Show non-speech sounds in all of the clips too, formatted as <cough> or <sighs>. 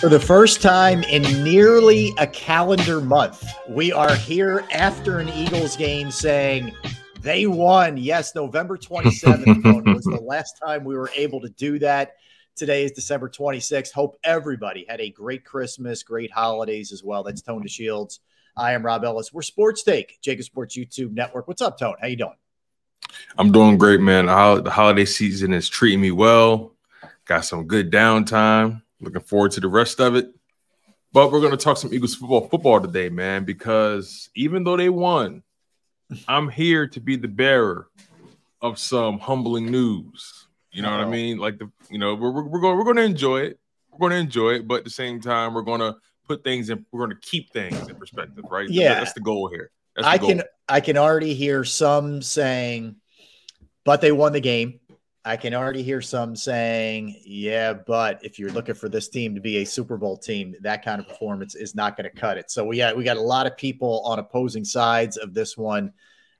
For the first time in nearly a calendar month, we are here after an Eagles game saying they won. Yes, November 27th <laughs> was the last time we were able to do that. Today is December 26th. Hope everybody had a great Christmas, great holidays as well. That's Tone DeShields. I am Rob Ellis. We're Sports Take, JAKIB Sports YouTube Network. What's up, Tone? How you doing? I'm doing great, man. The holiday season is treating me well. Got some good downtime. Looking forward to the rest of it. But we're going to talk some Eagles football football today, man, because even though they won, I'm here to be the bearer of some humbling news. You know what I mean? Like the, you know, we're, we're going we're going to enjoy it. We're going to enjoy it, but at the same time, we're going to put things in we're going to keep things in perspective right yeah that's the goal here the i goal. can i can already hear some saying but they won the game i can already hear some saying yeah but if you're looking for this team to be a super bowl team that kind of performance is not going to cut it so we got we got a lot of people on opposing sides of this one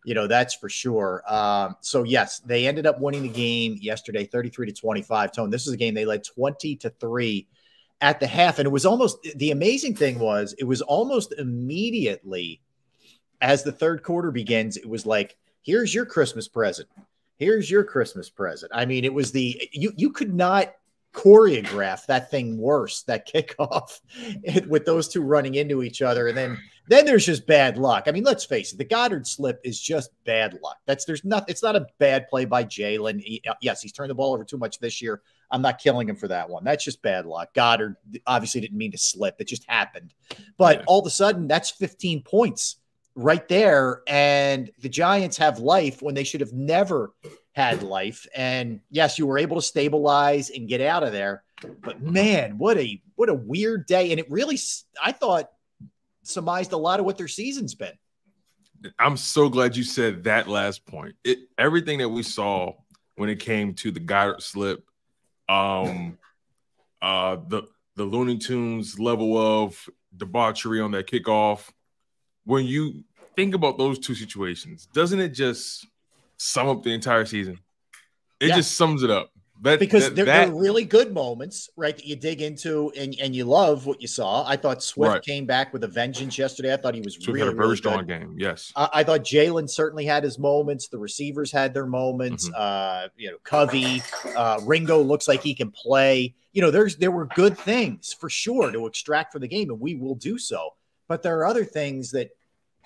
you know that's for sure um, so yes they ended up winning the game yesterday 33 to 25 tone this is a game they led 20 to 3 at the half. And it was almost the amazing thing was it was almost immediately as the third quarter begins, it was like, here's your Christmas present. Here's your Christmas present. I mean, it was the you you could not choreograph that thing worse, that <laughs> kickoff with those two running into each other. And then then there's just bad luck. I mean, let's face it, the Goedert slip is just bad luck. That's there's not it's not a bad play by Jalen. He, uh, yes, he's turned the ball over too much this year. I'm not killing him for that one. That's just bad luck. Goedert obviously didn't mean to slip. It just happened. But yeah. all of a sudden, that's 15 points right there. And the Giants have life when they should have never had life. And yes, you were able to stabilize and get out of there. But man, what a what a weird day. And it really I thought surmised a lot of what their season's been. I'm so glad you said that last point. It everything that we saw when it came to the Goedert slip, um, uh, the the Looney Tunes level of debauchery on that kickoff. When you think about those two situations, doesn't it just sum up the entire season? It yeah. just sums it up. That, because that, they're, that, they're, really good moments, right? That you dig into and, and you love what you saw. I thought Swift right. came back with a vengeance yesterday. I thought he was Swift really, had a very really strong good. game. Yes, I, I thought Jalen certainly had his moments. The receivers had their moments. Mm-hmm. Uh, you know, Covey, uh, Ringo looks like he can play. You know, there's there were good things for sure to extract from the game, and we will do so. But there are other things that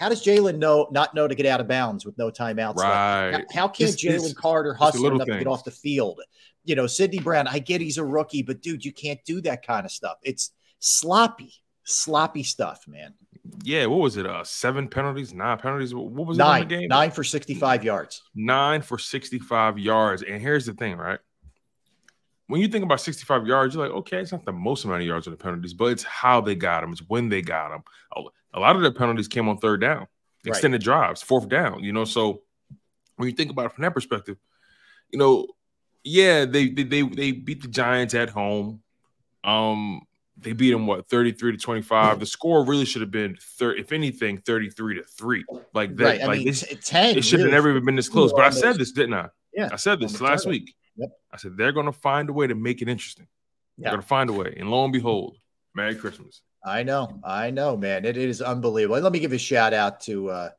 how does Jalen know not know to get out of bounds with no timeouts? Right. How, how can Jalen Carter hustle enough things. to get off the field? You know, Sydney Brown, I get he's a rookie, but dude, you can't do that kind of stuff. It's sloppy, sloppy stuff, man. Yeah, what was it? Uh, seven penalties, nine penalties. What was nine, it game? Nine for 65 yards. Nine for 65 yards. And here's the thing, right? When you think about 65 yards, you're like, okay, it's not the most amount of yards on the penalties, but it's how they got them. It's when they got them a lot of the penalties came on third down, extended right. drives, fourth down. You know, so when you think about it from that perspective, you know, yeah, they they they, they beat the Giants at home. Um, they beat them what 33 to 25. The score really should have been 30, if anything, 33 to 3. Like that, right. like mean, this, 10 it should have never even been this close. But I said this, didn't I? Yeah. I said this last week. Yep. I said they're gonna find a way to make it interesting. They're gonna find a way. And lo and behold, Merry Christmas. I know, I know, man. It, is unbelievable. let me give a shout out to uh,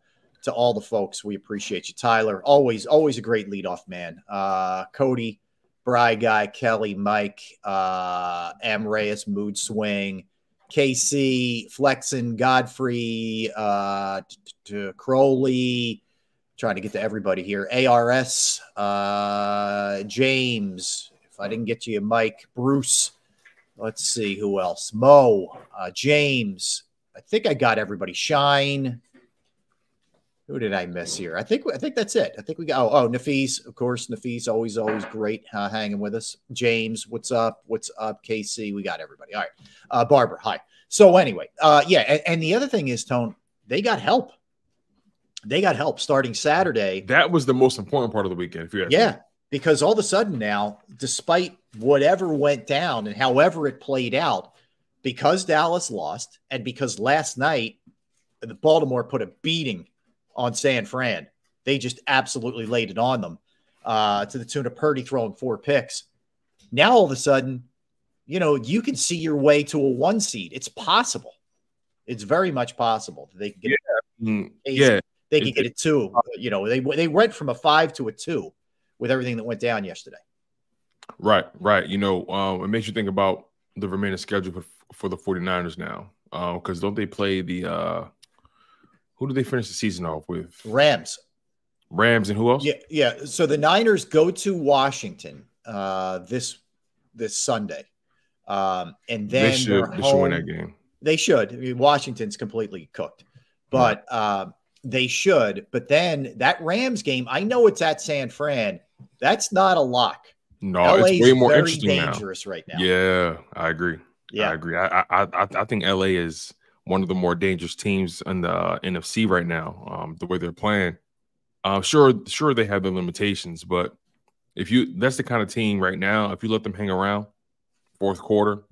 to all the folks. We appreciate you, Tyler. Always, always a great leadoff man. Uh, Cody, Bry Guy, Kelly, Mike, uh, M. Reyes, Mood Swing, KC, Flexen, Godfrey, uh, to Crowley. Trying to get to everybody here. ARS, uh, James. If I didn't get to you, Mike, Bruce. Let's see who else. Mo, uh, James. I think I got everybody. Shine. Who did I miss here? I think I think that's it. I think we got oh, oh Nafis, of course. Nafis always always great uh, hanging with us. James, what's up? What's up? KC, we got everybody. All right, uh, Barbara, hi. So anyway, uh, yeah, and, and the other thing is, Tone, they got help. They got help starting Saturday. That was the most important part of the weekend. If you yeah, me because all of a sudden now, despite whatever went down and however it played out, because Dallas lost and because last night the Baltimore put a beating on San Fran. They just absolutely laid it on them uh, to the tune of Purdy throwing four picks. Now all of a sudden, you know, you can see your way to a one seed. It's possible. It's very much possible that they can get yeah. Mm, yeah. they can get a two. You know, they they went from a five to a two with everything that went down yesterday. Right, right. You know, um, it makes you think about the remaining schedule for, the 49ers now. Because um, don't they play the uh who do they finish the season off with? Rams. Rams and who else? Yeah, yeah. So the Niners go to Washington uh this this Sunday. Um, and then they should, they should win that game. They should. I mean, Washington's completely cooked, but uh, they should. But then that Rams game, I know it's at San Fran. That's not a lock. No, LA's it's way more interesting dangerous now. right now. Yeah, I agree. Yeah, I agree. I, I I think LA is one of the more dangerous teams in the uh, NFC right now. Um, the way they're playing. Uh, sure, sure they have their limitations, but if you that's the kind of team right now. If you let them hang around, fourth quarter,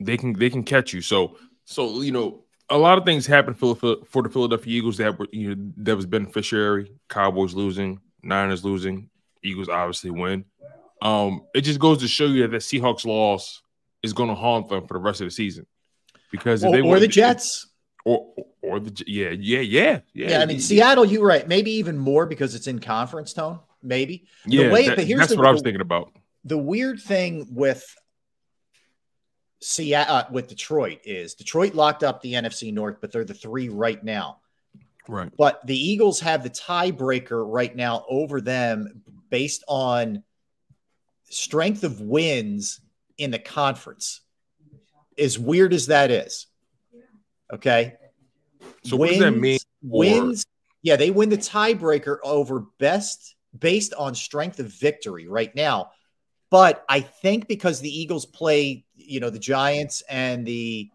they can they can catch you. So so you know a lot of things happen for, for the Philadelphia Eagles that were you know that was beneficiary. Cowboys losing, Niners losing, Eagles obviously win. Um, it just goes to show you that the Seahawks loss is going to haunt them for the rest of the season because if or, they or the Jets. Or, or the yeah yeah yeah yeah yeah I mean Seattle you're right maybe even more because it's in conference tone maybe yeah way, that, but here's that's the, what I was thinking about the weird thing with Seattle uh, with Detroit is Detroit locked up the NFC North, but they're the three right now. Right. But the Eagles have the tiebreaker right now over them based on strength of wins in the conference. As weird as that is. Okay. So wins, what does that mean? For... Wins. Yeah, they win the tiebreaker over best based on strength of victory right now. But I think because the Eagles play, you know, the Giants and the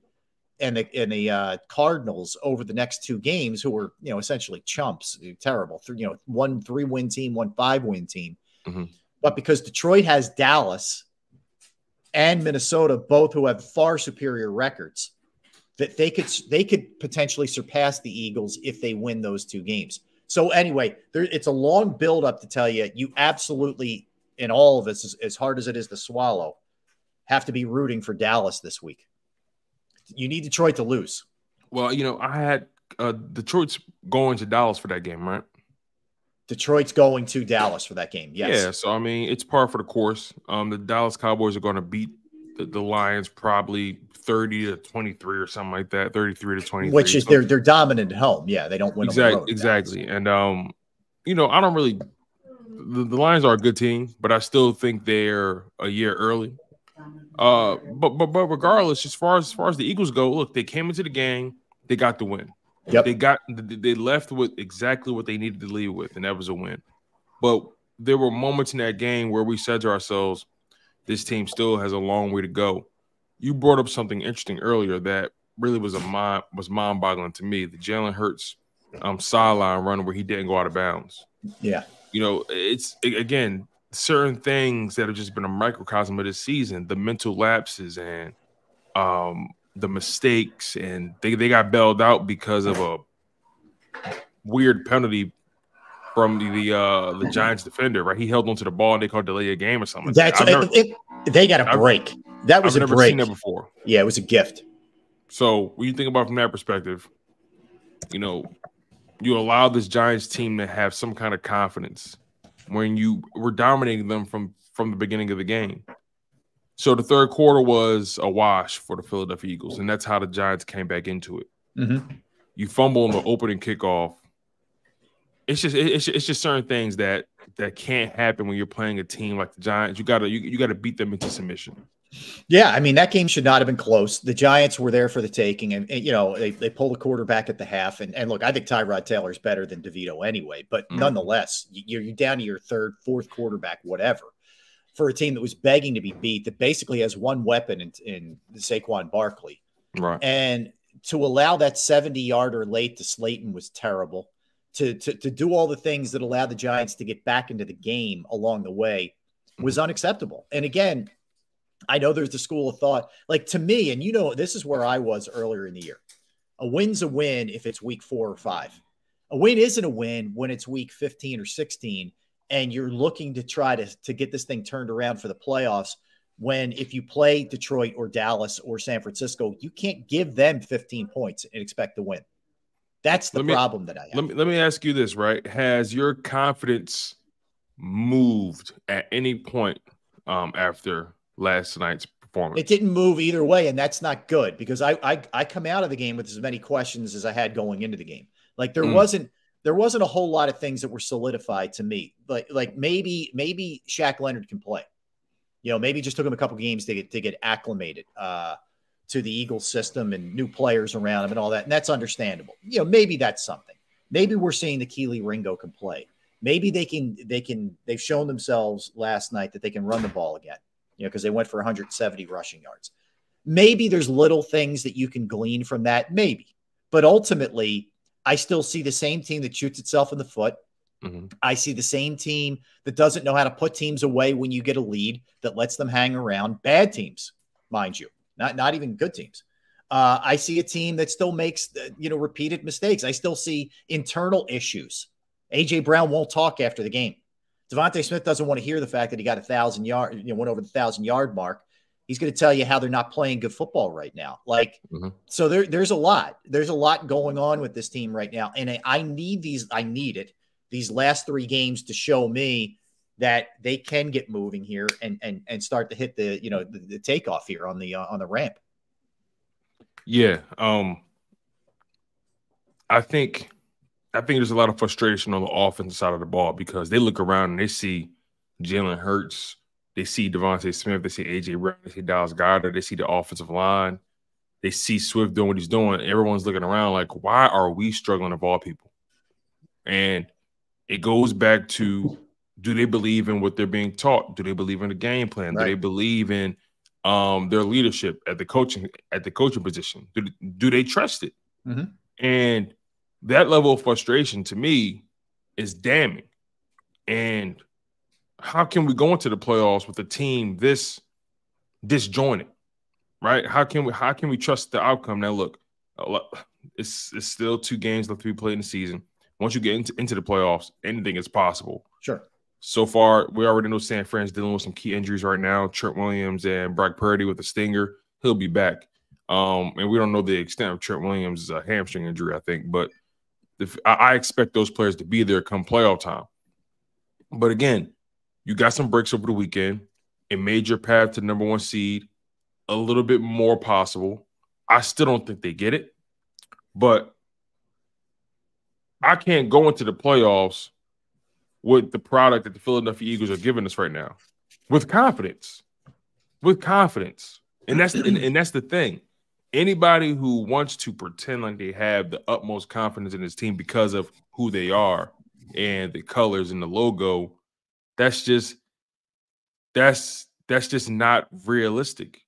and the and the uh, Cardinals over the next two games, who were you know essentially chumps, terrible, you know, one three win team, one five win team. Mm-hmm. But because Detroit has Dallas and Minnesota, both who have far superior records, that they could they could potentially surpass the Eagles if they win those two games. So anyway, there, it's a long build up to tell you you absolutely in all of us, as, as hard as it is to swallow, have to be rooting for Dallas this week. You need Detroit to lose. Well, you know, I had uh, Detroit's going to Dallas for that game, right? Detroit's going to Dallas for that game. Yes. Yeah. So I mean, it's par for the course. Um, the Dallas Cowboys are going to beat the, the, Lions probably thirty to twenty three or something like that, thirty three to twenty. Which is so, they're they're dominant at home. Yeah, they don't win exactly exactly. And um, you know, I don't really the, the Lions are a good team, but I still think they're a year early. Uh, but but but regardless, as far as, as far as the Eagles go, look, they came into the game, they got the win. Yep. They got they left with exactly what they needed to leave with, and that was a win. But there were moments in that game where we said to ourselves, this team still has a long way to go. You brought up something interesting earlier that really was a mind was mind boggling to me. The Jalen Hurts um sideline run where he didn't go out of bounds. Yeah you know, it's again certain things that have just been a microcosm of this season, the mental lapses and um the mistakes, and they, they got bailed out because of a weird penalty from the the, uh, the Giants defender, right? He held onto the ball and they called delay a game or something. That's it, it, they got a break. I've, that was I've a never break. Seen that before. Yeah, it was a gift. So when you think about from that perspective, you know, you allow this Giants team to have some kind of confidence when you were dominating them from from the beginning of the game. So the third quarter was a wash for the Philadelphia Eagles, and that's how the Giants came back into it. Mm-hmm. You fumble on the opening kickoff. It's just it's it's just certain things that that can't happen when you're playing a team like the Giants. You gotta you, you gotta beat them into submission. Yeah, I mean that game should not have been close. The Giants were there for the taking, and, and you know they they pulled the quarterback at the half. And, and look, I think Tyrod Taylor's better than DeVito anyway, but mm. nonetheless, you're, you're down to your third, fourth quarterback, whatever, for a team that was begging to be beat, that basically has one weapon in, in Saquon Barkley, right? And to allow that 70 yarder late to Slayton was terrible. To, to to do all the things that allowed the Giants to get back into the game along the way was mm. unacceptable. And again, I know there's the school of thought, like to me, and you know, this is where I was earlier in the year. A win's a win if it's week four or five. A win isn't a win when it's week 15 or 16 and you're looking to try to, to get this thing turned around for the playoffs. When if you play Detroit or Dallas or San Francisco, you can't give them 15 points and expect to win. That's the me, problem that I have. Let me, let me ask you this, right? Has your confidence moved at any point um, after last night's performance? It didn't move either way, and that's not good because I, I I come out of the game with as many questions as I had going into the game. Like there mm. wasn't there wasn't a whole lot of things that were solidified to me. Like like maybe maybe Shaq Leonard can play. You know, maybe just took him a couple games to get to get acclimated uh, to the Eagles system and new players around him and all that, and that's understandable. You know, maybe that's something. Maybe we're seeing the Kelee Ringo can play. Maybe they can they can they've shown themselves last night that they can run the ball again. You know, because they went for 170 rushing yards. Maybe there's little things that you can glean from that. Maybe, but ultimately I still see the same team that shoots itself in the foot. Mm-hmm. I see the same team that doesn't know how to put teams away when you get a lead, that lets them hang around. Bad teams, mind you, not not even good teams. Uh, I see a team that still makes you know repeated mistakes. I still see internal issues. AJ Brown won't talk after the game. DeVonta Smith doesn't want to hear the fact that he got a thousand yard, you know, went over the thousand yard mark he's going to tell you how they're not playing good football right now. Like, mm-hmm. so there, there's a lot. There's a lot going on with this team right now, and I, I need these. I need it. These last three games to show me that they can get moving here and and and start to hit the you know the, the takeoff here on the uh, on the ramp. Yeah, um, I think I think there's a lot of frustration on the offensive side of the ball because they look around and they see Jalen Hurts they see DeVonta Smith, they see AJ Brown, they see Dallas Goedert, they see the offensive line, they see Swift doing what he's doing. Everyone's looking around like, why are we struggling to all people? And it goes back to do they believe in what they're being taught? Do they believe in the game plan? Right. Do they believe in um, their leadership at the coaching at the coaching position? Do, do they trust it? Mm-hmm. And that level of frustration to me is damning. And how can we go into the playoffs with a team this disjointed, right? How can we how can we trust the outcome? Now, look, it's it's still two games left to be played in the season. Once you get into, into the playoffs, anything is possible. Sure. So far, we already know San Fran's dealing with some key injuries right now. Trent Williams and Brock Purdy with a stinger. He'll be back. Um, and we don't know the extent of Trent Williams' uh, hamstring injury, I think, but if, I, I expect those players to be there come playoff time. But again, you got some breaks over the weekend. It made your path to number one seed a little bit more possible. I still don't think they get it, but I can't go into the playoffs with the product that the Philadelphia Eagles are giving us right now with confidence. With confidence. And that's and, and that's the thing. Anybody who wants to pretend like they have the utmost confidence in this team because of who they are and the colors and the logo that's just that's that's just not realistic.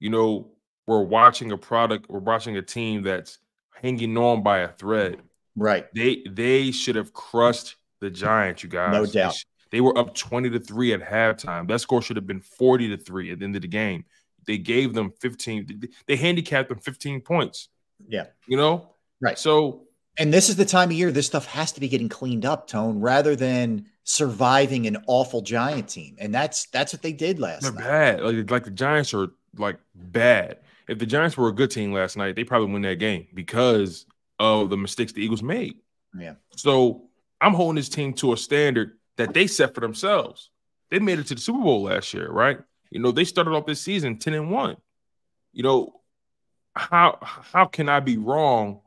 You know, we're watching a product, we're watching a team that's hanging on by a thread. Right. They they should have crushed the Giants, you guys. No doubt. They, they were up 20 to 3 at halftime. That score should have been 40 to 3 at the end of the game. They gave them 15, they handicapped them 15 points. Yeah. You know? Right. So and this is the time of year this stuff has to be getting cleaned up, Tone, rather than surviving an awful Giant team. And that's that's what they did last They're night. bad. Like, like the Giants are like bad. If the Giants were a good team last night, they probably win that game because of the mistakes the Eagles made. Yeah. So I'm holding this team to a standard that they set for themselves. They made it to the Super Bowl last year, right? You know, they started off this season 10 and 1. You know, how how can I be wrong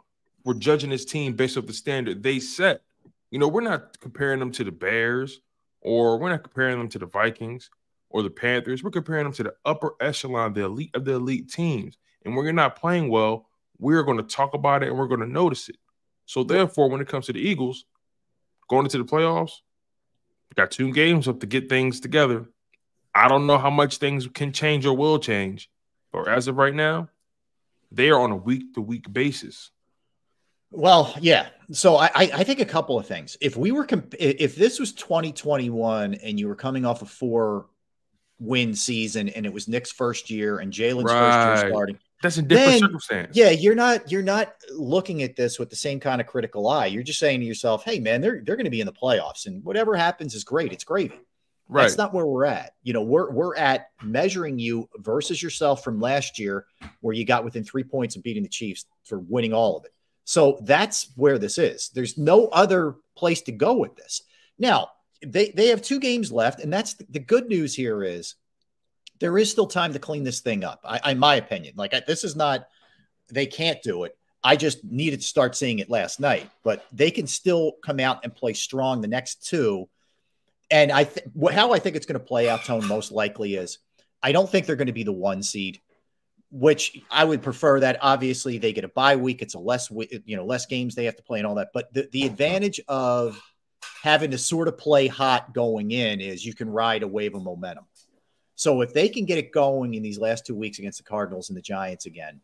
we're judging this team based off the standard they set. You know, we're not comparing them to the Bears or we're not comparing them to the Vikings or the Panthers. We're comparing them to the upper echelon, the elite of the elite teams. And when you're not playing well, we're going to talk about it and we're going to notice it. So therefore, when it comes to the Eagles going into the playoffs, got two games up to get things together. I don't know how much things can change or will change, but as of right now, they are on a week to week basis. Well, yeah. So I, I think a couple of things. If we were comp- if this was 2021 and you were coming off a four win season and it was Nick's first year and Jalen's right. first year starting, That's a different Then- circumstance. Yeah, you're not you're not looking at this with the same kind of critical eye. You're just saying to yourself, "Hey, man, they're they're going to be in the playoffs, and whatever happens is great. It's gravy." right. That's not where we're at. You know, we're we're at measuring you versus yourself from last year, where you got within three points of beating the Chiefs for winning all of it. So that's where this is. There's no other place to go with this. Now they they have two games left, and that's the, the good news here is there is still time to clean this thing up. I, in my opinion, like I, this is not they can't do it. I just needed to start seeing it last night, but they can still come out and play strong the next two. And I think how I think it's going to play out, Tone, most likely is I don't think they're going to be the one seed, which I would prefer that. Obviously, they get a bye week; it's a less you know less games they have to play and all that. But the, the advantage of having to sort of play hot going in is you can ride a wave of momentum. So if they can get it going in these last two weeks against the Cardinals and the Giants again,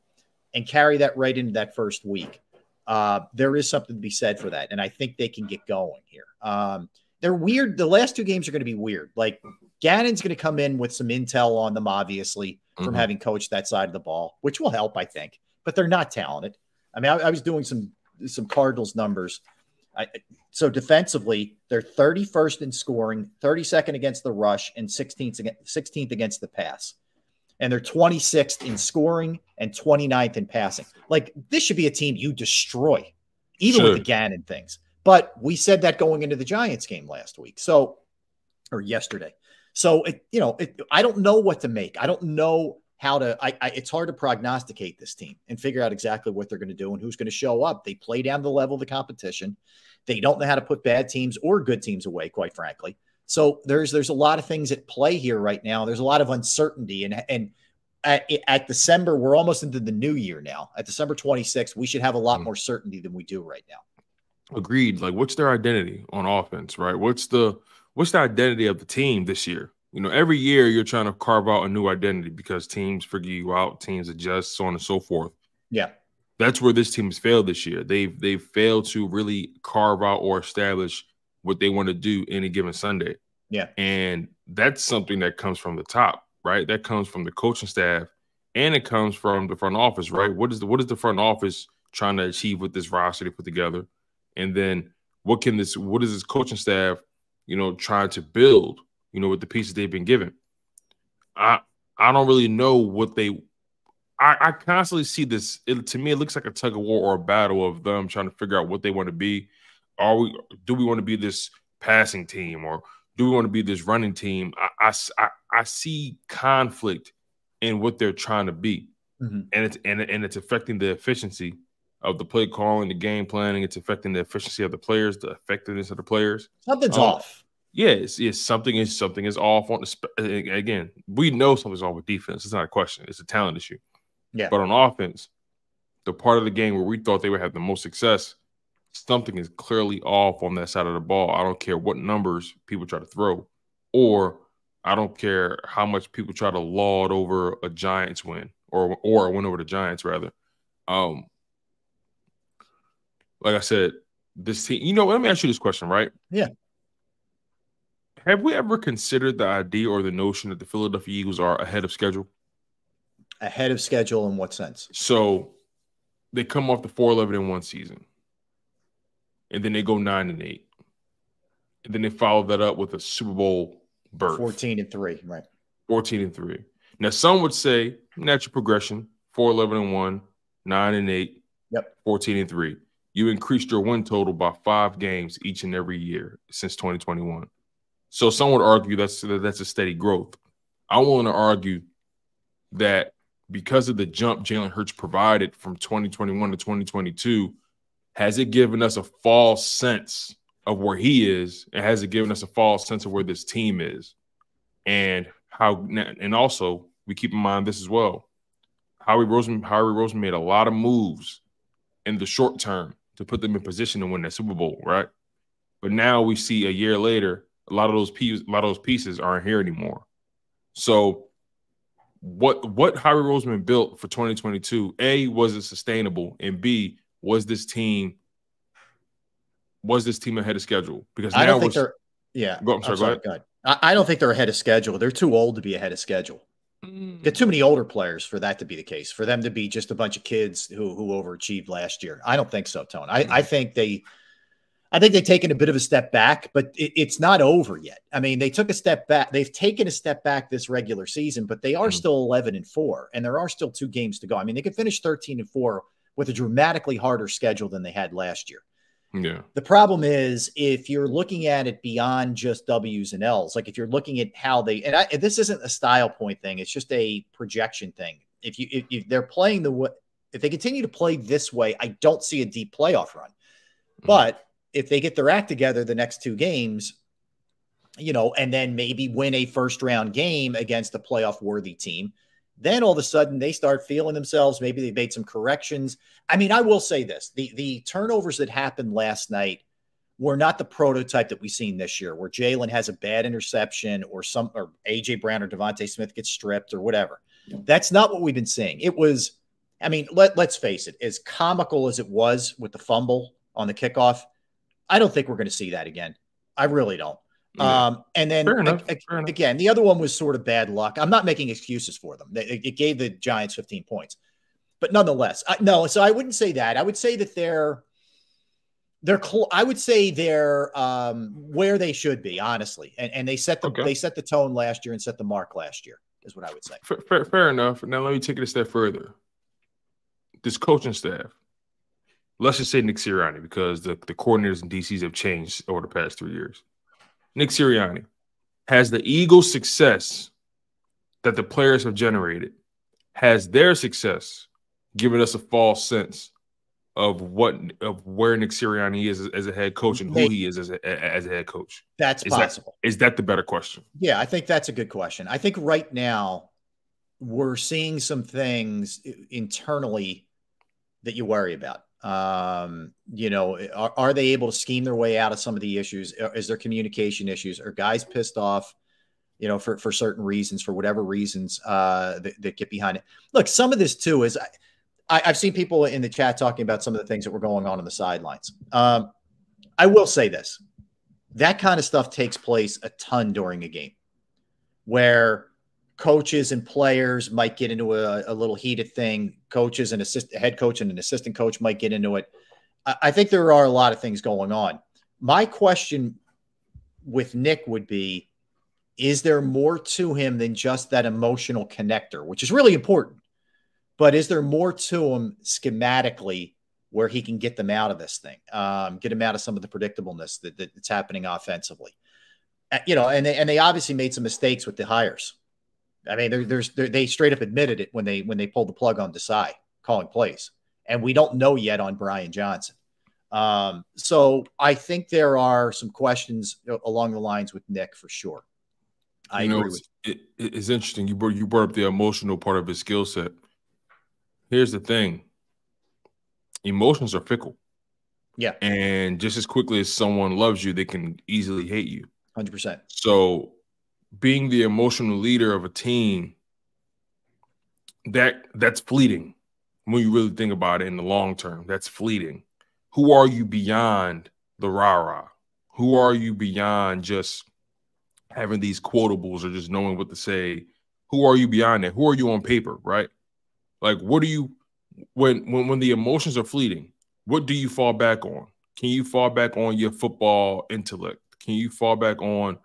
and carry that right into that first week, uh, there is something to be said for that. And I think they can get going here. Um, they're weird. The last two games are going to be weird. Like Gannon's going to come in with some intel on them, obviously, from Mhm. having coached that side of the ball, which will help, I think. But they're not talented. I mean, I, I was doing some some Cardinals numbers. I, so defensively, they're 31st in scoring, 32nd against the rush, and 16th against, 16th against the pass. And they're 26th in scoring and 29th in passing. Like this should be a team you destroy, even with the. Gannon things. But we said that going into the Giants game last week. So, or yesterday. So it, you know, it, I don't know what to make. I don't know how to. I, I it's hard to prognosticate this team and figure out exactly what they're going to do and who's going to show up. They play down the level of the competition. They don't know how to put bad teams or good teams away, quite frankly. So there's there's a lot of things at play here right now. There's a lot of uncertainty and and at, at December we're almost into the new year now. At December 26th, we should have a lot Mm. more certainty than we do right now. Agreed. Like, what's their identity on offense, right? What's the what's the identity of the team this year? You know, every year you're trying to carve out a new identity because teams figure you out, teams adjust, so on and so forth. Yeah. That's where this team has failed this year. They've they've failed to really carve out or establish what they want to do any given Sunday. Yeah. And that's something that comes from the top, right? That comes from the coaching staff and it comes from the front office, right? What is the what is the front office trying to achieve with this roster they put together? And then what can this what is this coaching staff, you know, trying to build, you know, with the pieces they've been given? I I don't really know what they I, I constantly see this. It, to me, it looks like a tug of war or a battle of them trying to figure out what they want to be. Are we? Do we want to be this passing team, or do we want to be this running team? I I, I see conflict in what they're trying to be, Mhm. and it's and, and it's affecting the efficiency of the play calling, the game planning. It's affecting the efficiency of the players, the effectiveness of the players. Something's Oh. off. Yes, yes, something is something is off on the again. We know something's off with defense. It's not a question. It's a talent issue. Yeah. But on offense, the part of the game where we thought they would have the most success, something is clearly off on that side of the ball. I don't care what numbers people try to throw, or I don't care how much people try to laud over a Giants win or or a win over the Giants rather. Um, like I said, this team. You know, let me ask you this question, right? Yeah. Have we ever considered the idea or the notion that the Philadelphia Eagles are ahead of schedule? Ahead of schedule in what sense? So they come off the 4 11 in one season. And then they go 9 and 8. And then they follow that up with a Super Bowl berth 14 and 3, right. 14 and 3. Now, some would say natural progression 4 11 and 1, 9 and 8, Yep. 14 and 3. You increased your win total by five games each and every year since 2021. So some would argue that's that's a steady growth. I want to argue that because of the jump Jalen Hurts provided from 2021 to 2022, has it given us a false sense of where he is, and has it given us a false sense of where this team is, and how? And also, we keep in mind this as well. Howie Roseman, Howie Roseman made a lot of moves in the short term to put them in position to win that Super Bowl, right? But now we see a year later, a lot of those pieces, a lot of those pieces aren't here anymore. So what what Howie Roseman built for 2022, A, was it sustainable? And B, was this team was this team ahead of schedule? Because I now don't think they're, yeah. Go- I'm sorry, go ahead. go ahead. I, I don't think they're ahead of schedule. They're too old to be ahead of schedule. Mm. Get too many older players for that to be the case. For them to be just a bunch of kids who who overachieved last year, I don't think so, Tone. I, mm. I think they, I think they've taken a bit of a step back, but it, it's not over yet. I mean, they took a step back. They've taken a step back this regular season, but they are mm. still eleven and four, and there are still two games to go. I mean, they could finish thirteen and four with a dramatically harder schedule than they had last year. Yeah. The problem is if you're looking at it beyond just W's and L's, like if you're looking at how they and, I, and this isn't a style point thing, it's just a projection thing. If you if, if they're playing the if they continue to play this way, I don't see a deep playoff run. Mm-hmm. But if they get their act together the next two games, you know, and then maybe win a first round game against a playoff worthy team, then all of a sudden they start feeling themselves. Maybe they made some corrections. I mean, I will say this: the the turnovers that happened last night were not the prototype that we've seen this year, where Jalen has a bad interception or some or AJ Brown or DeVonta Smith gets stripped or whatever. That's not what we've been seeing. It was, I mean, let let's face it, as comical as it was with the fumble on the kickoff, I don't think we're going to see that again. I really don't. Um, and then a, again, the other one was sort of bad luck. I'm not making excuses for them. It, it gave the Giants 15 points, but nonetheless, I, no. So I wouldn't say that. I would say that they're they're. Cl- I would say they're um, where they should be, honestly. And, and they set the okay. they set the tone last year and set the mark last year. Is what I would say. Fair, fair, fair enough. Now let me take it a step further. This coaching staff, let's just say Nick Sirianni, because the, the coordinators and DCs have changed over the past three years. Nick Sirianni, has the Eagles' success that the players have generated, has their success given us a false sense of what of where Nick Sirianni is as a head coach and who he is as a, as a head coach? That's is possible. That, is that the better question? Yeah, I think that's a good question. I think right now we're seeing some things internally that you worry about. Um, you know, are, are they able to scheme their way out of some of the issues? Is there communication issues? Are guys pissed off? You know, for for certain reasons, for whatever reasons uh, that, that get behind it. Look, some of this too is I, have seen people in the chat talking about some of the things that were going on on the sidelines. Um, I will say this: that kind of stuff takes place a ton during a game, where coaches and players might get into a, a little heated thing. Coaches and assist head coach and an assistant coach might get into it. I, I think there are a lot of things going on. My question with Nick would be is there more to him than just that emotional connector, which is really important? But is there more to him schematically where he can get them out of this thing, um, get them out of some of the predictableness that, that, that's happening offensively? Uh, you know, and they, and they obviously made some mistakes with the hires. I mean, there, there's they straight up admitted it when they when they pulled the plug on Desai calling plays, and we don't know yet on Brian Johnson. Um, so I think there are some questions along the lines with Nick for sure. I you know, agree with it, it's interesting. You brought you brought up the emotional part of his skill set. Here's the thing: emotions are fickle. Yeah, and just as quickly as someone loves you, they can easily hate you. Hundred percent. So being the emotional leader of a team that that's fleeting when you really think about it in the long term. That's fleeting. Who are you beyond the rah-rah? Who are you beyond just having these quotables or just knowing what to say? Who are you beyond that? Who are you on paper right? Like what do you when when when the emotions are fleeting what do you fall back on? Can you fall back on your football intellect? Can you fall back on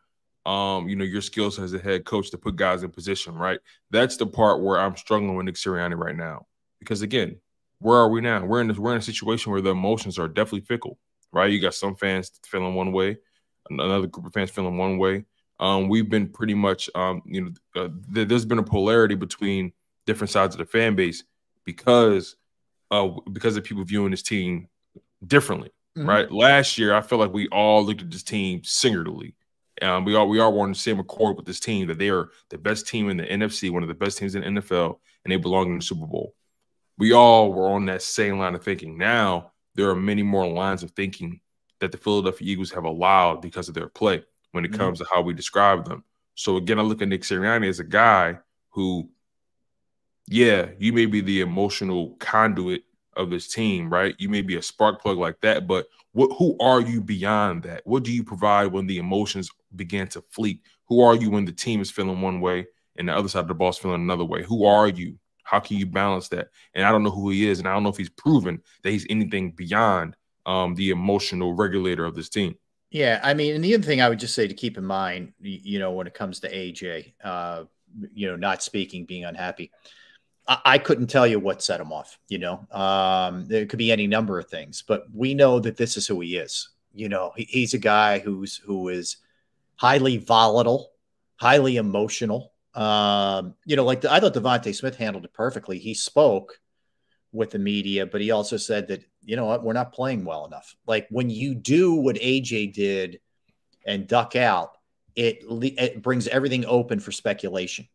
um, you know, your skills as a head coach to put guys in position, right? That's the part where I'm struggling with Nick Sirianni right now. Because again, where are we now? We're in this, we're in a situation where the emotions are definitely fickle, right? You got some fans feeling one way, another group of fans feeling one way. Um, we've been pretty much, um, you know, uh, th- there's been a polarity between different sides of the fan base because, uh, because of people viewing this team differently, mm-hmm. right? Last year, I felt like we all looked at this team singularly um, we are we are on the same accord with this team that they are the best team in the NFC, one of the best teams in the NFL, and they belong in the Super Bowl. We all were on that same line of thinking. Now there are many more lines of thinking that the Philadelphia Eagles have allowed because of their play when it mm-hmm. comes to how we describe them. So again, I look at Nick Sirianni as a guy who, yeah, you may be the emotional conduit of this team, right? You may be a spark plug like that, but what who are you beyond that? What do you provide when the emotions begin to fleet? Who are you when the team is feeling one way and the other side of the ball is feeling another way. Who are you? How can you balance that? And I don't know who he is, and I don't know if he's proven that he's anything beyond um, the emotional regulator of this team. Yeah, I mean, and the other thing I would just say to keep in mind, you know, when it comes to AJ, uh, you know, not speaking, being unhappy, I, couldn't tell you what set him off. You know, um, there could be any number of things, but we know that this is who he is. You know, he, he's a guy who's who is highly volatile, highly emotional. Um, you know, like the, I thought DeVonta Smith handled it perfectly. He spoke with the media, but he also said that you know what, we're not playing well enough. Like when you do what AJ did and duck out, it it brings everything open for speculation.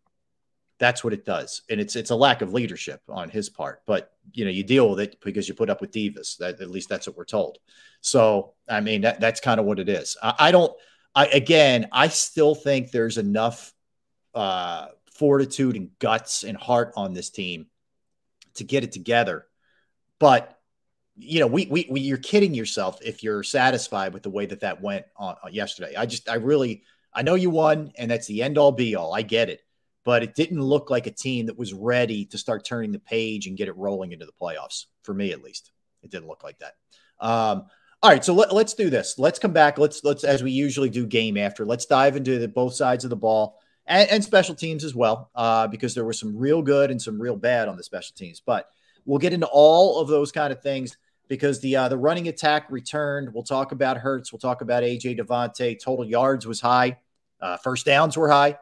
That's what it does, and it's it's a lack of leadership on his part. But you know, you deal with it because you put up with divas. That, at least that's what we're told. So I mean, that that's kind of what it is. I, I don't. I again, I still think there's enough uh, fortitude and guts and heart on this team to get it together. But you know, we, we, we you're kidding yourself if you're satisfied with the way that that went on, on yesterday. I just I really I know you won, and that's the end all be all. I get it, but it didn't look like a team that was ready to start turning the page and get it rolling into the playoffs. For me, at least, it didn't look like that. Um, all right, so let, us do this. Let's come back. Let's let's as we usually do game after. Let's dive into the, both sides of the ball and, and special teams as well, uh, because there was some real good and some real bad on the special teams. But we'll get into all of those kind of things because the uh, the running attack returned. We'll talk about Hurts. We'll talk about AJ DeVonta. Total yards was high. Uh, first downs were high,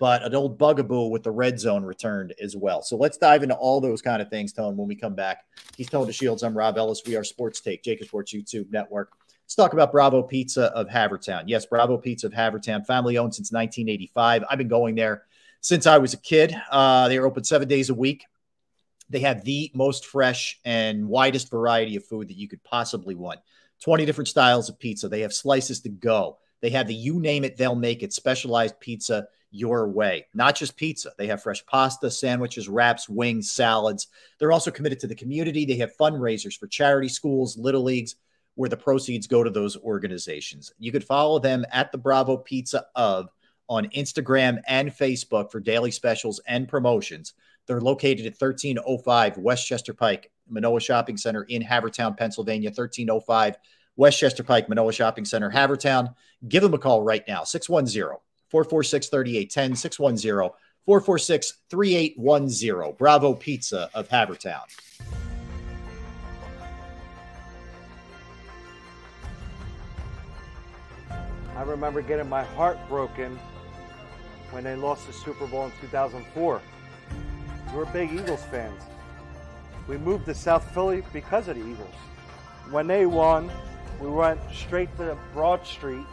but an old bugaboo with the red zone returned as well. So let's dive into all those kind of things, Tone, when we come back. He's Tone Shields. I'm Rob Ellis. We are Sports Take, JAKIB Sports YouTube Network. Let's talk about Bravo Pizza of Havertown. Yes, Bravo Pizza of Havertown, family owned since 1985. I've been going there since I was a kid. Uh, they are open seven days a week. They have the most fresh and widest variety of food that you could possibly want. 20 different styles of pizza. They have slices to go. They have the you name it, they'll make it specialized pizza your way. Not just pizza. They have fresh pasta, sandwiches, wraps, wings, salads. They're also committed to the community. They have fundraisers for charity schools, little leagues, where the proceeds go to those organizations. You could follow them at the Bravo Pizza of on Instagram and Facebook for daily specials and promotions. They're located at 1305 Westchester Pike, Manoa Shopping Center in Havertown, Pennsylvania, 1305 Westchester Pike, Manoa Shopping Center, Havertown. Give them a call right now, 610 446 3810, 610 446 3810. Bravo Pizza of Havertown. I remember getting my heart broken when they lost the Super Bowl in 2004. We're big Eagles fans. We moved to South Philly because of the Eagles. When they won, we went straight to Broad Street,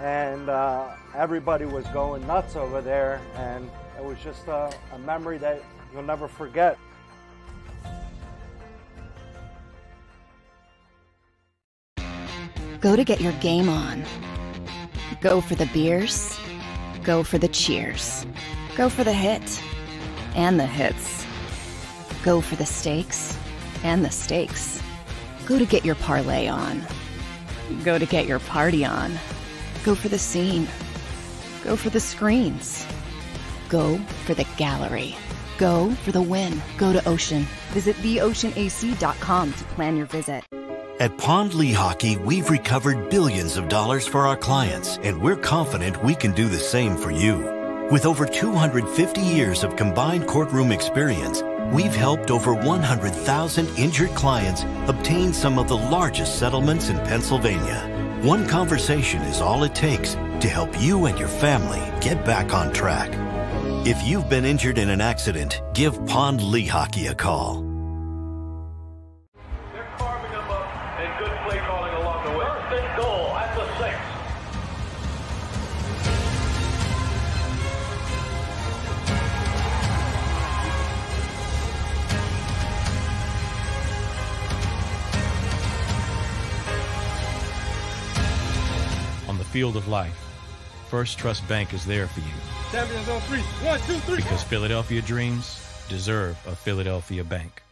and uh, everybody was going nuts over there, and it was just a, a memory that you'll never forget. Go to get your game on. Go for the beers. Go for the cheers. Go for the hit and the hits. Go for the stakes and the stakes. Go to get your parlay on. Go to get your party on. Go for the scene. Go for the screens. Go for the gallery. Go for the win. Go to Ocean. Visit theoceanac.com to plan your visit. At Pond Lehocky, we've recovered billions of dollars for our clients, and we're confident we can do the same for you. With over 250 years of combined courtroom experience, we've helped over 100,000 injured clients obtain some of the largest settlements in Pennsylvania. One conversation is all it takes to help you and your family get back on track. If you've been injured in an accident, give Pond Lehocky a call. Field of life, Firstrust Bank is there for you. Champions on three. One, two, three. Because Philadelphia dreams deserve a Philadelphia bank.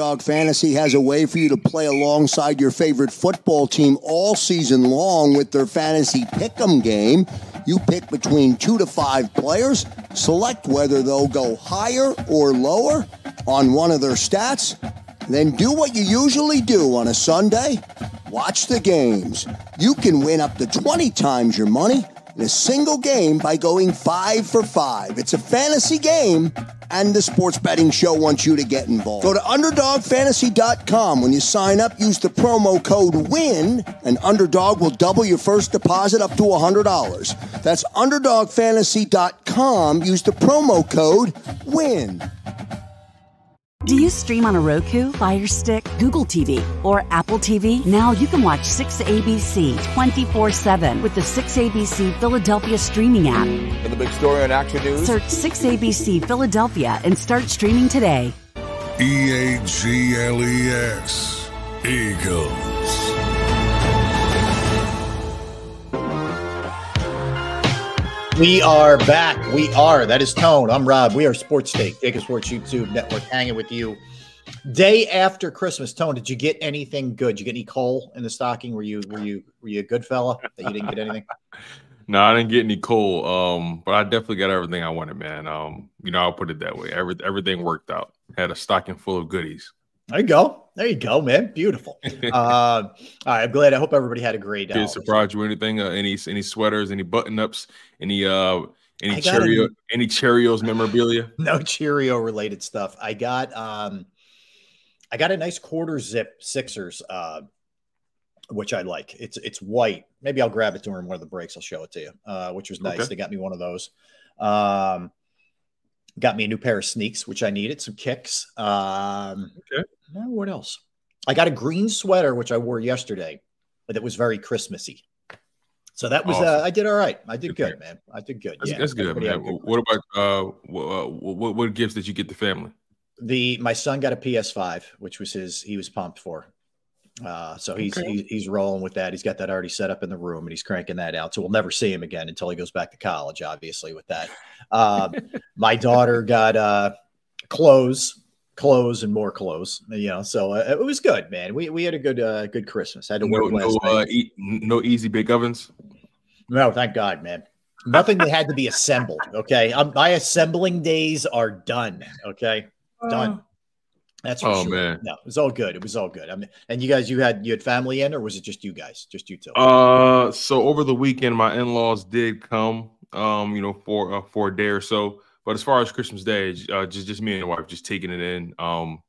Underdog Fantasy has a way for you to play alongside your favorite football team all season long with their fantasy pick'em game. You pick between two to five players, select whether they'll go higher or lower on one of their stats, then do what you usually do on a Sunday watch the games. You can win up to 20 times your money in a single game by going five for five. It's a fantasy game, and the sports betting show wants you to get involved. Go to UnderdogFantasy.com. When you sign up, use the promo code WIN, and Underdog will double your first deposit up to $100. That's UnderdogFantasy.com. Use the promo code WIN. Do you stream on a Roku, Fire Stick, Google TV, or Apple TV? Now you can watch 6ABC 24 7 with the 6ABC Philadelphia streaming app. And the big story on Action News? Search 6ABC Philadelphia and start streaming today. E A G L E S. Eagles. We are back. We are. That is Tone. I'm Rob. We are Sports Take, JAKIB Sports YouTube Network, hanging with you. Day after Christmas, Tone, did you get anything good? Did you get any coal in the stocking? Were you were you were you a good fella that you didn't get anything? <laughs> No, I didn't get any coal. Um, but I definitely got everything I wanted, man. Um, you know, I'll put it that way. Every, everything worked out. Had a stocking full of goodies. There you go. There you go, man. Beautiful. uh, <laughs> all right, I'm glad. I hope everybody had a great day. Did it surprise you anything? Uh, any any sweaters, any button ups, any uh any I Cheerio, a- any Cheerios memorabilia? <laughs> no Cheerio related stuff. I got um I got a nice quarter zip Sixers uh which I like. It's it's white. Maybe I'll grab it during one of the breaks. I'll show it to you. Uh which was nice. Okay. They got me one of those. Um got me a new pair of sneaks which I needed, some kicks. Um Okay. Now what else? I got a green sweater which I wore yesterday but that was very Christmassy. So that was uh, I did all right. I did good, man. I did good. That's, yeah, that's good, everybody man. good What about uh what, what what gifts did you get the family? the my son got a PS5, which was his he was pumped for. Uh, so he's Okay. he, he's rolling with that. He's got that already set up in the room, and he's cranking that out. So we'll never see him again until he goes back to college. Obviously, with that, uh, <laughs> my daughter got uh, clothes, clothes, and more clothes. You know, so uh, it was good, man. We we had a good uh, good Christmas. had to No, work last no, night. uh, e- no easy bake ovens. No, thank God, man. Nothing that had to be assembled. Okay, um, my assembling days are done. Okay, done. That's for Oh, sure. man. No, it was all good. It was all good. I mean, and you guys, you had you had family in, or was it just you guys, just you two? Uh, so over the weekend, my in-laws did come, um, you know, for uh, for a day or so. But as far as Christmas Day, uh, just just me and wife, just taking it in. Um,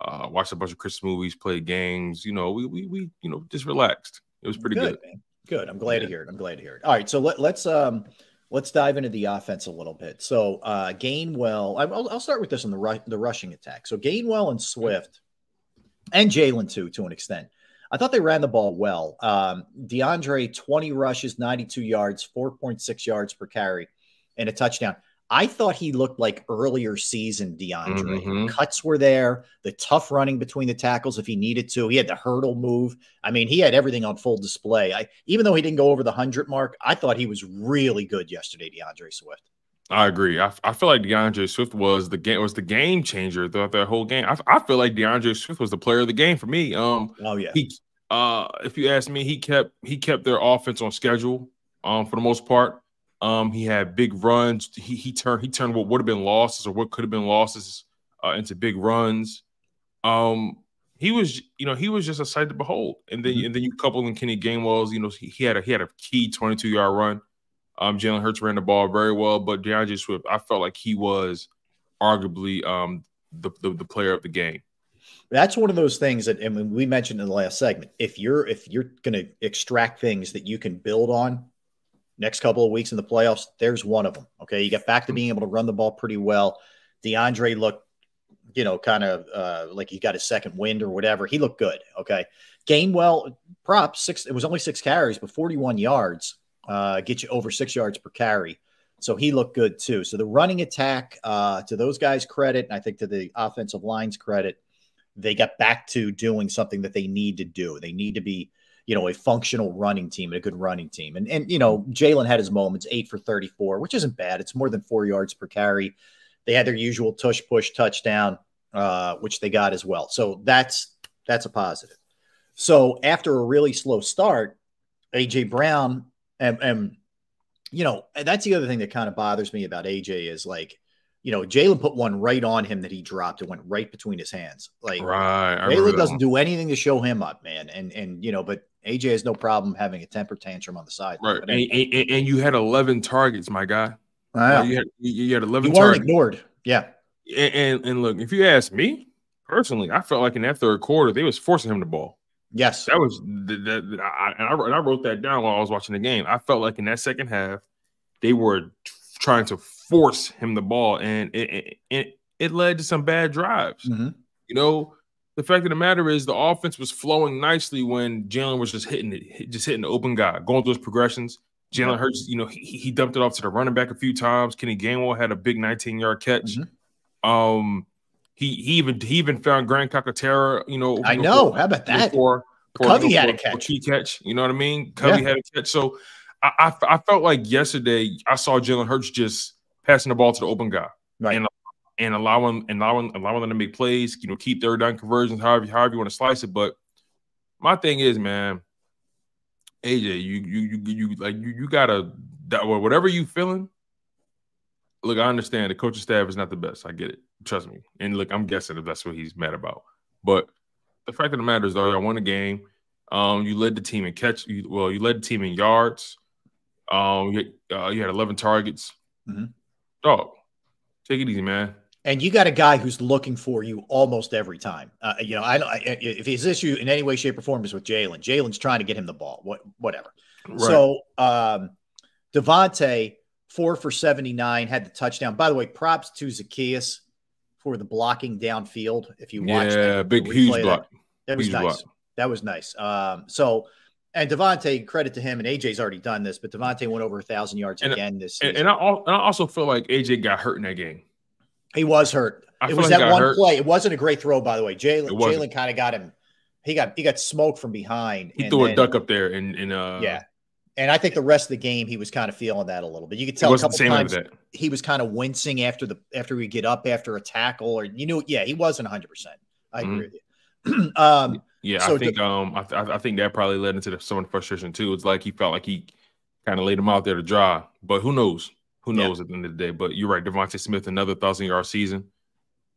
uh, watched a bunch of Christmas movies, played games. You know, we we we you know just relaxed. It was pretty good. man. Good. I'm glad to hear it. I'm glad to hear it. All right, so let, let's um let's dive into the offense a little bit. So uh Gainwell, I'll, I'll start with this on the ru- the rushing attack. So Gainwell and Swift and Jalen too, to an extent. I thought they ran the ball well. Um, DeAndre, 20 rushes, 92 yards, 4.6 yards per carry, and a touchdown. I thought he looked like earlier season DeAndre. Mhm. Cuts were there, the tough running between the tackles if he needed to. He had the hurdle move. I mean, he had everything on full display. I even though he didn't go over the 100 mark, I thought he was really good yesterday, DeAndre Swift. I agree. I, I feel like DeAndre Swift was the game was the game changer throughout that whole game. I, I feel like DeAndre Swift was the player of the game for me. Um, Oh yeah. he uh, if you ask me, he kept he kept their offense on schedule. Um, for the most part, um, he had big runs. He he turned he turned what would have been losses or what could have been losses uh, into big runs. Um, he was you know he was just a sight to behold. And then and then you couple in Kenny Gainwell's you know he, he had a he had a key twenty two yard run. Um, Jalen Hurts ran the ball very well, but DeAndre Swift, I felt like he was arguably um the, the the player of the game. That's one of those things that, and we mentioned in the last segment. If you're if you're going to extract things that you can build on next couple of weeks in the playoffs, there's one of them. Okay, you get back to being able to run the ball pretty well. DeAndre looked, you know, kind of uh, like he got his second wind or whatever. He looked good. Okay, Gainwell props six. It was only six carries, but 41 yards uh, get you over six yards per carry. So he looked good too. So the running attack, uh, to those guys' credit, and I think to the offensive line's credit, they got back to doing something that they need to do. They need to be, you know, a functional running team, and a good running team. And and you know, Jalen had his moments, eight for 34, which isn't bad. It's more than four yards per carry. They had their usual tush push touchdown. uh, which they got as well. So that's that's a positive. So after a really slow start, AJ Brown and, and you know that's the other thing that kind of bothers me about AJ is like you know, Jalen put one right on him that he dropped. It went right between his hands. Like right, Jalen doesn't do anything to show him up, man. And and you know, but AJ has no problem having a temper tantrum on the side. Right, and, and, and, you had eleven targets, my guy. Wow. You had you had eleven. You weren't targets. ignored. Yeah. And, and, look, if you ask me personally, I felt like in that third quarter they was forcing him the ball. Yes, that was that. And I, and I wrote that down while I was watching the game. I felt like in that second half they were trying to force him the ball, and it it, it led to some bad drives. Mm-hmm. You know, the fact of the matter is the offense was flowing nicely when Jalen was just hitting it, just hitting the open guy, going through his progressions. Jalen Hurts, you know, he, he dumped it off to the running back a few times. Kenny Gainwell had a big 19 yard catch. Mm-hmm. Um, he he even he even found Grant Calcaterra. You know, I know. How about that? For, for, Covey had a catch. Catch. You know what I mean? Covey yeah. had a catch. So I, I, I felt like yesterday I saw Jalen Hurts just passing the ball to the open guy, right. and and allowing and allowing allowing them to make plays. You know, keep third down conversions, however however you want to slice it. But my thing is, man, AJ, you you you you like you you gotta that whatever you feeling. Look, I understand the coaching staff is not the best. I get it. Trust me. And look, I'm guessing if that's what he's mad about. But the fact of the matter is, though, I won the game. Um, you led the team in catch. You, well, you led the team in yards. Um, you, uh, you had 11 targets. Mm-hmm. Dog, take it easy, man. And you got a guy who's looking for you almost every time. Uh, you know, I don't. If his issue in any way, shape, or form is with Jalen, Jalen's trying to get him the ball. What, whatever. Right. So, um, DeVonta four for seventy nine had the touchdown. By the way, props to Zaccheaus for the blocking downfield. If you watch, yeah, that, big huge block. That, that was huge nice. Block. That was nice. Um, so and DeVonta, credit to him, and AJ's already done this, but DeVonta went over a thousand yards and, again this season. And, I, I, also feel like AJ got hurt in that game. He was hurt. I it was that one hurt. play. It wasn't a great throw, by the way. Jalen Jalen kind of got him. He got he got smoked from behind. He threw then, a duck up there, and and uh, yeah. And I think the rest of the game he was kind of feeling that a little bit. You could tell a couple times he was kind of wincing after the after we get up after a tackle, or you know, yeah, he wasn't 100. percent I Mm-hmm. agree with you. <clears throat> um, Yeah, So I think um I, th- I think that probably led into the, some of the frustration too. It's like he felt like he kind of laid him out there to dry, but who knows? Who Yeah. knows at the end of the day? But you're right, DeVonta Smith, another thousand yard season.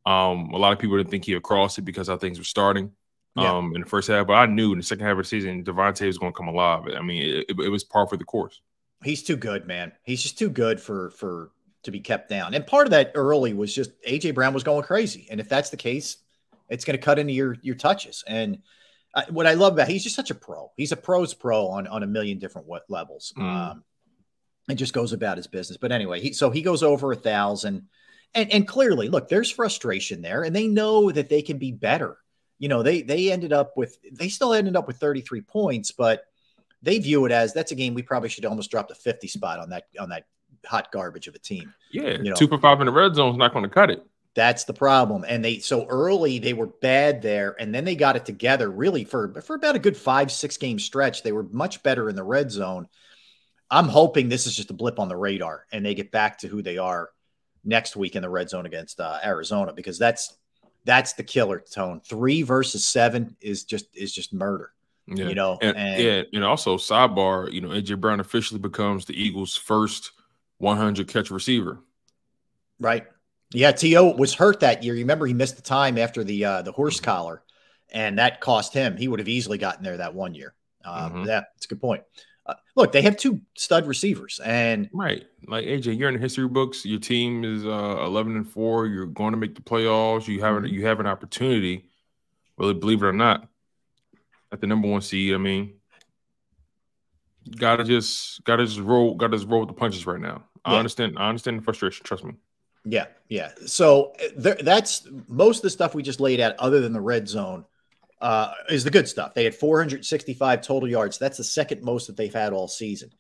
Um, a lot of people didn't think he would cross it because how things were starting. Yeah. Um, in the first half, but I knew in the second half of the season, DeVonta was going to come alive. I mean, it, it, it was par for the course. he's too good, man. He's just too good for for to be kept down. And part of that early was just AJ Brown was going crazy. And if that's the case, it's going to cut into your your touches. And uh, what I love about he's just such a pro. He's a pro's pro on on a million different what levels. Mm. Um, and just goes about his business. But anyway, he so he goes over a thousand, and and clearly, look, there's frustration there, and they know that they can be better. You know, they they ended up with they still ended up with 33 points, but they view it as that's a game we probably should almost drop the 50 spot on that on that hot garbage of a team. Yeah, You know. two for five in the red zone is not going to cut it. That's the problem. And they so early they were bad there, and then they got it together really for for about a good five six game stretch. They were much better in the red zone. I'm hoping this is just a blip on the radar, and they get back to who they are next week in the red zone against uh, Arizona because that's that's the killer tone. Three versus seven is just is just murder. Yeah. You know, and, and- yeah, and also sidebar, you know, AJ Brown officially becomes the Eagles' first 100 catch receiver. Right. Yeah, T.O. was hurt that year. You remember he missed the time after the uh, the horse collar, and that cost him. He would have easily gotten there that one year. Um, Mhm. Yeah, that's a good point. Uh, look, they have two stud receivers, and Right. Like AJ, you're in the history books. Your team is uh 11 and 4. You're going to make the playoffs. You have an you have an opportunity, really believe it or not, at the number one seed. I mean, gotta just gotta just roll, gotta just roll with the punches right now. I understand, I understand the frustration, trust me. Yeah, yeah. So uh, there, that's most of the stuff we just laid out, other than the red zone, uh, is the good stuff. They had 465 total yards. That's the second most that they've had all season.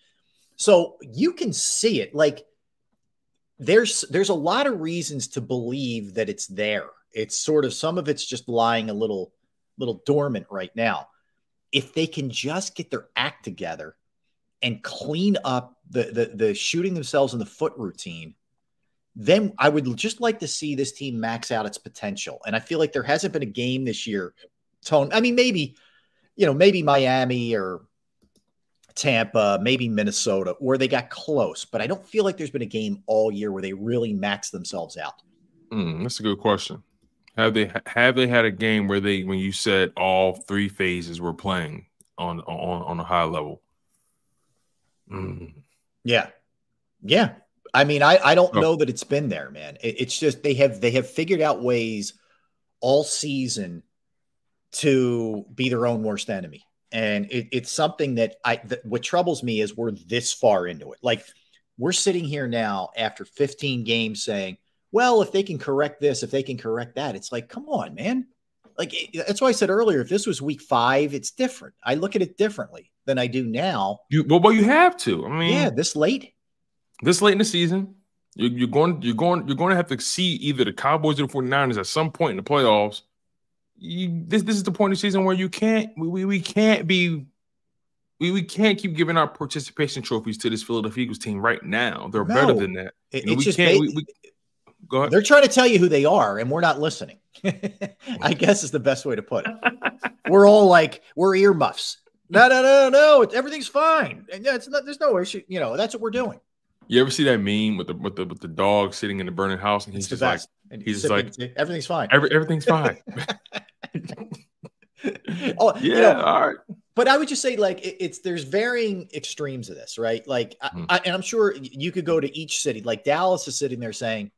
So you can see it. Like there's there's a lot of reasons to believe that it's there. It's sort of some of it's just lying a little little dormant right now. If they can just get their act together and clean up the the, the shooting themselves in the foot routine, then I would just like to see this team max out its potential. And I feel like there hasn't been a game this year. Tone, I mean, maybe, you know, maybe Miami or Tampa, maybe Minnesota, where they got close, but I don't feel like there's been a game all year where they really maxed themselves out. Mm, that's a good question. Have they have they had a game where they when you said all three phases were playing on on on a high level? Mm. Yeah, yeah. I mean, I I don't oh. know that it's been there, man. It, it's just they have they have figured out ways all season to be their own worst enemy, and it, it's something that I that what troubles me is we're this far into it. Like we're sitting here now after 15 games saying well, if they can correct this, if they can correct that, it's like, come on, man. Like that's why I said earlier, if this was week five, it's different. I look at it differently than I do now. You well, well you have to. I mean, yeah, this late, this late in the season, you're, you're going, you're going, you're going to have to see either the Cowboys or the 49ers at some point in the playoffs. You, this this is the point of the season where you can't we, we, can't be we, we can't keep giving our participation trophies to this Philadelphia Eagles team right now. They're no, better than that. It, you know, we we, Go ahead. They're trying to tell you who they are, and we're not listening. <laughs> I guess is the best way to put it. we're all like we're earmuffs. No, no, no, no. Everything's fine, and yeah, it's not. There's no issue. You know, that's what we're doing. You ever see that meme with the with the with the dog sitting in the burning house, and he's just like, and he's, he's like, everything's fine. Every, everything's fine. <laughs> oh, yeah, you know, all right. But I would just say, like, it, it's there's varying extremes of this, right? Like, mm-hmm. I, and I'm sure you could go to each city. Like Dallas is sitting there saying,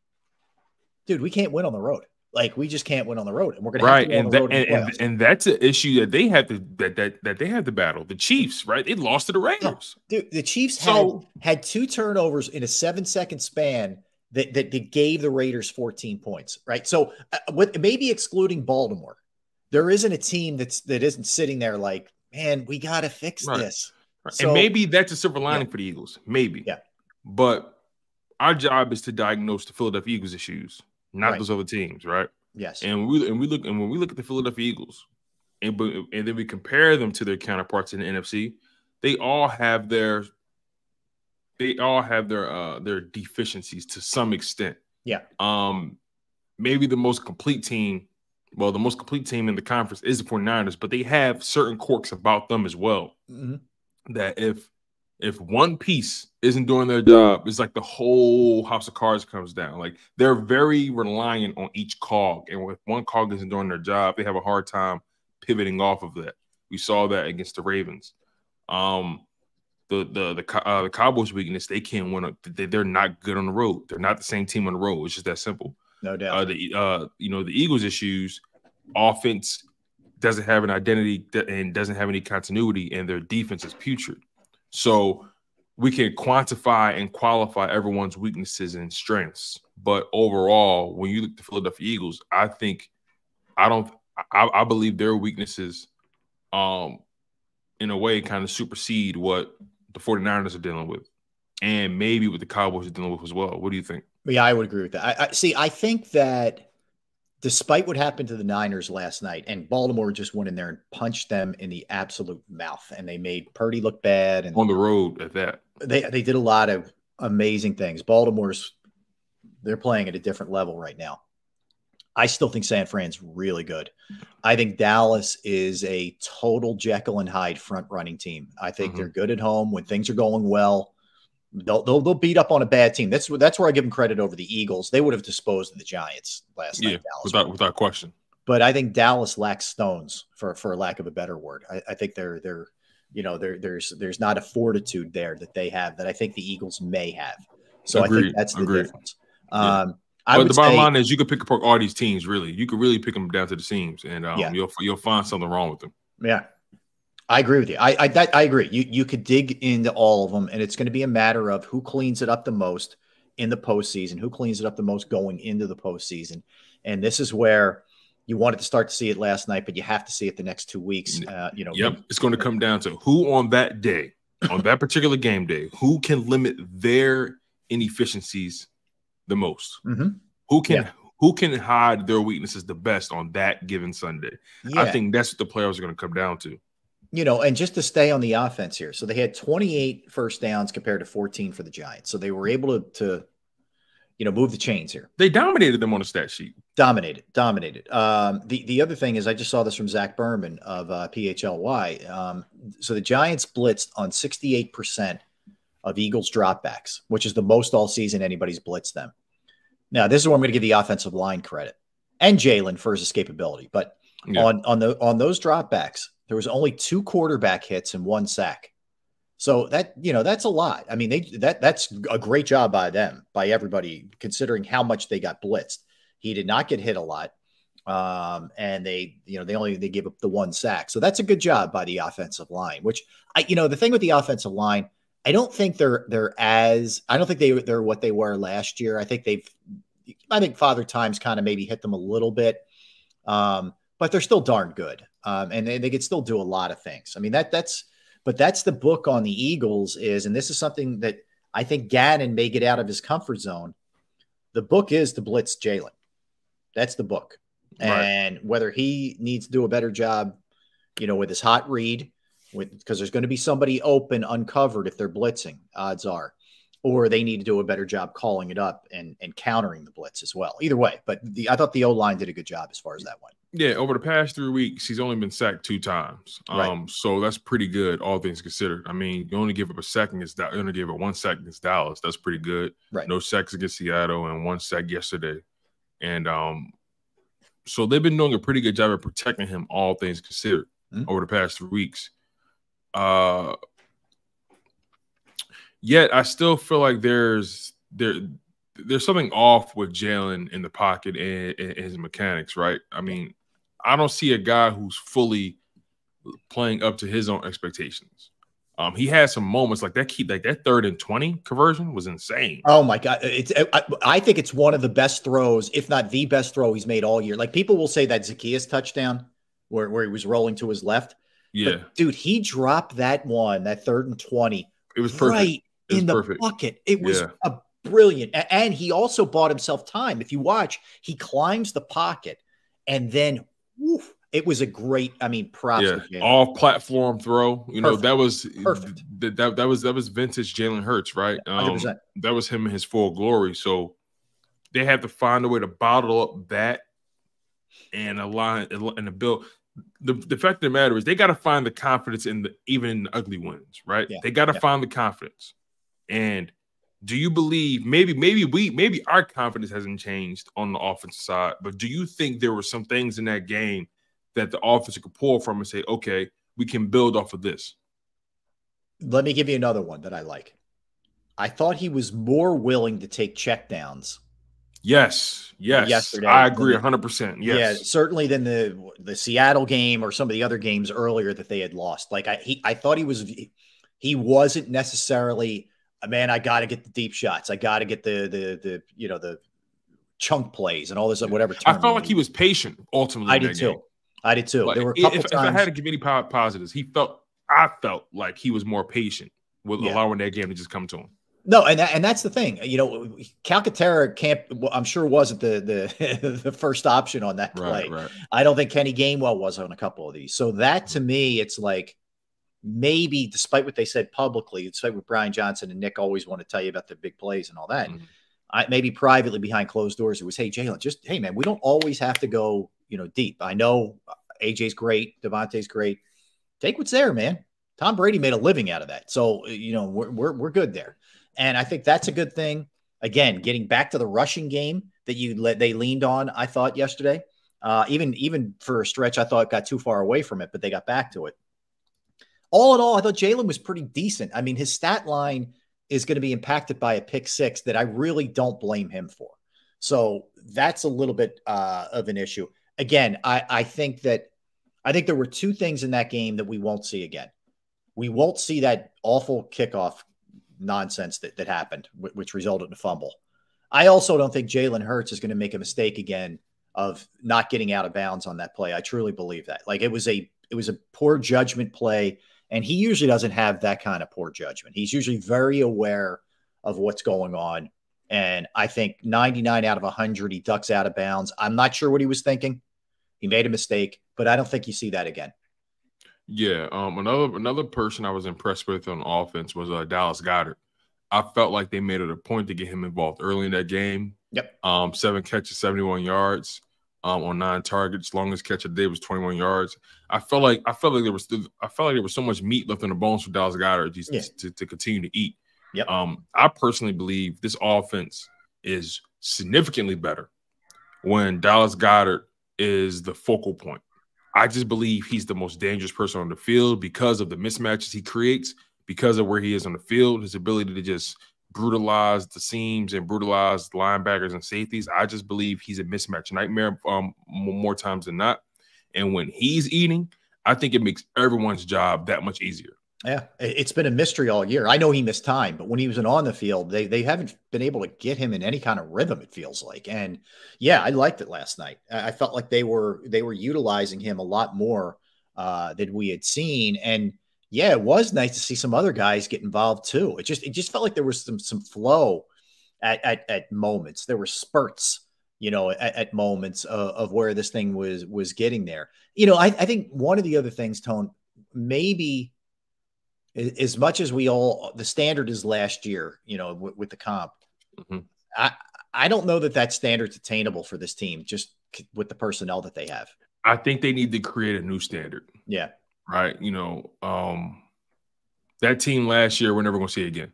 dude, we can't win on the road. Like we just can't win on the road, and we're gonna right. and that, and, and, and, that's an issue that they have to that, that that they have to battle. The Chiefs, right? They lost to the Raiders. dude, the Chiefs so, had had two turnovers in a seven second span that, that, that gave the Raiders 14 points, right? So, uh, with maybe excluding Baltimore, there isn't a team that's that isn't sitting there like, man, we got to fix right. this. Right. So, and maybe that's a silver lining yeah. for the Eagles, maybe. Yeah. But our job is to diagnose the Philadelphia Eagles issues not right. those other teams, right? Yes. And we and we look and when we look at the Philadelphia Eagles, and and then we compare them to their counterparts in the NFC, they all have their they all have their uh their deficiencies to some extent. Yeah. Um maybe the most complete team, well, the most complete team in the conference is the 49ers, but they have certain quirks about them as well. Mm-hmm. That if if one piece isn't doing their job, it's like the whole house of cards comes down. Like they're very reliant on each cog, and if one cog isn't doing their job, they have a hard time pivoting off of that. We saw that against the Ravens. Um, the the the, uh, the Cowboys' weakness they can't win. They, they're not good on the road. They're not the same team on the road. It's just that simple. No doubt. Uh, the uh, you know the Eagles' issues, offense doesn't have an identity and doesn't have any continuity, and their defense is putrid. So we can quantify and qualify everyone's weaknesses and strengths. But overall, when you look at the Philadelphia Eagles, I think I don't I, I believe their weaknesses um in a way kind of supersede what the 49ers are dealing with. And maybe what the Cowboys are dealing with as well. What do you think? Yeah, I would agree with that. I, I see. I think that despite what happened to the Niners last night, and Baltimore just went in there and punched them in the absolute mouth, and they made Purdy look bad. And on the road at that, they they did a lot of amazing things. Baltimore's they're playing at a different level right now. I still think San Fran's really good. I think Dallas is a total Jekyll and Hyde front running team. I think mm-hmm. they're good at home when things are going well. They'll, they'll, they'll beat up on a bad team. That's that's where I give them credit over the Eagles. They would have disposed of the Giants last yeah, night. Dallas without without question. But I think Dallas lacks stones, for for lack of a better word. I, I think they're they're you know there there's there's not a fortitude there that they have that I think the Eagles may have. So Agreed. I think that's the Agreed. difference. Yeah. Um, I but the bottom say, line is you could pick apart all these teams. Really, you could really pick them down to the seams, and um, yeah. you'll you'll find something wrong with them. Yeah, I agree with you. I I, that, I agree. You you could dig into all of them, and it's going to be a matter of who cleans it up the most in the postseason, who cleans it up the most going into the postseason, and this is where you wanted to start to see it last night, but you have to see it the next two weeks. Uh, you know, yep, it's going to come down to who on that day, on that particular game day, who can limit their inefficiencies the most. Mm-hmm. Who can yeah. who can hide their weaknesses the best on that given Sunday? Yeah. I think that's what the players are going to come down to you know, and just to stay on the offense here. So they had 28 first downs compared to 14 for the Giants. So they were able to, to you know, move the chains here. They dominated them on the stat sheet. Dominated, dominated. Um, the the other thing is, I just saw this from Zach Berman of uh, PHLY. Um, so the Giants blitzed on 68 percent of Eagles dropbacks, which is the most all season anybody's blitzed them. Now, this is where I'm going to give the offensive line credit and Jalen for his escapability. But yeah. on on the on those dropbacks, there was only two quarterback hits and one sack. So that you know that's a lot. I mean, they that that's a great job by them, by everybody, considering how much they got blitzed. He did not get hit a lot, um, and they you know they only they gave up the one sack. So that's a good job by the offensive line. Which I you know the thing with the offensive line, I don't think they're they're as I don't think they they're what they were last year. I think they've I think Father Times kind of maybe hit them a little bit, um, but they're still darn good, um, and they, they could still do a lot of things. I mean that that's but that's the book on the Eagles is, and this is something that I think Gannon may get out of his comfort zone. The book is to blitz Jalen. That's the book. Right. And whether he needs to do a better job, you know, with his hot read, with because there's going to be somebody open, uncovered if they're blitzing, odds are, or they need to do a better job calling it up and and countering the blitz as well. Either way, but the I thought the O line did a good job as far as that went. Yeah, over the past three weeks, he's only been sacked two times. Um, right. so that's pretty good, all things considered. I mean, you only give up a second against you only give up one sack against Dallas. That's pretty good. Right. No sacks against Seattle and one sack yesterday. And um, so they've been doing a pretty good job of protecting him, all things considered, mm-hmm. over the past three weeks. Uh yet I still feel like there's there there's something off with Jalen in the pocket and, and, his mechanics, right? I mean, I don't see a guy who's fully playing up to his own expectations. Um, he had some moments like that. Keep like that third and twenty conversion was insane. Oh my god! It's I, I, think it's one of the best throws, if not the best throw he's made all year. Like people will say that Zaccheaus touchdown, where where he was rolling to his left. Yeah, but, dude, he dropped that one, that third and twenty. It was perfect. Right in the perfect. bucket. It was Yeah. a brilliant, and he also bought himself time. If you watch, he climbs the pocket, and then woof, it was a great. I mean, props. Yeah. Off platform throw. You know that was Perfect. That, that that was that was vintage Jalen Hurts, right? Um, 100%. that was him in his full glory. So they had to find a way to bottle up that and align and the build. The, the fact of the matter is they got to find the confidence in the even in the ugly wins, right? Yeah, They got to yeah. find the confidence. And do you believe maybe maybe we maybe our confidence hasn't changed on the offensive side, but do you think there were some things in that game that the offense could pull from and say, okay, we can build off of this? Let me give you another one that I like. I thought he was more willing to take checkdowns. Yes, yes, Yesterday. I agree hundred percent. Yes, Yeah, certainly than the the Seattle game or some of the other games earlier that they had lost. Like I he I thought he was he wasn't necessarily Ah, man, I got to get the deep shots. I got to get the the the you know the chunk plays and all this whatever. I felt like he was patient. Ultimately, I did too. game. I did too. Like, there were a if- couple if, if. I had to give any positives, he felt I felt like he was more patient with Yeah. allowing that game to just come to him. No, and that, and that's the thing. You know, Calcaterra can't. I'm sure wasn't the the <laughs> the first option on that play. Right, right. I don't think Kenny Gainwell was on a couple of these. So that to me, it's like maybe, despite what they said publicly, despite what Brian Johnson and Nick always want to tell you about the big plays and all that, Mhm. I, maybe privately behind closed doors, it was, hey Jalen, just hey man, we don't always have to go you know deep. I know AJ's great, DeVonta's great. Take what's there, man. Tom Brady made a living out of that, so you know we're we're, we're good there. And I think that's a good thing. Again, getting back to the rushing game that you let they leaned on, I thought yesterday. Uh, even even for a stretch, I thought it got too far away from it, but they got back to it. All in all, I thought Jalen was pretty decent. I mean, his stat line is going to be impacted by a pick six that I really don't blame him for. So that's a little bit uh, of an issue. Again, I, I think that I think there were two things in that game that we won't see again. We won't see that awful kickoff nonsense that, that happened, which resulted in a fumble. I also don't think Jalen Hurts is going to make a mistake again of not getting out of bounds on that play. I truly believe that. Like it was a it was a poor judgment play, and he usually doesn't have that kind of poor judgment. He's usually very aware of what's going on. And I think 99 out of 100, he ducks out of bounds. I'm not sure what he was thinking. He made a mistake, but I don't think you see that again. Yeah. Um. Another another person I was impressed with on offense was uh, Dallas Goedert. I felt like they made it a point to get him involved early in that game. Yep. Um, seven catches, 71 yards um, on nine targets. Longest catch of the day was 21 yards. I felt like I felt like there was still, I felt like there was so much meat left on the bones for Dallas Goedert Yeah. to, to continue to eat. Yep. Um, I personally believe this offense is significantly better when Dallas Goedert is the focal point. I just believe he's the most dangerous person on the field because of the mismatches he creates, because of where he is on the field, his ability to just brutalize the seams and brutalize linebackers and safeties. I just believe he's a mismatch nightmare um, more times than not. And when he's eating, I think it makes everyone's job that much easier. Yeah, it- it's been a mystery all year. I know he missed time, but when he was on the field, they they haven't been able to get him in any kind of rhythm. It feels like, and yeah, I liked it last night. I I felt like they were they were utilizing him a lot more uh, than we had seen, and yeah, it was nice to see some other guys get involved too. It just it just felt like there was some some flow at at, at moments. There were spurts, you know, at, at moments of, of where this thing was was getting there. You know, I, I think one of the other things, Tone, maybe as much as we all the standard is last year, you know, with, with the comp. Mhm. I I don't know that that standard's attainable for this team just with the personnel that they have. I think they need to create a new standard. Yeah, right? You know, um, that team last year, we're never going to see again,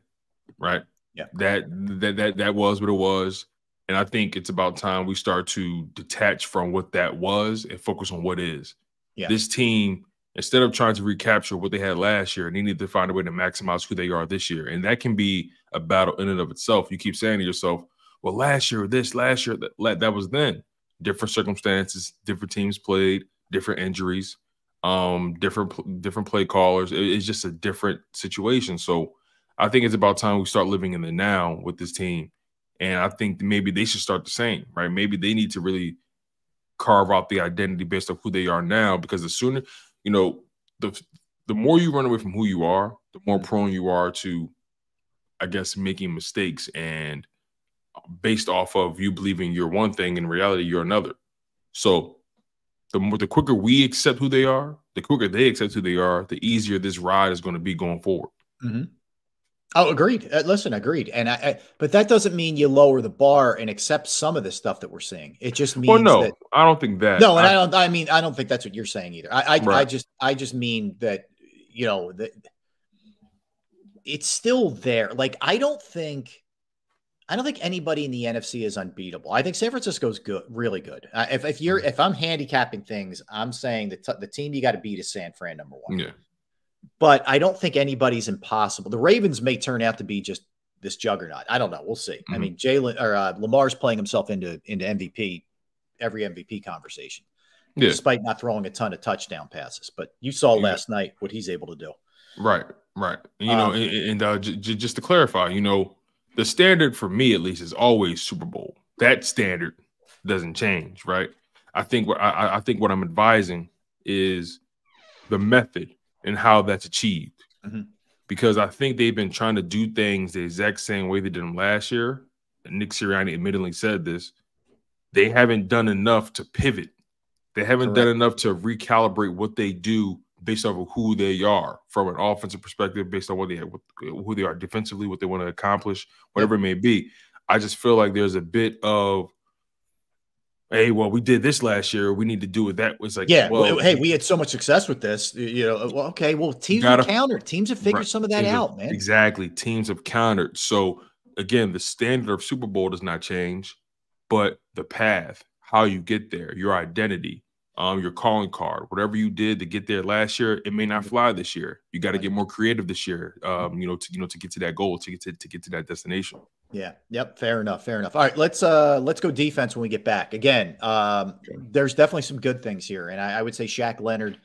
right? Yeah. That that that that was what it was, and I think it's about time we start to detach from what that was and focus on what is. Yeah. This team, instead of trying to recapture what they had last year, and they need to find a way to maximize who they are this year, and that can be a battle in and of itself. You keep saying to yourself, "Well, last year this, last year that, that was then." Different circumstances, different teams played, different injuries um different different play callers. It- it's just a different situation. So i think it's about time we start living in the now with this team. And i think maybe they should start the same right? Maybe they need to really carve out the identity based on who they are now because the sooner you know the the more you run away from who you are the more prone you are to i guess making mistakes and based off of you believing you're one thing in reality you're another. So the more the quicker we accept who they are, the quicker they accept who they are, the easier this ride is going to be going forward. Oh, agreed. Uh, listen, agreed. And I, I, but that doesn't mean you lower the bar and accept some of the stuff that we're seeing. It just means Well, no, that I don't think that. no, and I, I- don't. I mean, I don't think that's what you're saying either. I, I, I just, I just mean that you know that it's still there. Like I don't think, I don't think anybody in the NFC is unbeatable. I think San Francisco's good, really good. Uh, if if you're if I'm handicapping things, I'm saying the t- the team you got to beat is San Fran number one. Yeah. But I don't think anybody's impossible. The Ravens may turn out to be just this juggernaut. I don't know. We'll see. I Mhm. mean, Jalen or uh, Lamar's playing himself into into MVP every MVP conversation Yeah. despite not throwing a ton of touchdown passes. But you saw Yeah. last night what he's able to do. Right, right. You know, Um, and, and uh, j- j- just to clarify, you know, the standard for me at least is always Super Bowl. That standard doesn't change, right? I think what I, I- think what I'm advising is the method and how that's achieved, Mhm. because I think they've been trying to do things the exact same way they did them last year. And Nick Sirianni admittedly said this. They haven't done enough to pivot. They haven't done enough to recalibrate what they do based off of who they are from an offensive perspective, based on what they what, who they are defensively, what they want to accomplish, whatever it may be. I just feel like there's a bit of, hey, well, we did this last year. We need to do it that. It's like, Yeah. well, hey, we had so much success with this. You know, well, okay. Well, teams gotta- have countered. Teams have figured Right. some of that Teams have- out, man. Exactly. Teams have countered. So again, the standard of Super Bowl does not change, but the path, how you get there, your identity, um, your calling card, whatever you did to get there last year, it may not fly this year. You got to get more creative this year. Um, you know, to you know, to get to that goal, to get to, to get to that destination. Yeah. Yep. Fair enough. Fair enough. All right. Let's uh let's go defense when we get back. Again, um, there's definitely some good things here, and I, I would say Shaq Leonard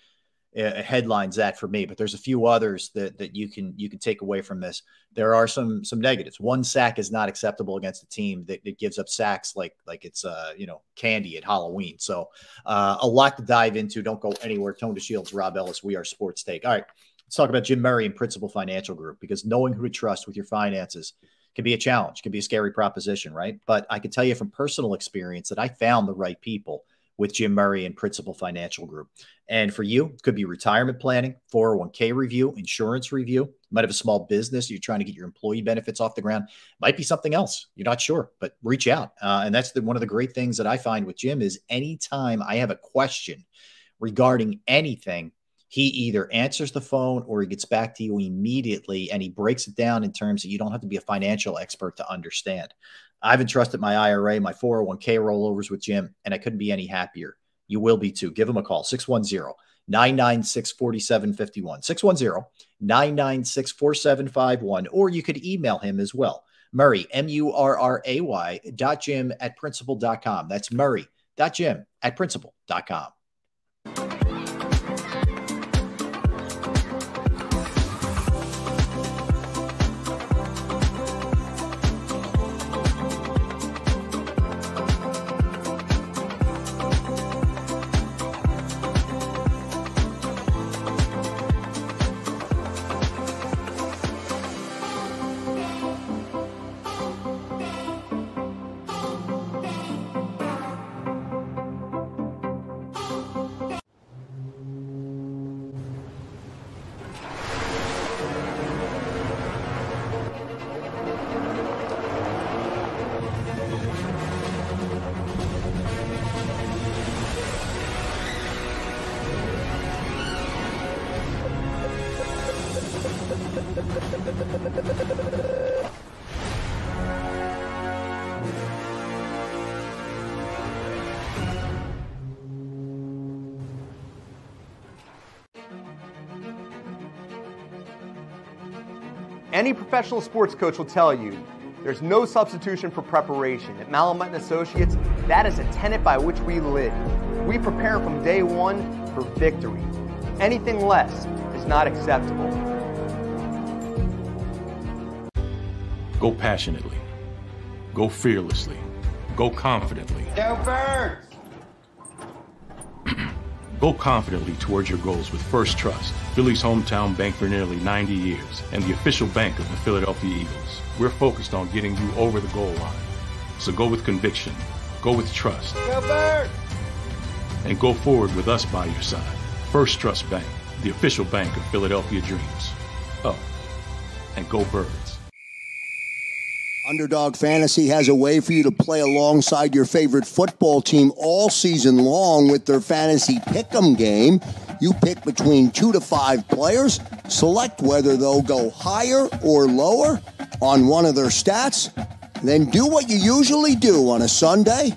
uh, headlines that for me. But there's a few others that that you can you can take away from this. There are some some negatives. One sack is not acceptable against a team that, that gives up sacks like like it's uh you know candy at Halloween. So uh, a lot to dive into. Don't go anywhere. Tone DeShields, Rob Ellis. We are Sports Take. All right. Let's talk about Jim Murray and Principal Financial Group because knowing who to trust with your finances can be a challenge, can be a scary proposition, right? But I can tell you from personal experience that I found the right people with Jim Murray and Principal Financial Group. And for you, it could be retirement planning, 401k review, insurance review. You might have a small business. You're trying to get your employee benefits off the ground. Might be something else. You're not sure, but reach out. Uh, and that's the, one of the great things that I find with Jim is anytime I have a question regarding anything, he either answers the phone or he gets back to you immediately and he breaks it down in terms that you don't have to be a financial expert to understand. I've entrusted my IRA, my 401k rollovers with Jim, and I couldn't be any happier. You will be too. Give him a call 610 996 4751. 610 996 4751. Or you could email him as well. Murray, M U R R A Y dot Jim at principal.com. That's Murray dot Jim at principal.com. Any professional sports coach will tell you there's no substitution for preparation. At Malamut and Associates, that is a tenet by which we live. We prepare from day one for victory. Anything less is not acceptable. Go passionately. Go fearlessly. Go confidently. Go Birds! Go confidently towards your goals with Firstrust, Philly's hometown bank for nearly 90 years, and the official bank of the Philadelphia Eagles. We're focused on getting you over the goal line. So go with conviction, go with trust, Go and go forward with us by your side. Firstrust Bank, the official bank of Philadelphia Dreams. Oh, and go Birds. Underdog Fantasy has a way for you to play alongside your favorite football team all season long with their fantasy pick'em game. You pick between two to five players, select whether they'll go higher or lower on one of their stats, then do what you usually do on a Sunday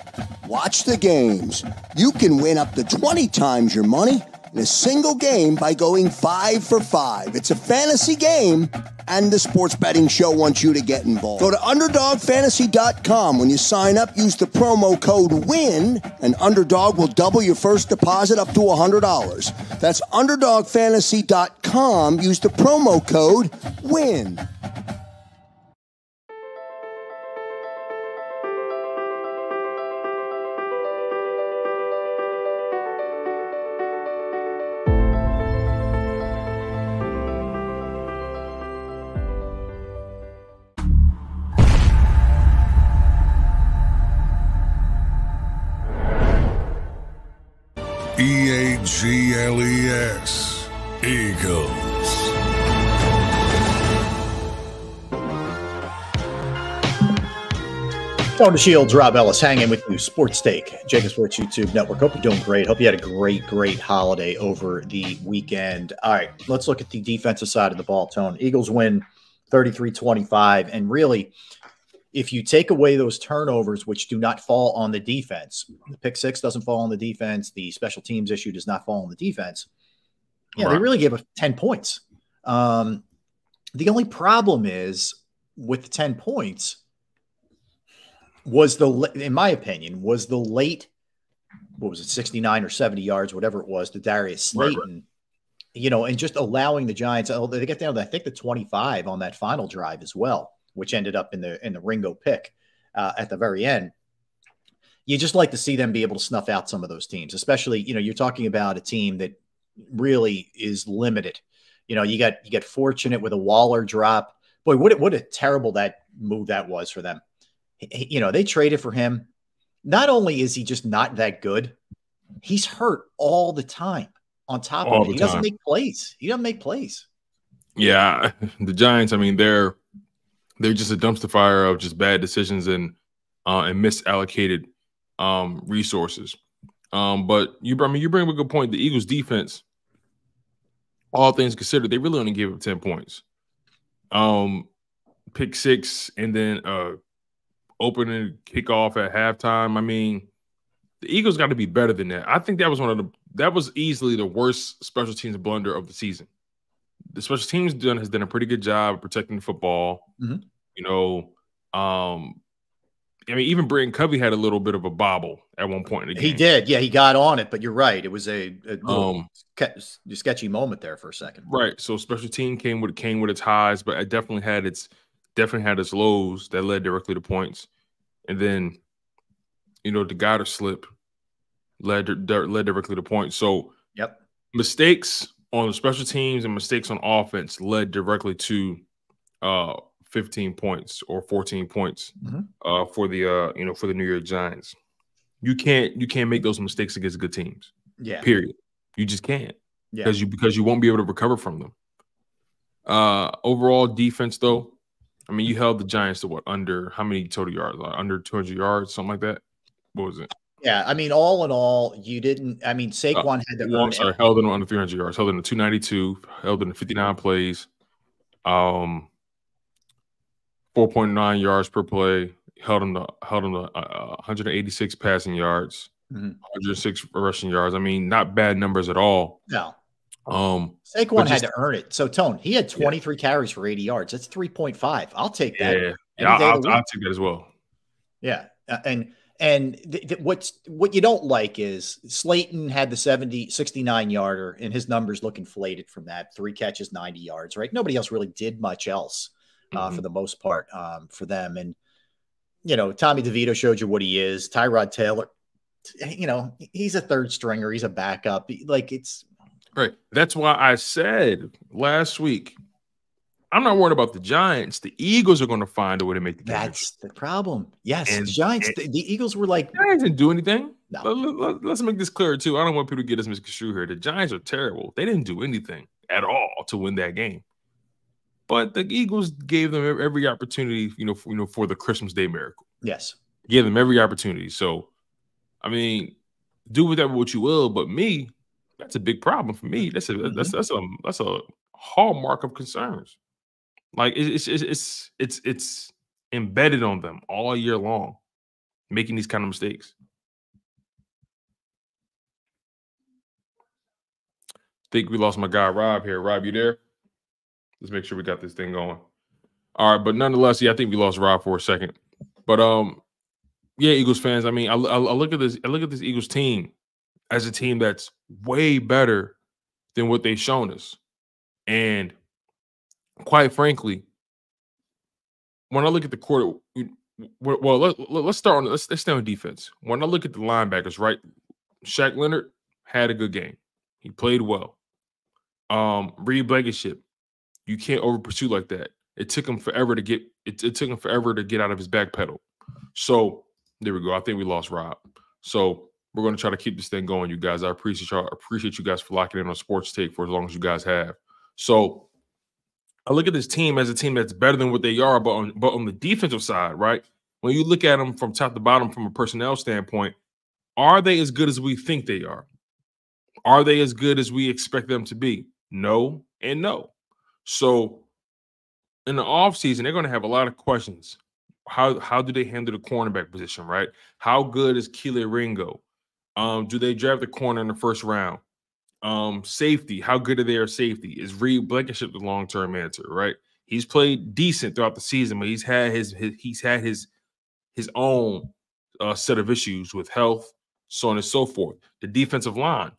watch the games. You can win up to 20 times your money in a single game by going five for five. It's a fantasy game, and the sports betting show wants you to get involved. Go to UnderdogFantasy.com. When you sign up, use the promo code WIN, and Underdog will double your first deposit up to $100. That's UnderdogFantasy.com. Use the promo code WIN. G L E S. Eagles. Tone DeShields, Rob Ellis, hanging with you. Sports Take, JAKIB Sports YouTube Network. Hope you're doing great. Hope you had a great, great holiday over the weekend. All right, let's look at the defensive side of the ball, Tone. Eagles win 33 25. And really, if you take away those turnovers, which do not fall on the defense, the pick six doesn't fall on the defense, the special teams issue does not fall on the defense. Yeah, they really gave us 10 points. Um, the only problem is with the 10 points was the, in my opinion, was the late, what was it, 69 or 70 yards, whatever it was, to Darius Right, right. Slayton, you know, and just allowing the Giants, oh, they get down to, I think, the 25 on that final drive as well, which ended up in the, in the Ringo pick uh, at the very end. You just like to see them be able to snuff out some of those teams, especially, you know, you're talking about a team that really is limited. You know, you got you get fortunate with a Waller drop. Boy, what a- what a terrible that move that was for them. He- You know, they traded for him. Not only is he just not that good, He's hurt all the time. On top All of it, he doesn't make plays. He doesn't make plays. Yeah, <laughs> the Giants. I mean, they're they're just a dumpster fire of just bad decisions and uh, and misallocated um, resources. Um, but you, I mean, you bring up a good point. The Eagles' defense, all things considered, they really only gave up ten points. Um, pick six, and then uh, opening kickoff at halftime. I mean, the Eagles got to be better than that. I think that was one of the that was easily the worst special teams blunder of the season the special teams done has done a pretty good job of protecting the football. Mhm. You know, um, I mean, even Britton Covey had a little bit of a bobble at one point in the game. He did. Yeah, he got on it, but you're right. It was a, a Um, ske- sketchy moment there for a second. Right. So special team came with came with its highs, but it definitely had its definitely had its lows that led directly to points. And then, you know, the Goedert slip led led directly to points. So Yep. mistakes on the special teams and mistakes on offense led directly to uh 15 points or 14 points Mhm. uh for the uh you know for the New York Giants. You can't you can't make those mistakes against good teams. Yeah. Period. You just can't Yeah. because you because you won't be able to recover from them. Uh overall defense though, I mean you held the Giants to what under how many total yards? Like under 200 yards, something like that. What was it? Yeah. I mean, all in all, you didn't. I mean, Saquon had to I'm sorry, held them under 300 yards, held in to 292, held in 59 plays, um, 4.9 yards per play, held them to held them to uh, 186 passing yards, Mhm. 106 rushing yards. I mean, not bad numbers at all. No. Um, Saquon but had to earn it. So, Tone, he had 23 carries for 80 yards. That's 3.5. I'll take that. yeah, yeah, I'll, I'll take that as well. Yeah, uh, and and th- th- what's what you don't like is Slayton had the 70 69 yarder and his numbers look inflated from that. Three catches, 90 yards, right? Nobody else really did much else uh, for the most part um, for them. And you know, Tommy DeVito showed you what he is. Tyrod Taylor, you know, he's a third stringer, he's a backup. Like it's Right. That's why I said last week, I'm not worried about the Giants. The Eagles are going to find a way to make the game. that's the problem. Yes, And- the Giants, and- the, the Eagles were like, Giants didn't do anything. No. Let, us make this clear too. I don't want people to get us misconstrued here. The Giants are terrible. They didn't do anything at all to win that game. But the Eagles gave them every opportunity, you know, for, you know, for the Christmas Day miracle. yes, Gave them every opportunity. So, I mean, do with that what you will. But me, that's a big problem for me. That's a mm-hmm. that's that's a that's a hallmark of concerns. Like it's it's it's it's it's embedded on them all year long, making these kind of mistakes. Think we lost my guy Rob here. Rob, you there? Let's make sure we got this thing going. All right, but nonetheless, yeah, I think we lost Rob for a second. But um, yeah, Eagles fans. I mean, I, I, I look at this. I look at this Eagles team as a team that's way better than what they've shown us, and quite frankly, when I look at the quarter, well, let, us start on let's, let's stay on defense. When I look at the linebackers, right, Shaq Leonard had a good game. He played well. Um, Reed Blankenship, you can't over pursue like that. It took him forever to get it, it took him forever to get out of his back pedal. So there we go. I think we lost Rob. So we're going to try to keep this thing going, you guys. I appreciate y'all. Appreciate you guys for locking in on Sports Take for as long as you guys have. So I look at this team as a team that's better than what they are, but on but on the defensive side, right? When you look at them from top to bottom from a personnel standpoint, are they as good as we think they are? Are they as good as we expect them to be? No and no. So in the offseason, they're going to have a lot of questions. How how do they handle the cornerback position, right? How good is Kelee Ringo? Um, do they draft the corner in the first round? Um, safety, how good are they at safety? Is Reed Blankenship the long-term answer, right? He's played decent throughout the season, but he's had his, his he's had his his own uh, set of issues with health, so on and so forth. The defensive line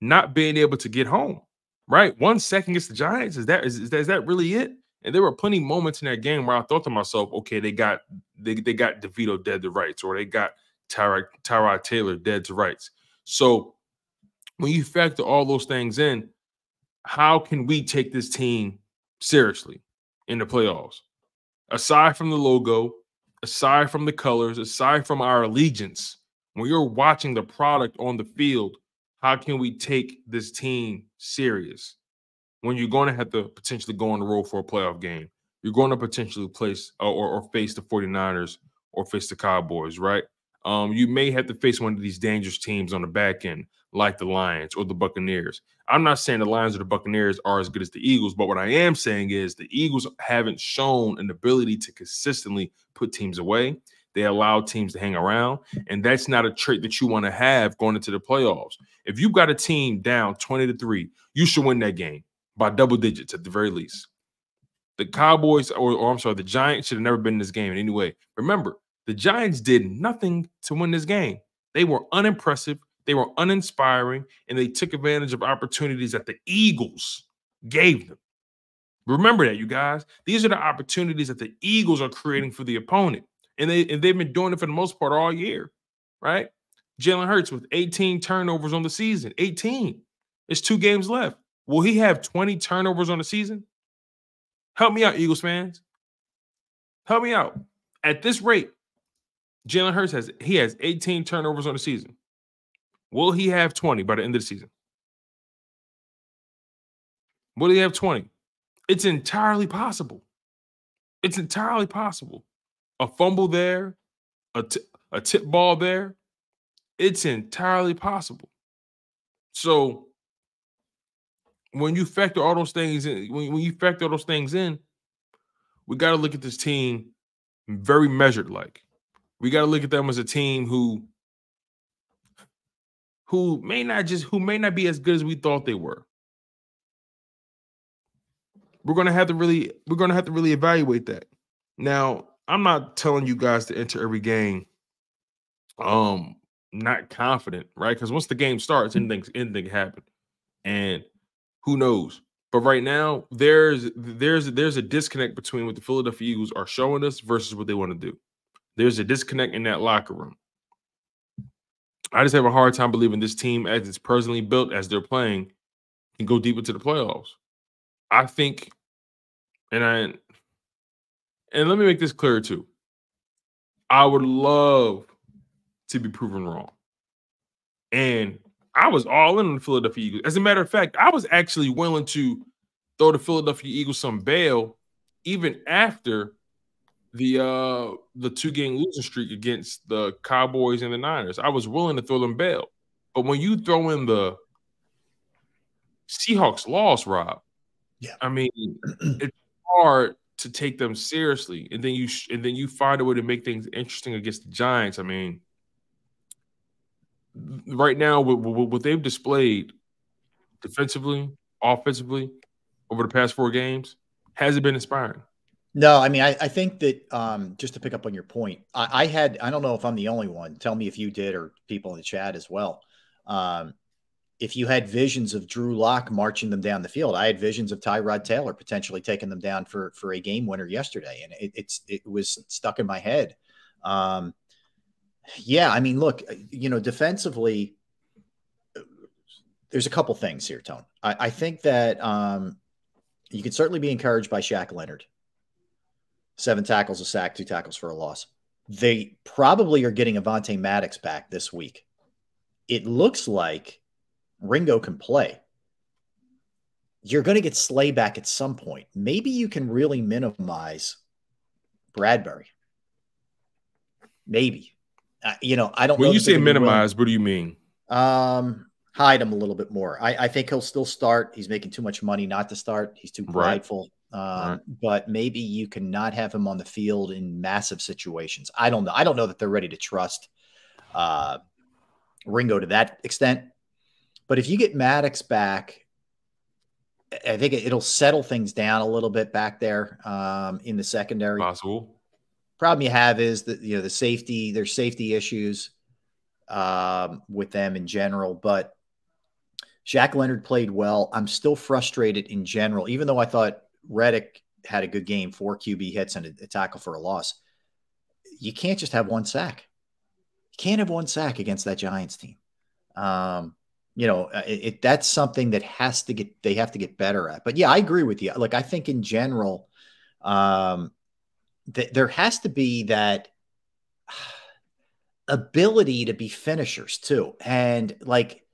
not being able to get home, right? One second against the Giants is that is, is that is that really it? And there were plenty moments in that game where I thought to myself, okay, they got they, they got DeVito dead to rights, or they got Tyrod Tyrod Taylor dead to rights. So when you factor all those things in, how can we take this team seriously in the playoffs? Aside from the logo, aside from the colors, aside from our allegiance, when you're watching the product on the field, how can we take this team serious when you're going to have to potentially go on the road for a playoff game? You're going to potentially place or, or, face the 49ers or face the Cowboys, right? Um, you may have to face one of these dangerous teams on the back end, like the Lions or the Buccaneers. I'm not saying the Lions or the Buccaneers are as good as the Eagles, but what I am saying is the Eagles haven't shown an ability to consistently put teams away. They allow teams to hang around, and that's not a trait that you want to have going into the playoffs. If you've got a team down 20 to 3, you should win that game by double digits at the very least. The Cowboys, or, or I'm sorry, the Giants should have never been in this game in any way. Remember, the Giants did nothing to win this game. They were unimpressive, they were uninspiring, and they took advantage of opportunities that the Eagles gave them. Remember that, you guys. These are the opportunities that the Eagles are creating for the opponent. And, they, and they've been doing it for the most part all year, right? Jalen Hurts with 18 turnovers on the season. 18. It's two games left. Will he have 20 turnovers on the season? Help me out, Eagles fans. Help me out. At this rate, Jalen Hurts has he has 18 turnovers on the season. Will he have 20 by the end of the season? Will he have 20? It's entirely possible. It's entirely possible. A fumble there, a, t- a tip ball there. It's entirely possible. So when you factor all those things in, when, when you factor all those things in, we got to look at this team very measured like we got to look at them as a team who who may not just who may not be as good as we thought they were. We're gonna have to really we're gonna have to really evaluate that. Now, I'm not telling you guys to enter every game um not confident, right? Because once the game starts, anything anything can happen. And who knows? But right now, there's there's there's a disconnect between what the Philadelphia Eagles are showing us versus what they want to do. There's a disconnect in that locker room. I just have a hard time believing this team, as it's personally built, as they're playing, can go deep into the playoffs. I think, and I, and let me make this clear too. I would love to be proven wrong, and I was all in on the Philadelphia Eagles. As a matter of fact, I was actually willing to throw the Philadelphia Eagles some bail, even after the uh the two game losing streak against the Cowboys and the Niners. I was willing to throw them bail. But when you throw in the Seahawks loss, Rob, yeah, I mean, <clears throat> it's hard to take them seriously. And then you sh- and then you find a way to make things interesting against the Giants. I mean, right now with what they've displayed defensively, offensively over the past four games, hasn't been inspiring. No, I mean, I, I think that um, just to pick up on your point, I, I, had, I don't know if I'm the only one. Tell me if you did or people in the chat as well. Um, if you had visions of Drew Lock marching them down the field, I had visions of Tyrod Taylor potentially taking them down for for a game winner yesterday, and it, it's it was stuck in my head. Um, yeah, I mean, look, you know, defensively, there's a couple things here, Tone. I, I think that um, you can certainly be encouraged by Shaq Leonard seven tackles, a sack, two tackles for a loss. They probably are getting Avonte Maddox back this week. It looks like Ringo can play. You're going to get Slay back at some point. Maybe you can really minimize Bradbury. Maybe. Uh, you know, I don't when you say minimize, what do you mean? Um, hide him a little bit more. I, I, think he'll still start. He's making too much money not to start. He's too prideful. Right. Um, right. But maybe you cannot have him on the field in massive situations. I don't know. I don't know that they're ready to trust uh, Ringo to that extent. But if you get Maddox back, I think it'll settle things down a little bit back there um, in the secondary. Possible. Problem you have is that you know the safety. There's safety issues um, with them in general, but Shaq Leonard played well. I'm still frustrated in general, even though I thought Reddick had a good game, four QB hits and a, a tackle for a loss. You can't just have one sack. You can't have one sack against that Giants team. Um, you know, uh, it, it, that's something that has to get they have to get better at. But yeah, I agree with you. Like I think in general, um, th- there has to be that <sighs> ability to be finishers too, and like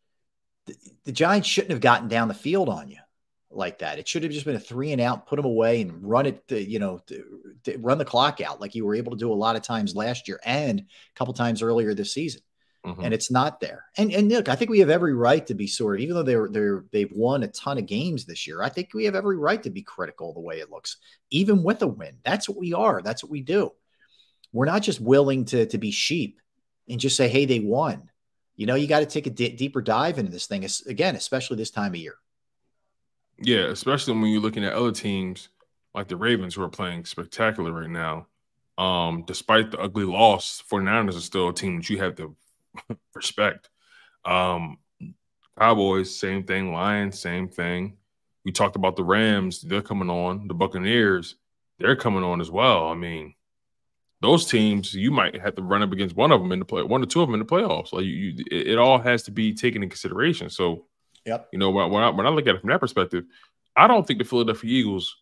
the, the Giants shouldn't have gotten down the field on you like that. It should have just been a three and out, put them away, and run it. To, you know, run the clock out like you were able to do a lot of times last year and a couple times earlier this season. Mm-hmm. And it's not there. And and look, I think we have every right to be sort of, even though they're they're they've won a ton of games this year. I think we have every right to be critical the way it looks, even with a win. That's what we are. That's what we do. We're not just willing to to be sheep and just say, "Hey, they won." You know, you got to take a d- deeper dive into this thing again, especially this time of year. Yeah, especially when you're looking at other teams like the Ravens who are playing spectacular right now. Um, despite the ugly loss, 49ers are still a team that you have to <laughs> respect. Um, Cowboys, same thing. Lions, same thing. We talked about the Rams, they're coming on. The Buccaneers, they're coming on as well. I mean, those teams, you might have to run up against one of them in the play, one or two of them in the playoffs. Like you, you it, it all has to be taken in consideration. So Yep. You know, when, when I, when I look at it from that perspective, I don't think the Philadelphia Eagles,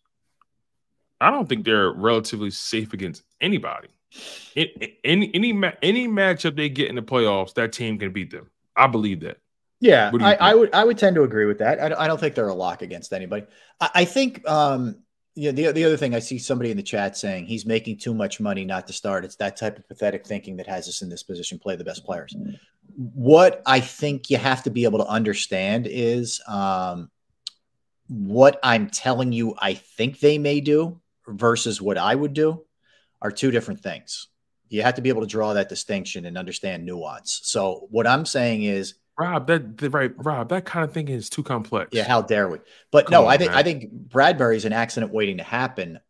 I don't think they're relatively safe against anybody. In, any any any matchup they get in the playoffs, that team can beat them. I believe that. Yeah, I, I, would I would tend to agree with that. I don't, I don't think they're a lock against anybody. I, I think um, yeah, the, the other thing I see somebody in the chat saying he's making too much money not to start. It's that type of pathetic thinking that has us in this position, play the best players. What I think you have to be able to understand is um, what I'm telling you, I think they may do versus what I would do are two different things. You have to be able to draw that distinction and understand nuance. So, what I'm saying is, Rob, that the, right, Rob, that kind of thinking is too complex. Yeah, how dare we? But Come no, on, I think man. I think Bradbury's an accident waiting to happen.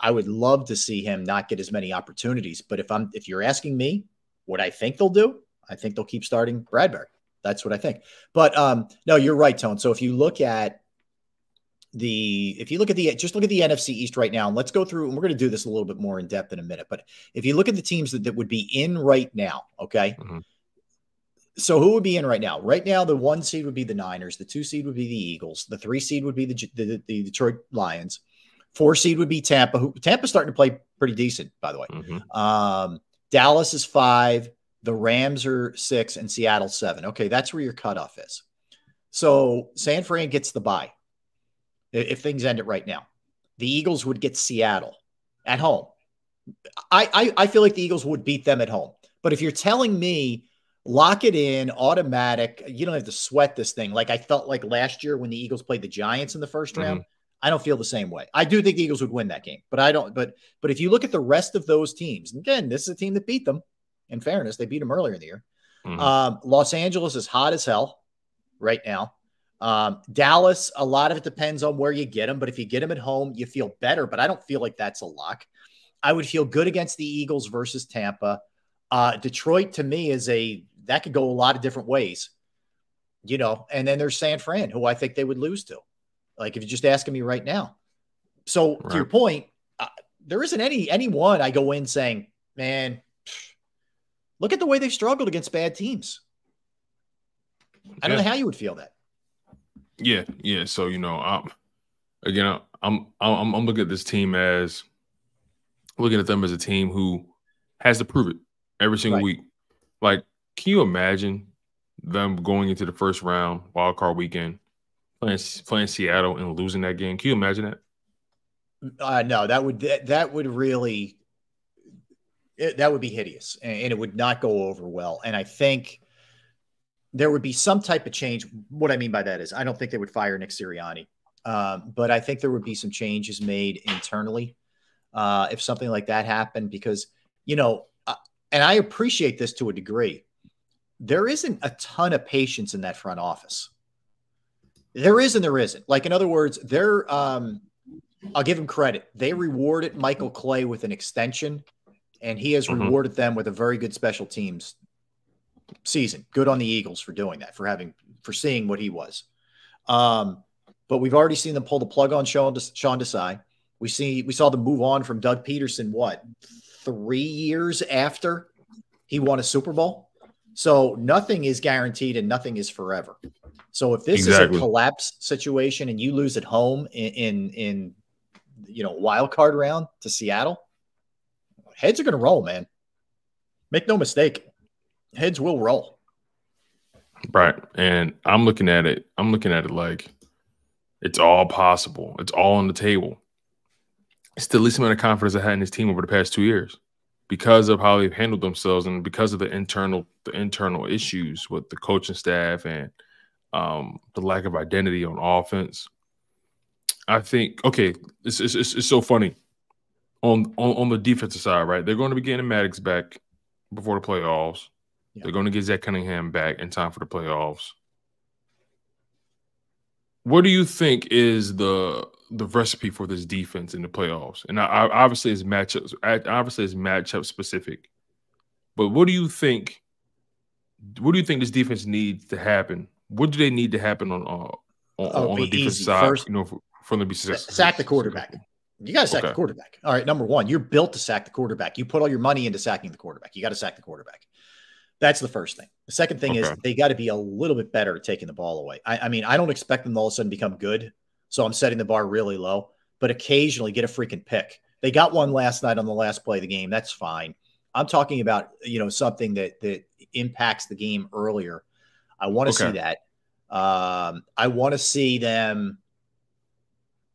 I would love to see him not get as many opportunities. But if I'm if you're asking me what I think they'll do, I think they'll keep starting Bradbury. That's what I think. But um, no, you're right, Tone. So if you look at the if you look at the just look at the NFC East right now, and let's go through, and we're going to do this a little bit more in depth in a minute. But if you look at the teams that, that would be in right now, okay. Mm-hmm so who would be in right now? Right now, the one seed would be the Niners. The two seed would be the Eagles. The three seed would be the, the, the Detroit Lions. Four seed would be Tampa. Who Tampa's starting to play pretty decent, by the way. Mm-hmm. Um, Dallas is five. The Rams are six, and Seattle seven. Okay, that's where your cutoff is. So San Fran gets the bye if things end it right now. The Eagles would get Seattle at home. I, I, I feel like the Eagles would beat them at home. But if you're telling me lock it in, automatic. You don't have to sweat this thing. Like I felt like last year when the Eagles played the Giants in the 1st mm-hmm. round. I don't feel the same way. I do think the Eagles would win that game, but I don't. But but if you look at the rest of those teams, again, this is a team that beat them. In fairness, they beat them earlier in the year. Mm-hmm. Um, Los Angeles is hot as hell right now. Um, Dallas, a lot of it depends on where you get them, but if you get them at home, you feel better. But I don't feel like that's a lock. I would feel good against the Eagles versus Tampa. Uh, Detroit to me is a that could go a lot of different ways, you know. And then there's San Fran, who I think they would lose to. Like if you're just asking me right now. So right. to your point, uh, there isn't any anyone I go in saying, man, look at the way they've struggled against bad teams. I don't know how you would feel that. Yeah, yeah. So you know, um, again, I'm I'm I'm looking at this team as looking at them as a team who has to prove it every single right. week. Like, can you imagine them going into the first round, wild card weekend, playing playing Seattle and losing that game? Can you imagine that? Uh, no, that would that, that would really it, that would be hideous, and, it would not go over well. And I think there would be some type of change. What I mean by that is, I don't think they would fire Nick Sirianni, um, but I think there would be some changes made internally uh, if something like that happened, because you know and I appreciate this to a degree, there isn't a ton of patience in that front office. There is and there isn't. Like, in other words, they're, um, I'll give them credit. They rewarded Michael Clay with an extension, and he has mm-hmm. rewarded them with a very good special teams season. Good on the Eagles for doing that, for having, for seeing what he was. Um, but we've already seen them pull the plug on Sean, Sean Desai. We see, we saw them move on from Doug Pederson. what, three years after he won a Super Bowl. So nothing is guaranteed and nothing is forever. So if this exactly. is a collapse situation and you lose at home in, in, in you know wild card round to Seattle, heads are going to roll, man. Make no mistake, heads will roll. Right. And I'm looking at it, I'm looking at it like it's all possible. It's all on the table. It's the least amount of confidence I had in this team over the past two years because of how they've handled themselves and because of the internal the internal issues with the coaching staff and um, the lack of identity on offense. I think okay, it's, it's, it's, it's so funny on, on on the defensive side, right? They're going to be getting Maddox back before the playoffs. Yeah. They're going to get Zach Cunningham back in time for the playoffs. What do you think is the the recipe for this defense in the playoffs? And I, I, obviously, it's matchups. Obviously, it's matchup specific. But what do you think? What do you think this defense needs to happen? What do they need to happen on uh, on, on the defense side? First, you know, for, for them to be successful. Sack the quarterback. You got to sack okay. the quarterback. All right, number one, you're built to sack the quarterback. You put all your money into sacking the quarterback. You got to sack the quarterback. That's the first thing. The second thing okay. is they got to be a little bit better at taking the ball away. I, I, mean, I don't expect them to all of a sudden become good. So I'm setting the bar really low, but occasionally get a freaking pick. They got one last night on the last play of the game. That's fine. I'm talking about, you know, something that that impacts the game earlier. I want to okay. see that. Um, I want to see them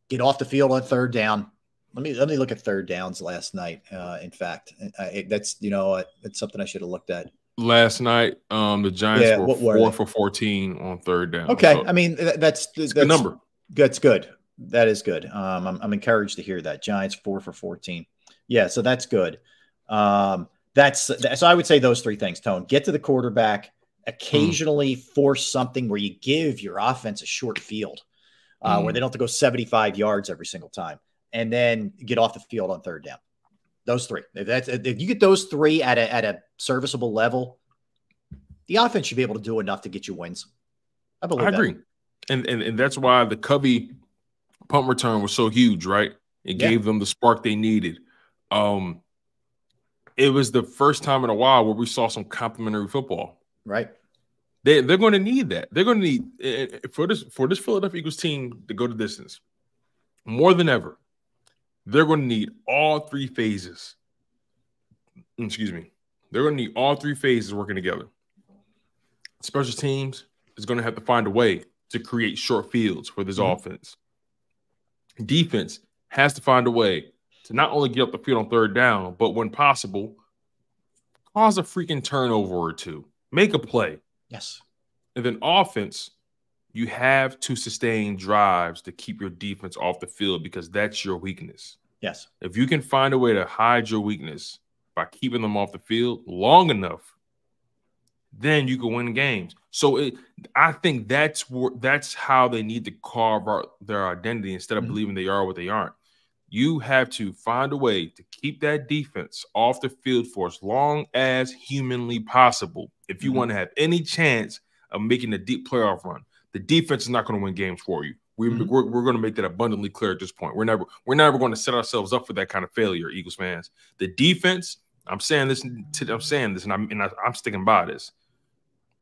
get off the field on third down. Let me let me look at third downs last night. Uh, in fact, I, that's you know it's something I should have looked at last night. Um, the Giants yeah, were four for fourteen on third down. Okay, so I mean that's that's good number. That's good. That is good. Um, I'm, I'm encouraged to hear that Giants four for fourteen. Yeah, so that's good. Um, that's so I would say those three things. Tone, get to the quarterback. Occasionally, mm. force something where you give your offense a short field, uh, mm. where they don't have to go 75 yards every single time, and then get off the field on third down. Those three. If that's if you get those three at a at a serviceable level, the offense should be able to do enough to get you wins. I believe. I agree, that. and, and and that's why the Covey punt return was so huge, right? It yeah. gave them the spark they needed. Um, it was the first time in a while where we saw some complimentary football. Right. They they're going to need that. They're going to need eh, eh, for this for this Philadelphia Eagles team to go to distance more than ever they're going to need all three phases. Excuse me. They're going to need all three phases working together. Special teams is going to have to find a way to create short fields for this mm-hmm. offense. Defense has to find a way to not only get up the field on third down, but when possible, cause a freaking turnover or two, make a play. Yes. And then offense you have to sustain drives to keep your defense off the field because that's your weakness. Yes. If you can find a way to hide your weakness by keeping them off the field long enough, then you can win games. So it, I think that's where that's how they need to carve out their identity instead of mm-hmm. believing they are what they aren't. You have to find a way to keep that defense off the field for as long as humanly possible. If you mm-hmm. want to have any chance of making a deep playoff run, the defense is not going to win games for you. We, mm-hmm. We're, we're going to make that abundantly clear at this point. We're never we're never going to set ourselves up for that kind of failure, Eagles fans. The defense, I'm saying this, to, I'm saying this, and I'm and I, am sticking by this.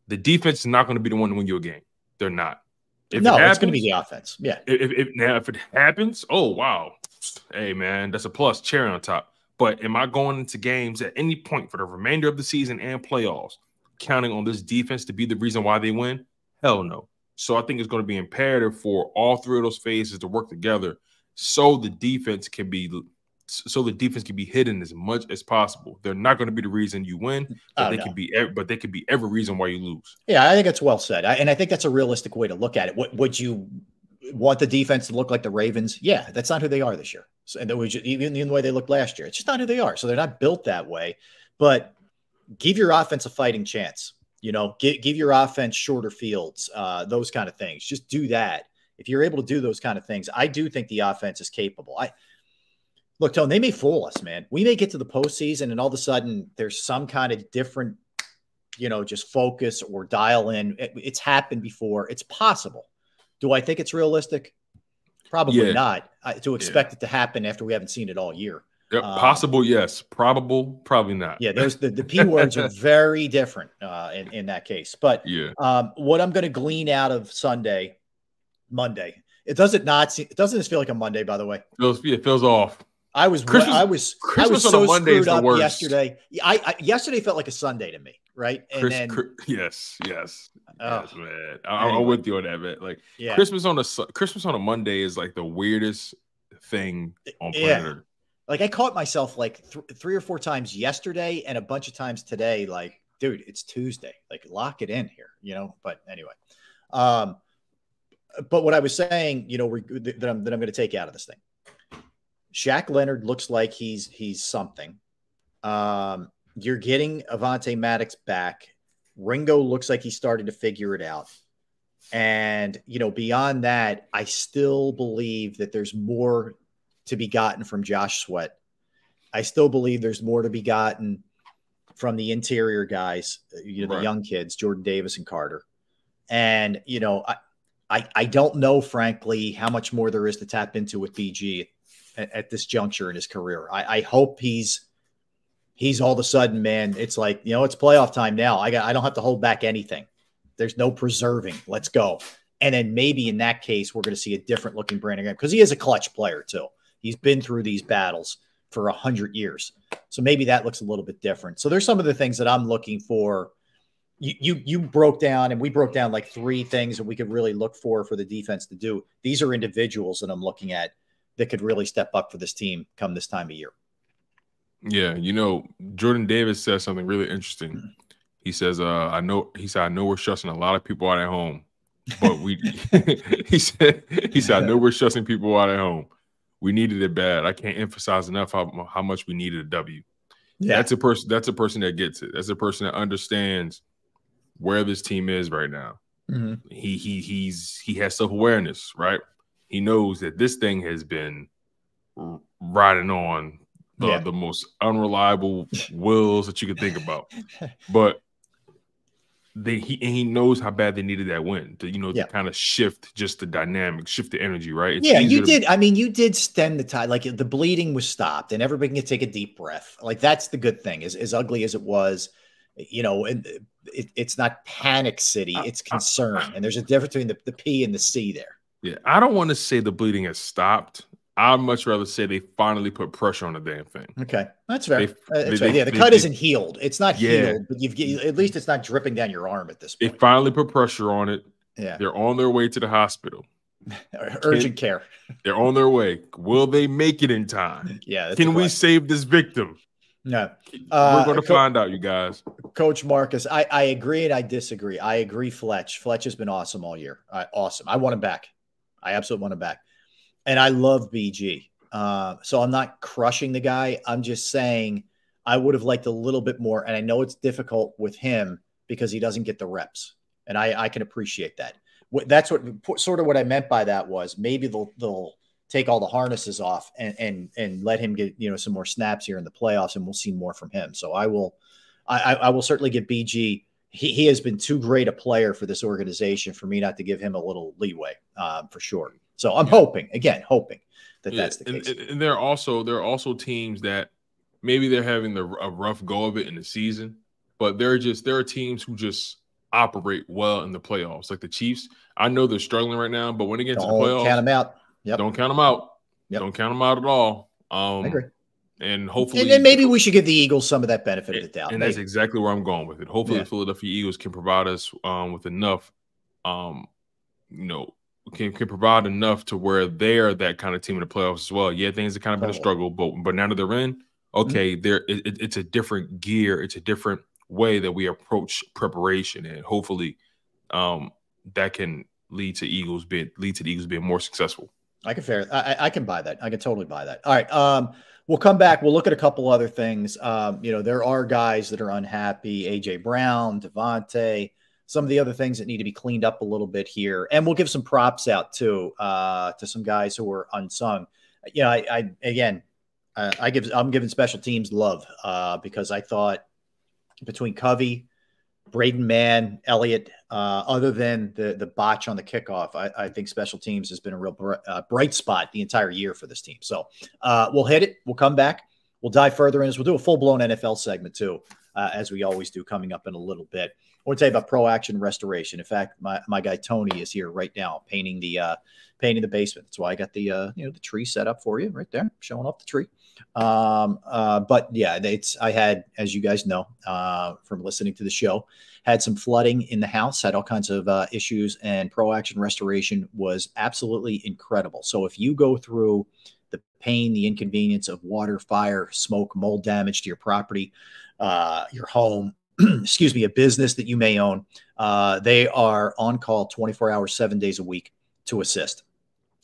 The defense is not going to be the one to win you a game. They're not. If no, it happens, it's going to be the offense. Yeah. If, if, now if it happens, oh wow, hey man, that's a plus cherry on top. But am I going into games at any point for the remainder of the season and playoffs, counting on this defense to be the reason why they win? Hell no. So I think it's going to be imperative for all three of those phases to work together so the defense can be so the defense can be hidden as much as possible. They're not going to be the reason you win, but oh, they no. can be but they can be every reason why you lose. Yeah, I think it's well said. I, and I think that's a realistic way to look at it. What would you want the defense to look like the Ravens? Yeah, that's not who they are this year. So, and was just, even the way they looked last year. It's just not who they are. So they're not built that way. But give your offense a fighting chance. You know, give, give your offense shorter fields, uh, those kind of things. Just do that. If you're able to do those kind of things, I do think the offense is capable. I look, Tone, they may fool us, man. We may get to the postseason and all of a sudden there's some kind of different, you know, just focus or dial in. It, it's happened before. It's possible. Do I think it's realistic? Probably yeah. not. I, to expect yeah. it to happen after we haven't seen it all year. Yep. Um, Possible, yes. Probable, probably not. Yeah, there's the, the P <laughs> words are very different uh, in, in that case. But yeah, um, what I'm going to glean out of Sunday, Monday, it doesn't not see, it doesn't feel like a Monday, by the way. It feels, it feels off. I was Christmas, I was Christmas I was so screwed up yesterday. I, I, yesterday felt like a Sunday to me. right? And Chris, then, Chris- yes, yes, Oh, yes, man. I, anyway. I'm with you on that, man. Like yeah, Christmas on a Christmas on a Monday is like the weirdest thing on Yeah. planet Earth. Like I caught myself like th- three or four times yesterday and a bunch of times today. Like, dude, it's Tuesday. Like, lock it in here, you know. But anyway, um, but what I was saying, you know, that I'm that I'm going to take out of this thing. Shaq Leonard looks like he's he's something. Um, you're getting Avonte Maddox back. Ringo looks like he's starting to figure it out. And, you know, beyond that, I still believe that there's more to be gotten from Josh Sweat. I still believe there's more to be gotten from the interior guys, you know, the young kids, Jordan Davis and Carter. And, you know, I, I, I don't know, frankly, how much more there is to tap into with BG at, at this juncture in his career. I, I hope he's he's all of a sudden, man, it's like, you know, it's playoff time now. I got I don't have to hold back anything. There's no preserving. Let's go. And then maybe in that case, we're going to see a different looking Brandon Graham because he is a clutch player too. He's been through these battles for a hundred years. So maybe that looks a little bit different. So there's some of the things that I'm looking for. You, you you broke down and we broke down like three things that we could really look for for the defense to do. These are individuals that I'm looking at that could really step up for this team come this time of year. Yeah, you know, Jordan Davis says something really interesting. He says, uh, I know he said, I know we're stressing a lot of people out at home, but we <laughs> he said he said, I know we're stressing people out at home. We needed it bad. I can't emphasize enough how, how much we needed a W. Yeah. That's a person that's a person that gets it. That's a person that understands where this team is right now. Mhm. He he he's he has self-awareness, right? He knows that this thing has been riding on the, Yeah. the most unreliable <laughs> wills that you could think about. But they he and he knows how bad they needed that win to you know Yeah. to kind of shift just the dynamic, shift the energy, right? It's yeah, you to- did. I mean, you did stem the tide. Like the bleeding was stopped, and everybody can take a deep breath. Like that's the good thing. As as ugly as it was, you know, and it, it's not panic city. It's uh, uh, uh. concern, and there's a difference between the, the P and the C there. Yeah, I don't want to say the bleeding has stopped. I'd much rather say they finally put pressure on the damn thing. Okay, that's fair. They- Uh, that's they- they- Yeah, the they- cut isn't healed. It's not Yeah. healed, but you've at least it's not dripping down your arm at this point. They finally put pressure on it. Yeah, They're on their way to the hospital. <laughs> urgent care. They're on their way. Will they make it in time? <laughs> Yeah, Can we save this victim? No, We're Uh, going to Co- find out, you guys. Coach Marcus, I, I agree and I disagree. I agree, Fletch. Fletch has been awesome all year. Uh, awesome. I want him back. I absolutely want him back. And I love BG. Uh, so I'm not crushing the guy. I'm just saying I would have liked a little bit more. And I know it's difficult with him because he doesn't get the reps. And I, I can appreciate that. That's what sort of what I meant by that was maybe they'll, they'll take all the harnesses off and, and, and let him get, you know, some more snaps here in the playoffs and we'll see more from him. So I will, I, I will certainly give BG. He, he has been too great a player for this organization for me not to give him a little leeway, um, for sure. So I'm hoping again, hoping that Yeah, that's the and, case. and- and there are also there are also teams that maybe they're having the, a rough go of it in the season, but they're just there are teams who just operate well in the playoffs. Like the Chiefs, I know they're struggling right now, but when they get to the Don't playoffs, count them out. Yep. don't count them out. Yep. Don't count them out at all. Um, I agree. And hopefully, And then maybe we should give the Eagles some of that benefit of the doubt. and that's exactly where I'm going with it. Hopefully, Yeah. the Philadelphia Eagles can provide us um, with enough, um, you know, can, can provide enough to where they are that kind of team in the playoffs as well. Yeah, things have kind of been a struggle, but but now that they're in, Mm-hmm. okay, there it, it- it's a different gear, it's a different way that we approach preparation, and hopefully, um, that can lead to Eagles being lead to the Eagles being more successful. I can fair. I, I- I can buy that. I can totally buy that. All right. Um, we'll come back. We'll look at a couple other things. Um, you know, there are guys that are unhappy. AJ Brown, DeVonta, some of the other things that need to be cleaned up a little bit here, and we'll give some props out too uh, to some guys who were unsung. Yeah, I, I again, uh, I give I'm giving special teams love uh, because I thought between Covey, Braden Mann, Elliott, uh, other than the the botch on the kickoff, I, I think special teams has been a real br- uh, bright spot the entire year for this team. So uh, we'll hit it. We'll come back. We'll dive further in this. We'll do a full blown NFL segment too, uh, as we always do, coming up in a little bit. I want to tell you about Pro Action Restoration. In fact, my, my guy Tony is here right now painting the uh, painting the basement. That's why I got the uh, you know the tree set up for you right there, showing off the tree. Um, uh, but yeah, it's I had, as you guys know uh, from listening to the show, had some flooding in the house, had all kinds of uh, issues, and Pro Action Restoration was absolutely incredible. So if you go through the pain, the inconvenience of water, fire, smoke, mold damage to your property, uh, your home, <clears throat> excuse me, a business that you may own, uh, they are on call 24 hours, seven days a week to assist.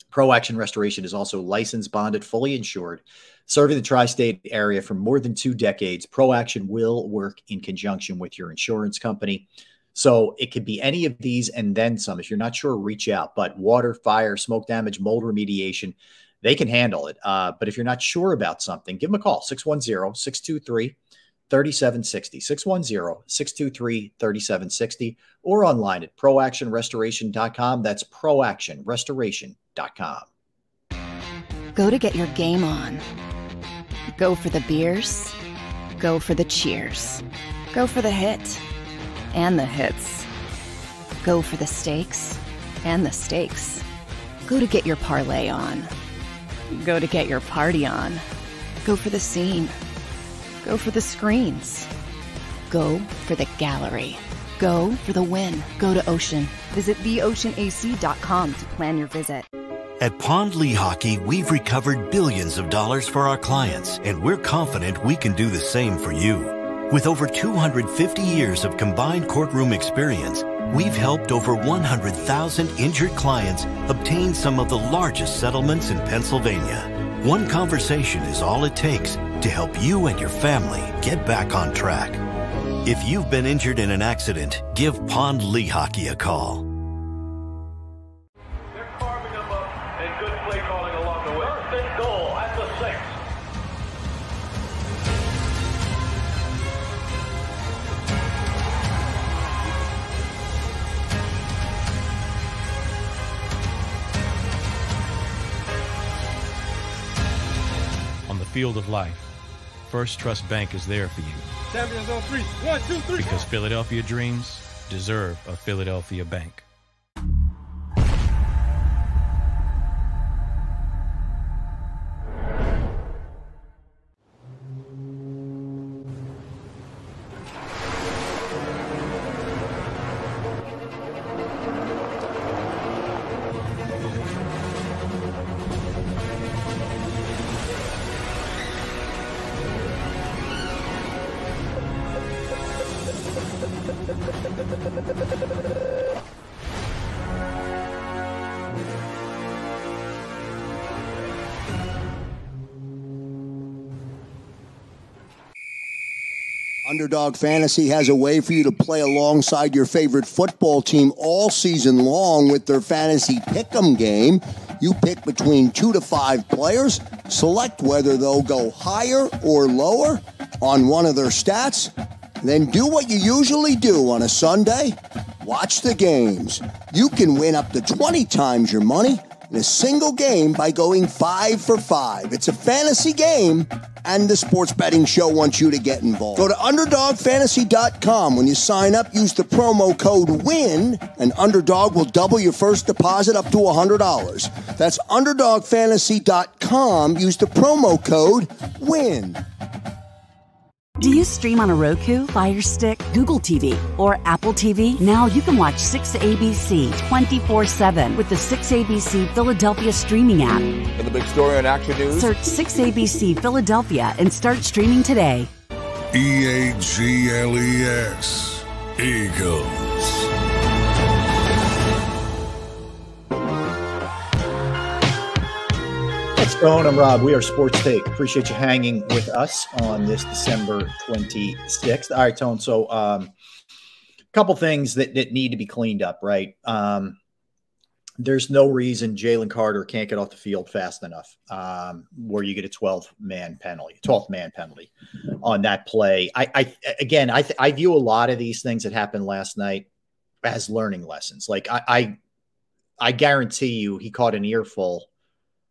Pro Action Restoration is also licensed, bonded, fully insured. Serving the tri state area for more than two decades, Pro Action will work in conjunction with your insurance company. So it could be any of these and then some. If you're not sure, reach out. But water, fire, smoke damage, mold remediation, they can handle it. Uh, but if you're not sure about something, give them a call 610 623 3760, 610 623 3760, or online at proactionrestoration.com. That's proactionrestoration.com. Go to get your game on. Go for the beers. Go for the cheers. Go for the hit and the hits. Go for the stakes and the stakes. Go to get your parlay on. Go to get your party on. Go for the scene. Go for the screens. Go for the gallery. Go for the win. Go to Ocean. Visit theoceanac.com to plan your visit. At Pond Lehocky, we've recovered billions of dollars for our clients, and we're confident we can do the same for you. With over 250 years of combined courtroom experience, we've helped over 100,000 injured clients obtain some of the largest settlements in Pennsylvania. One conversation is all it takes to help you and your family get back on track. If you've been injured in an accident, give Pond Lehocky a call. Field of life, Firstrust Bank is there for you. Champions on three. One, two, three. Because Philadelphia dreams deserve a Philadelphia bank. Underdog Fantasy has a way for you to play alongside your favorite football team all season long with their fantasy pick'em game. You pick between two to five players, select whether they'll go higher or lower on one of their stats, then do what you usually do on a Sunday watch the games. You can win up to 20 times your money in a single game by going five for five. It's a fantasy game, and the sports betting show wants you to get involved. Go to UnderdogFantasy.com. When you sign up, use the promo code WIN, and Underdog will double your first deposit up to $100. That's UnderdogFantasy.com. Use the promo code WIN. Do you stream on a Roku, Fire Stick, Google TV, or Apple TV? Now you can watch 6ABC 24 7 with the 6ABC Philadelphia streaming app. For the big story on Action News, search 6ABC Philadelphia and start streaming today. E A G L E S. Eagles. Stone. I'm Rob. We are Sports Take. Appreciate you hanging with us on this December 26th. All right, Tone. So, um, a couple things that, that need to be cleaned up, right? Um, there's no reason Jalen Carter can't get off the field fast enough um, where you get a 12 man penalty, 12th man penalty on that play. I, I again, I, I view a lot of these things that happened last night as learning lessons. Like I, I, I guarantee you, he caught an earful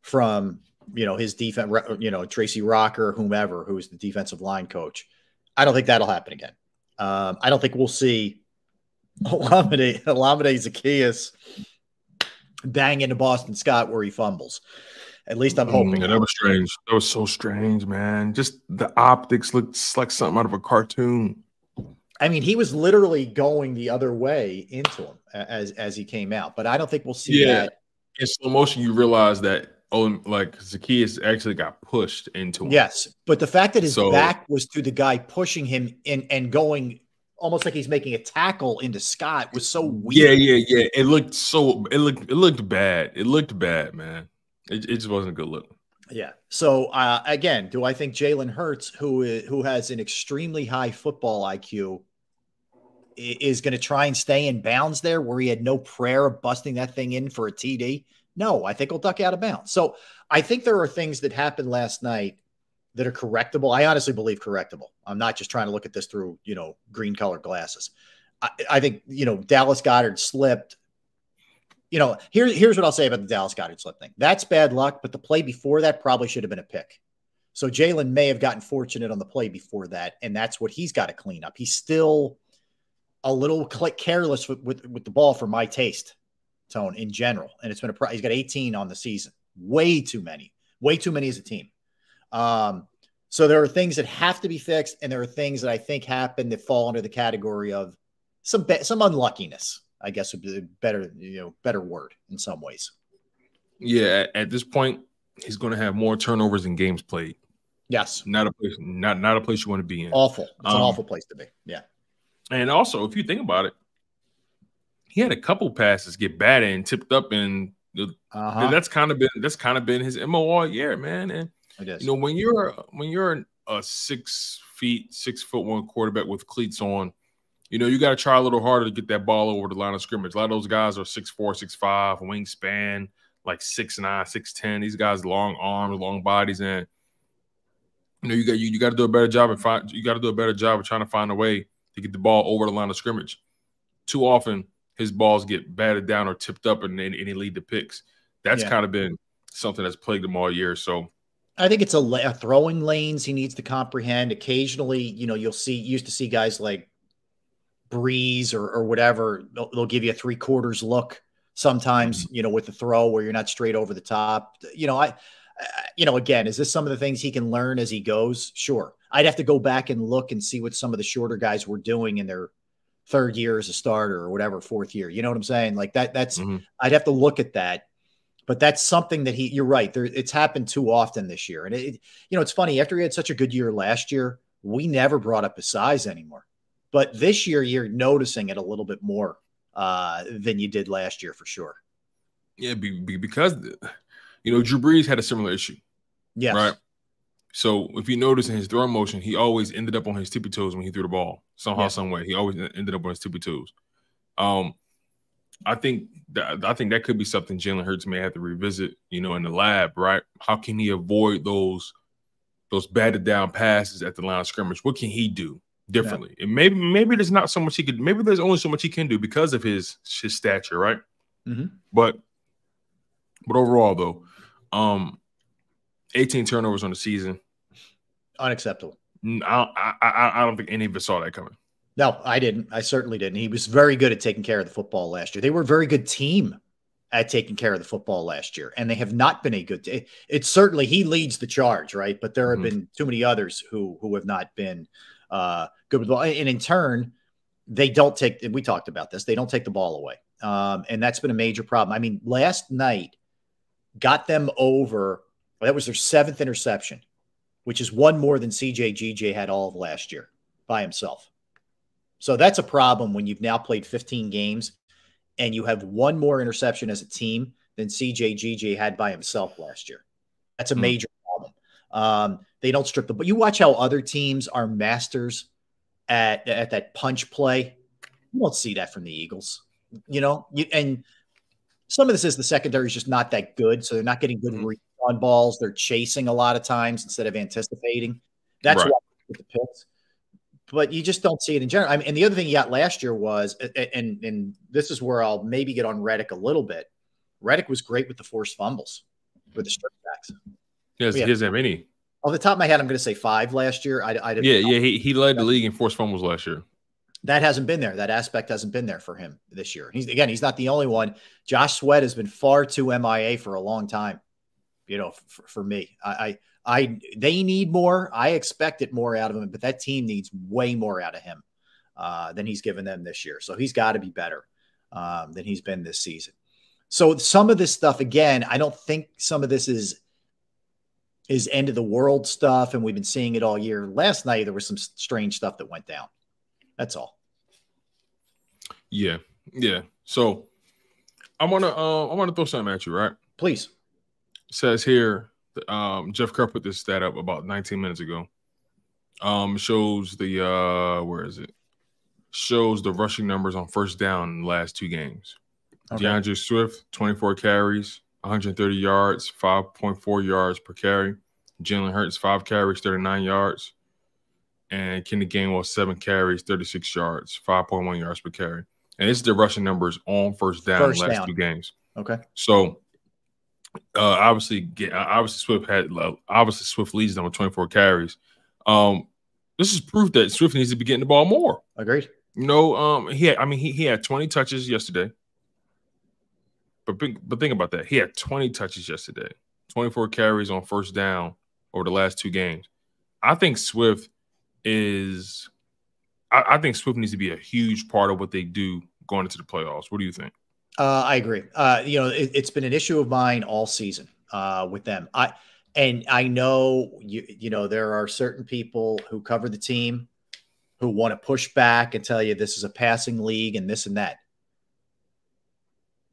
from you know, his defense, you know, Tracy Rocker, whomever, who's the defensive line coach. I don't think that'll happen again. Um, I don't think we'll see <laughs> Olamide, Olamide Zaccheaus bang into Boston Scott where he fumbles. At least I'm hoping. Mm, yeah, that was strange. That was so strange, man. Just the optics looked like something out of a cartoon. I mean, he was literally going the other way into him as as he came out. But I don't think we'll see Yeah. that. In slow motion, you realize that oh, like Zaccheaus actually got pushed into him. Yes, but the fact that his So- back was to the guy pushing him in and going almost like he's making a tackle into Scott was so weird. yeah, yeah. yeah. It looked so. It looked. It looked bad. It looked bad, man. It, it just wasn't a good look. Yeah. So uh, again, do I think Jalen Hurts, who i- who has an extremely high football IQ, is going to try and stay in bounds there, where he had no prayer of busting that thing in for a TD? No, I think he'll duck out of bounds. So I think there are things that happened last night that are correctable. I honestly believe correctable. I'm not just trying to look at this through you know green colored glasses. I, I think you know Dallas Goedert slipped you know, here, here's what I'll say about the Dallas Goedert slip thing. That's bad luck, but the play before that probably should have been a pick. So Jalen may have gotten fortunate on the play before that, and that's what he's got to clean up. He's still a little click careless with, with, with the ball for my taste, Tone, in general. And it's been a pro- he's got 18 on the season. Way too many. Way too many as a team. Um, so there are things that have to be fixed, and there are things that I think happen that fall under the category of some be- some unluckiness. I guess would be a better you know better word in some ways. Yeah, at, this point, he's going to have more turnovers than games played. Yes, not a place, not not a place you want to be in. Awful. It's an Um, awful place to be. Yeah. And also, if you think about it, he had a couple passes get batted and tipped up, and Uh-huh. that's kind of been that's kind of been his mo all year, man. And you know when you're when you're a six feet six foot one quarterback with cleats on, you know you got to try a little harder to get that ball over the line of scrimmage. A lot of those guys are six four, six five, wingspan like six nine, six ten. These guys long arms, long bodies, and you know you got you, you got to do a better job and find you got to do a better job of trying to find a way to get the ball over the line of scrimmage. Too often his balls get batted down or tipped up and then and he lead to picks. That's Yeah. kind of been something that's plagued him all year. So I think it's a, la- throwing lanes he needs to comprehend. Occasionally, you know, you'll see used to see guys like Brees or, or whatever. They'll, they'll give you a three quarters look sometimes, mm-hmm. you know, with the throw where you're not straight over the top. You know, I, I- you know, again, is this some of the things he can learn as he goes? Sure. I'd have to go back and look and see what some of the shorter guys were doing in their third year as a starter or whatever, fourth year. You know what I'm saying? Like that, that's, I'd have to look at that but that's something that he you're right there it's happened too often this year and it, it- you know it's funny after he had such a good year last year we never brought up his size anymore but this year you're noticing it a little bit more uh, than you did last year for sure yeah, be, be, because you know Drew Brees had a similar issue. Yeah. Right. So if you notice in his throwing motion, he always ended up on his tippy toes when he threw the ball. Somehow, Yeah. some way, he always ended up on his tippy toes. Um, I think that I think that could be something Jalen Hurts may have to revisit. You know, in the lab, right? How can he avoid those those batted down passes at the line of scrimmage? What can he do differently? And maybe maybe there's not so much he could. Maybe there's only so much he can do because of his his stature, right? Mhm. But but overall, though, um, 18 turnovers on the season. unacceptable I, I, I, I don't think any of us saw that coming. no i didn't. I certainly didn't. He was very good at taking care of the football last year. They were a very good team at taking care of the football last year and they have not been a good t- it's certainly he leads the charge right? But there have Mhm. been too many others who who have not been uh good with the ball. And in turn they don't take we talked about this they don't take the ball away. Um and that's been a major problem. I mean last night got them over that was their seventh interception which is one more than CJ GJ had all of last year by himself so that's a problem when you've now played 15 games and you have one more interception as a team than CJ GJ had by himself last year. That's a Hmm. major problem. Um, they don't strip the but you watch how other teams are masters at at that punch play. You won't see that from the Eagles. You know, you and some of this is the secondary is just not that good, so they're not getting good reads on balls. They're chasing a lot of times instead of anticipating. That's Right. why with the picks but you just don't see it in general. I mean, and the other thing you got last year was, and and this is where I'll maybe get on Reddick a little bit. Reddick was great with the forced fumbles, with the strip has, Yeah. he doesn't have any. Off the top of my head, I'm going to say five last year. I, I Yeah, yeah. He, he led the league in forced fumbles last year. that hasn't been there. That aspect hasn't been there for him this year. He's again, he's not the only one. Josh Sweat has been far too MIA for a long time. You know, for, for me, I, I, I, they need more. I expected more out of him, but that team needs way more out of him uh, than he's given them this year. So he's got to be better um, than he's been this season. So some of this stuff, again, I don't think some of this is is end of the world stuff, and we've been seeing it all year. Last night there was some strange stuff that went down. That's all. Yeah, yeah. So I want to uh, I want to throw something at you, right? Please. Says here, um, Jeff Kerr put this stat up about 19 minutes ago. Um, shows the uh, where is it? Shows the rushing numbers on first down in the last two games. Okay. D'Andre Swift, 24 carries, 130 yards, 5.4 yards per carry. Jalen Hurts, five carries, 39 yards. And Kenny Gainwell, seven carries, 36 yards, 5.1 yards per carry. And this is the rushing numbers on first down first last down. two games. Okay. So uh, obviously, get, obviously Swift had obviously Swift leads them with 24 carries. Um, this is proof that Swift needs to be getting the ball more. Agreed. You know, um, he had, I mean, he, he had 20 touches yesterday. But but think about that. He had 20 touches yesterday, 24 carries on first down over the last two games. I think Swift is I, I think Swift needs to be a huge part of what they do going into the playoffs. What do you think? Uh, I agree. Uh, you know, it, has been an issue of mine all season uh, with them. I and I know you. You know, there are certain people who cover the team who want to push back and tell you this is a passing league and this and that.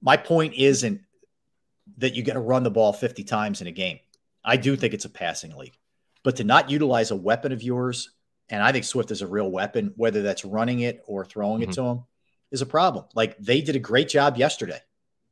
My point isn't that you got to run the ball 50 times in a game. I do think it's a passing league, but to not utilize a weapon of yours, and I think Swift is a real weapon, whether that's running it or throwing mm-hmm. it to him, is a problem. Like they did a great job yesterday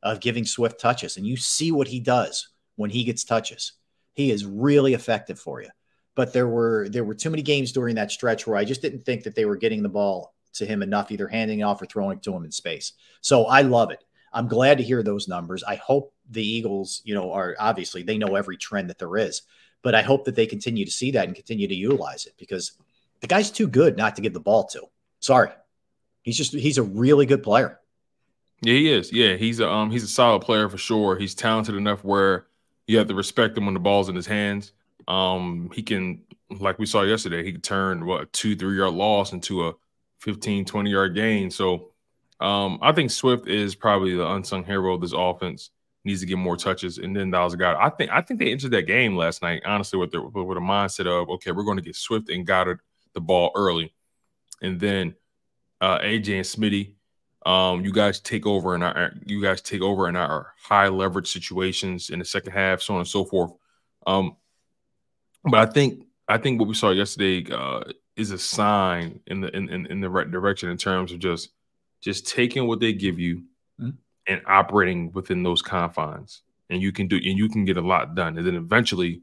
of giving Swift touches, and you see what he does when he gets touches. He is really effective for you. But there were there were too many games during that stretch where I just didn't think that they were getting the ball to him enough, either handing it off or throwing it to him in space. So I love it. I'm glad to hear those numbers. I hope the Eagles, you know, are obviously they know every trend that there is, but I hope that they continue to see that and continue to utilize it because the guy's too good not to give the ball to. Sorry. He's just he's a really good player. Yeah, he is. Yeah, he's a um he's a solid player for sure. He's talented enough where you have to respect him when the ball's in his hands. Um, he can, like we saw yesterday, he could turn what two, three yard loss into a 15, 20 yard gain. So um, I think Swift is probably the unsung hero of this offense. Needs to get more touches, and then a guy. I think I think they entered that game last night, honestly, with the with a mindset of okay, we're going to get Swift and Goedert the ball early, and then uh, AJ and Smitty, um, you guys take over in our you guys take over in our high leverage situations in the second half, so on and so forth. Um, but I think I think what we saw yesterday uh, is a sign in the in, in, in the right direction in terms of just just taking what they give you mm-hmm. and operating within those confines and you can do and you can get a lot done and then eventually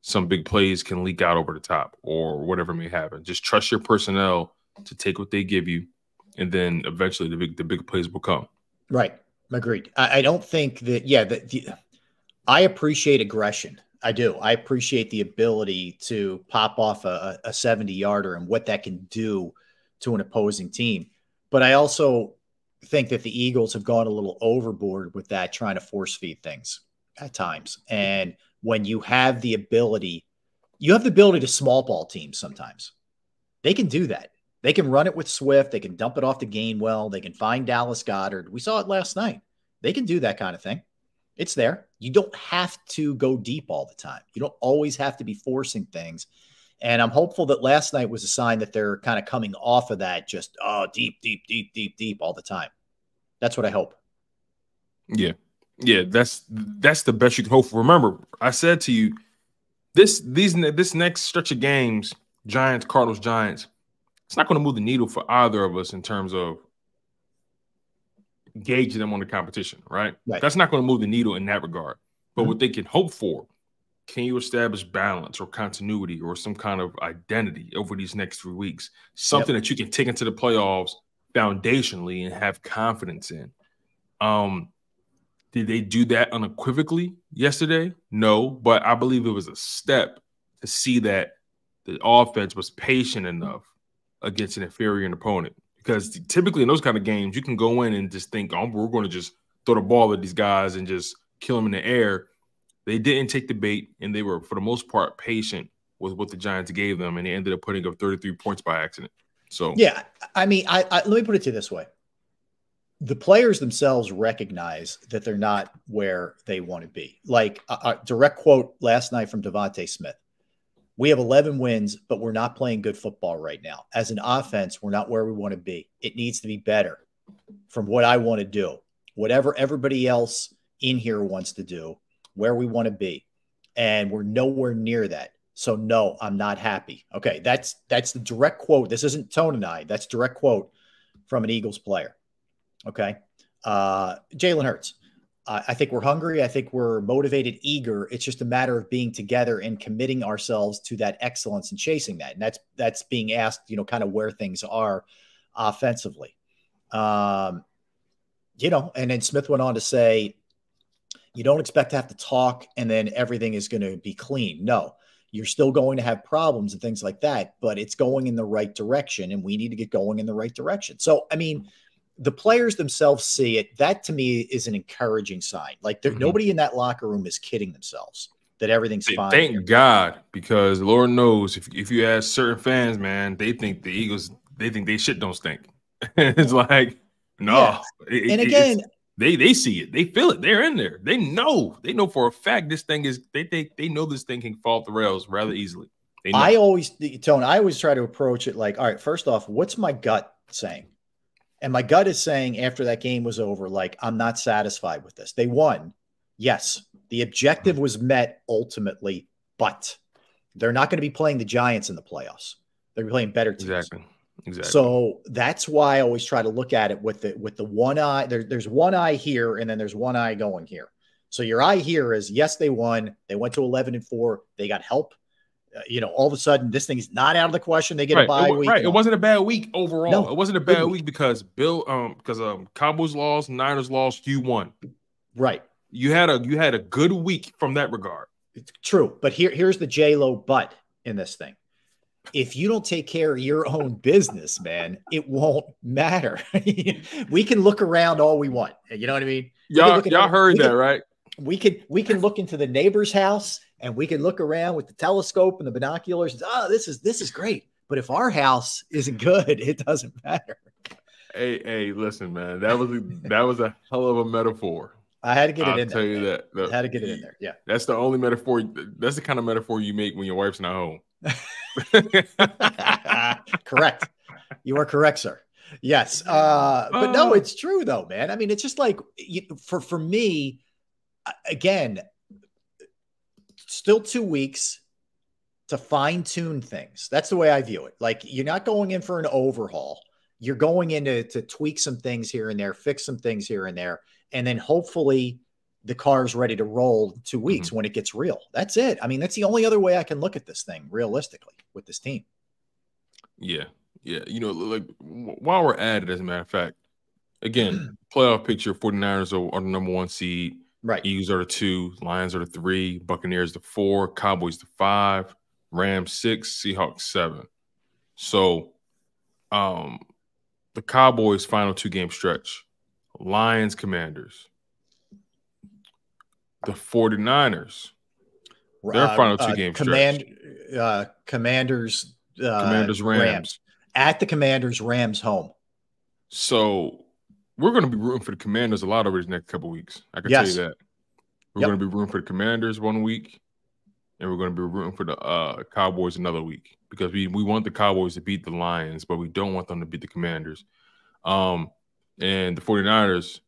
some big plays can leak out over the top or whatever may happen just trust your personnel to take what they give you and then eventually the big the big plays will come right agreed i, I don't think that yeah that the, i appreciate aggression i do i appreciate the ability to pop off a, a 70 yarder and what that can do to an opposing team but I also think that the Eagles have gone a little overboard with that, trying to force feed things at times. And when you have the ability, you have the ability to small ball teams sometimes. They can do that. They can run it with Swift. They can dump it off to Gainwell. They can find Dallas Goedert. We saw it last night. They can do that kind of thing. It's there. You don't have to go deep all the time. You don't always have to be forcing things. And I'm hopeful that last night was a sign that they're kind of coming off of that, just oh, deep, deep, deep, deep, deep all the time. That's what I hope. Yeah, yeah, that's that's the best you can hope for. Remember, I said to you, this these this next stretch of games, Giants, Cardinals, Giants, it's not going to move the needle for either of us in terms of gauging them on the competition, right? right. That's not going to move the needle in that regard. But mm-hmm. what they can hope for can you establish balance or continuity or some kind of identity over these next three weeks? Something yep. that you can take into the playoffs foundationally and have confidence in. Um, did they do that unequivocally yesterday? No, but I believe it was a step to see that the offense was patient enough against an inferior opponent. Because typically in those kind of games, you can go in and just think, oh, we're going to just throw the ball at these guys and just kill them in the air they didn't take the bait, and they were for the most part patient with what the Giants gave them, and they ended up putting up 33 points by accident. So yeah, I mean, I, I let me put it to this way: the players themselves recognize that they're not where they want to be. Like a, a direct quote last night from DeVonta Smith: "We have 11 wins, but we're not playing good football right now. As an offense, we're not where we want to be. It needs to be better. From what I want to do, whatever everybody else in here wants to do, where we want to be, and we're nowhere near that." So no, I'm not happy. Okay, that's that's the direct quote. This isn't Tone and I. That's direct quote from an Eagles player. Okay, uh, Jalen Hurts. I think we're hungry. I think we're motivated, eager. It's just a matter of being together and committing ourselves to that excellence and chasing that. And that's that's being asked, you know, kind of where things are offensively. Um, you know, and then Smith went on to say, you don't expect to have to talk and then everything is going to be clean. No, you're still going to have problems and things like that, but it's going in the right direction, and we need to get going in the right direction. So, I mean, the players themselves see it. That to me is an encouraging sign. Like, mm-hmm. nobody in that locker room is kidding themselves that everything's fine. Thank. God, because Lord knows if if you ask certain fans, man, they think the Eagles, they think they shit don't stink. <laughs> it's like, no. Yeah. It, and again, they they see it, they feel it, they're in there. They know, they know for a fact this thing is they they they know this thing can fall off the rails rather easily. I always Tone, I always try to approach it like, all right, first off, what's my gut saying? And my gut is saying after that game was over, like, I'm not satisfied with this. They won. Yes, the objective was met ultimately, but they're not going to be playing the Giants in the playoffs. They're playing better teams. Exactly. Exactly. So that's why I always try to look at it with the with the one eye. There, there's one eye here, and then there's one eye going here. So your eye here is yes, they won. They went to 11 and four. They got help. Uh, you know, all of a sudden, this thing's not out of the question. They get right. a bye it, week. Right. It wasn't a bad week overall. No, it wasn't a bad week. week because Bill, um, because um, Cowboys lost, Niners lost, you won. Right. You had a you had a good week from that regard. It's true, but here here's the J Lo but in this thing if you don't take care of your own business, man, it won't matter. <laughs> we can look around all we want. You know what I mean? Y'all, y'all heard that, right? We can we can look into the neighbor's house and we can look around with the telescope and the binoculars. And, oh, this is this is great. But if our house isn't good, <laughs> it doesn't matter. Hey, hey, listen, man. That was a, that was a hell of a metaphor. I had to get it I'll in tell there. you that. I had to get it in there. Yeah. That's the only metaphor. That's the kind of metaphor you make when your wife's not home. <laughs> correct. You are correct, sir. Yes. Uh, but no, oh. it's true though, man. I mean, it's just like you, for for me, again, still two weeks to fine tune things. That's the way I view it. Like you're not going in for an overhaul. You're going in to, to tweak some things here and there, fix some things here and there, and then hopefully the car's ready to roll two weeks mm-hmm. when it gets real. That's it. I mean, that's the only other way I can look at this thing realistically with this team. Yeah. Yeah. You know, like while we're at it, as a matter of fact, again, <clears throat> playoff picture 49ers are, are the number one seed. Right. Eagles are the two, Lions are the three, Buccaneers the four, Cowboys the five, Rams six, Seahawks seven. So um the Cowboys final two game stretch, Lions Commanders, the 49ers. Their uh, final two uh, game command, uh, Commanders, uh, Commanders, Rams. Rams. At the Commanders, Rams home. So we're going to be rooting for the Commanders a lot over these next couple weeks. I can yes. tell you that. We're yep. going to be rooting for the Commanders one week, and we're going to be rooting for the uh, Cowboys another week because we we want the Cowboys to beat the Lions, but we don't want them to beat the Commanders. Um, and the 49ers,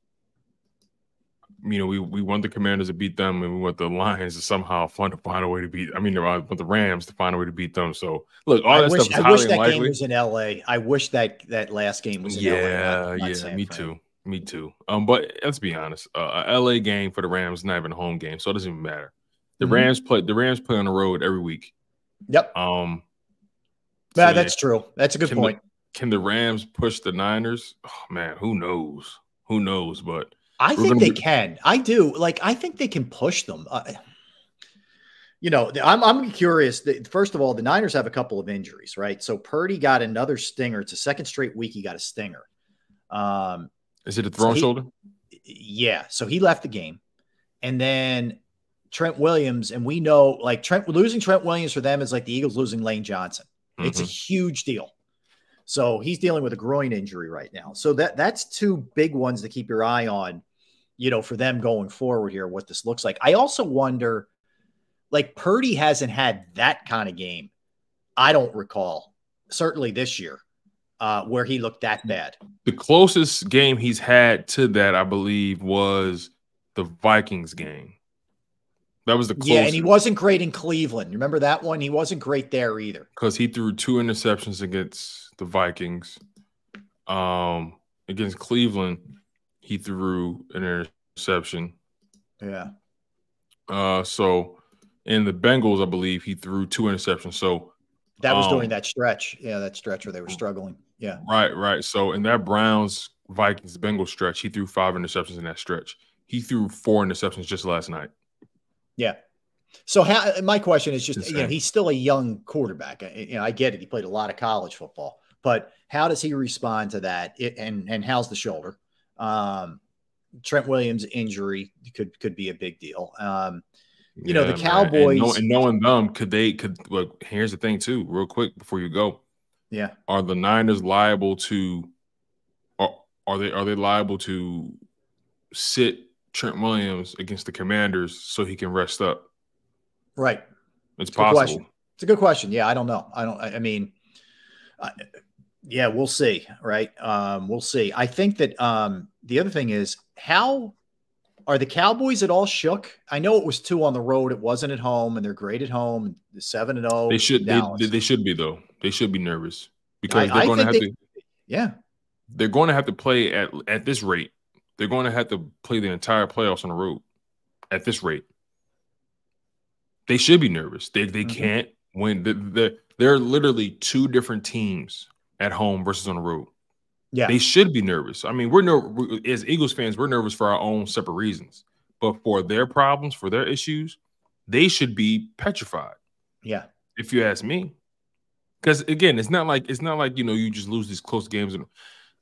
you know, we we want the Commanders to beat them, and we want the Lions to somehow find, find a way to beat. I mean, I want the Rams to find a way to beat them. So look, all I that wish, stuff is I wish that unlikely. game was in L.A. I wish that that last game was in yeah, LA. Not, not yeah, me too. Me too. Um, but let's be honest, uh, a LA game for the Rams is not even a home game, so it doesn't even matter. The mm-hmm. Rams play. The Rams play on the road every week. Yep. Um. So yeah, that's true. That's a good can point. The, can the Rams push the Niners? Oh man, who knows? Who knows? But I think they be- can. I do. Like, I think they can push them. Uh, you know, I'm, I'm curious. First of all, the Niners have a couple of injuries, right? So Purdy got another stinger. It's a second straight week he got a stinger. Um, Is it a thrown so he, shoulder? Yeah. So he left the game. And then Trent Williams, and we know like Trent losing Trent Williams for them is like the Eagles losing Lane Johnson. Mm-hmm. It's a huge deal. So he's dealing with a groin injury right now. So that that's two big ones to keep your eye on, you know, for them going forward here, what this looks like. I also wonder, like Purdy hasn't had that kind of game. I don't recall, certainly this year, uh, where he looked that bad. The closest game he's had to that, I believe, was the Vikings game. That was the closest. Yeah, and he wasn't great in Cleveland. Remember that one? He wasn't great there either. Because he threw two interceptions against the Vikings. Um, against Cleveland, he threw an interception. Yeah. Uh, so in the Bengals, I believe he threw two interceptions. So that was um, during that stretch. Yeah, that stretch where they were struggling. Yeah. Right, right. So in that Browns Vikings Bengals stretch, he threw five interceptions in that stretch. He threw four interceptions just last night. Yeah. So how, my question is just, you know, he's still a young quarterback. You know, I get it. He played a lot of college football, but how does he respond to that? It, and and how's the shoulder? Um, Trent Williams injury could could be a big deal. Um, you yeah, know, the Cowboys and, and, knowing them, could they could look? Here's the thing, too, real quick before you go. Yeah, are the Niners liable to? Are, are they are they liable to sit Trent Williams against the Commanders so he can rest up? Right. It's, it's possible. It's a good question. Yeah, I don't know. I don't. I, I mean, I, yeah, we'll see. Right. Um, we'll see. I think that um, the other thing is how are the Cowboys at all shook? I know it was two on the road. It wasn't at home, and they're great at home. Seven and zero. They should. They, they, should be though. They should be nervous because I, they're going to have they, to. Yeah. They're going to have to play at at this rate they're going to have to play the entire playoffs on the road at this rate. They should be nervous. They they mm-hmm. can't win. The, the, they're literally two different teams at home versus on the road. Yeah, they should be nervous. I mean, we're no as Eagles fans, we're nervous for our own separate reasons, but for their problems, for their issues, they should be petrified. Yeah, if you ask me, because again, it's not like it's not like you know you just lose these close games and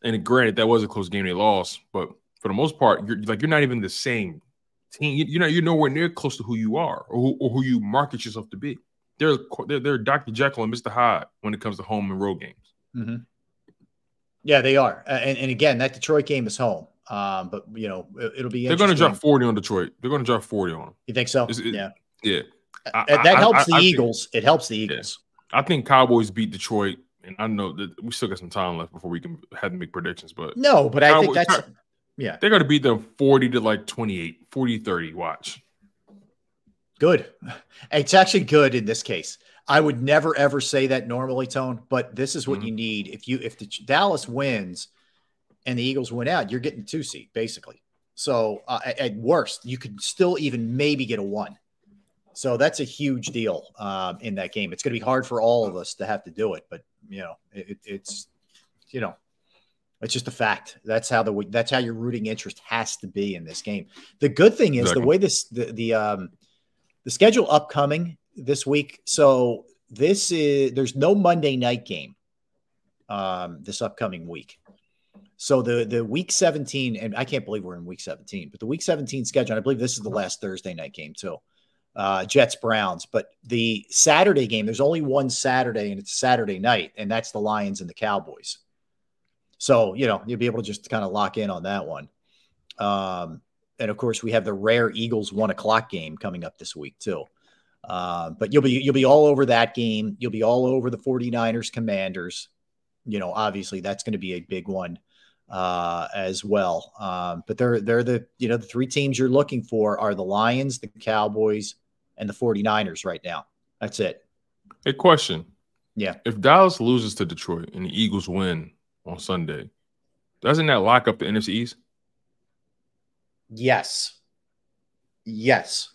and granted that was a close game they lost, but for the most part, you're like you're not even the same team. You, not you're nowhere near close to who you are or who, or who you market yourself to be. They're, they're they're Dr. Jekyll and Mr. Hyde when it comes to home and road games. Mm-hmm. Yeah, they are. Uh, and, and again, that Detroit game is home. Um, but you know, it, will be. They're going to drop forty on Detroit. They're going to drop forty on them. You think so? It, yeah. Yeah. I, that I, helps the Eagles. Think, it helps the Eagles. Yeah. I think Cowboys beat Detroit, and I know that we still got some time left before we can have to make predictions. But no, but I think that's yeah. They're going to beat them 40 to like 28, 40 30. Watch. Good. <laughs> It's actually good in this case. I would never ever say that normally, Tone, but this is what mm-hmm. you need. If you if the Dallas wins and the Eagles win out, you're getting two seat basically. So uh, at worst, you could still even maybe get a one. So that's a huge deal um, in that game. It's going to be hard for all of us to have to do it, but you know, it, it's you know, it's just a fact. That's how the that's how your rooting interest has to be in this game. The good thing is exactly. the way this the the um the schedule upcoming this week. So this is there's no Monday night game um this upcoming week. So the the week 17 and I can't believe we're in week 17, but the week 17 schedule I believe this is the last Thursday night game too. Uh, Jets Browns, but the Saturday game there's only one Saturday and it's Saturday night and that's the Lions and the Cowboys. So, you know, you'll be able to just kind of lock in on that one. Um, and of course, we have the rare Eagles one o'clock game coming up this week, too. Uh, but you'll be you'll be all over that game. You'll be all over the 49ers commanders. You know, obviously that's going to be a big one uh, as well. Um, but they're they're the you know the three teams you're looking for are the Lions, the Cowboys, and the 49ers right now. That's it. A question. Yeah. If Dallas loses to Detroit and the Eagles win, on Sunday. Doesn't that lock up the NFC East? Yes. Yes.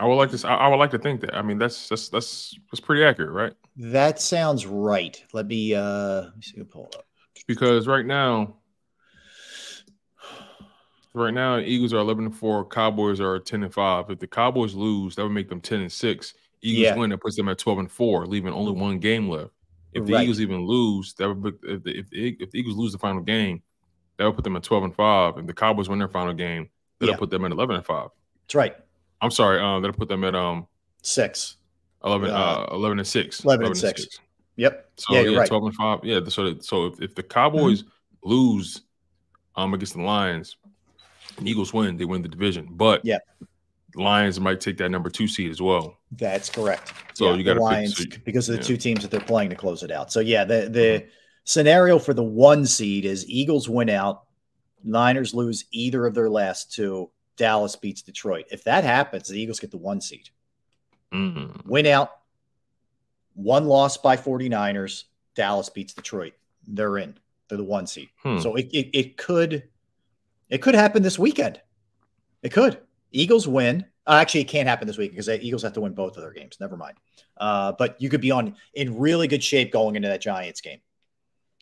I would like to. I would like to think that. I mean, that's that's that's that's pretty accurate, right? That sounds right. Let me uh let me see. Pull it up. Because right now, right now, Eagles are eleven and four. Cowboys are ten and five. If the Cowboys lose, that would make them ten and six. Eagles yeah. win, that puts them at twelve and four, leaving only one game left. If the right. Eagles even lose, that would if the, if the, if the Eagles lose the final game, that would put them at twelve and five. If the Cowboys win their final game, that'll yeah. put them at eleven and five. That's right. I'm sorry. Um, did I put them at um six? 11, Uh, uh, 11 and six. 11 and six. Yep. So yeah, yeah, right. 12 and five. Yeah. So that- so if, if the Cowboys Mm-hmm. lose um against the Lions, and Eagles win, they win the division. But yeah, Lions might take that number two seed as well. That's correct. So Yeah, you got to Lions pick, so, because of the yeah. two teams that they're playing to close it out. So yeah, the the scenario for the one seed is Eagles win out, Niners lose either of their last two, Dallas beats Detroit. If that happens, the Eagles get the one seed. Mhm. Win out, one loss by 49ers, Dallas beats Detroit. They're in. They're the one seed. Hmm. So it, it it could it could happen this weekend. It could. Eagles win. Uh, actually, it can't happen this week because the Eagles have to win both of their games. Never mind. Uh, but you could be on in really good shape going into that Giants game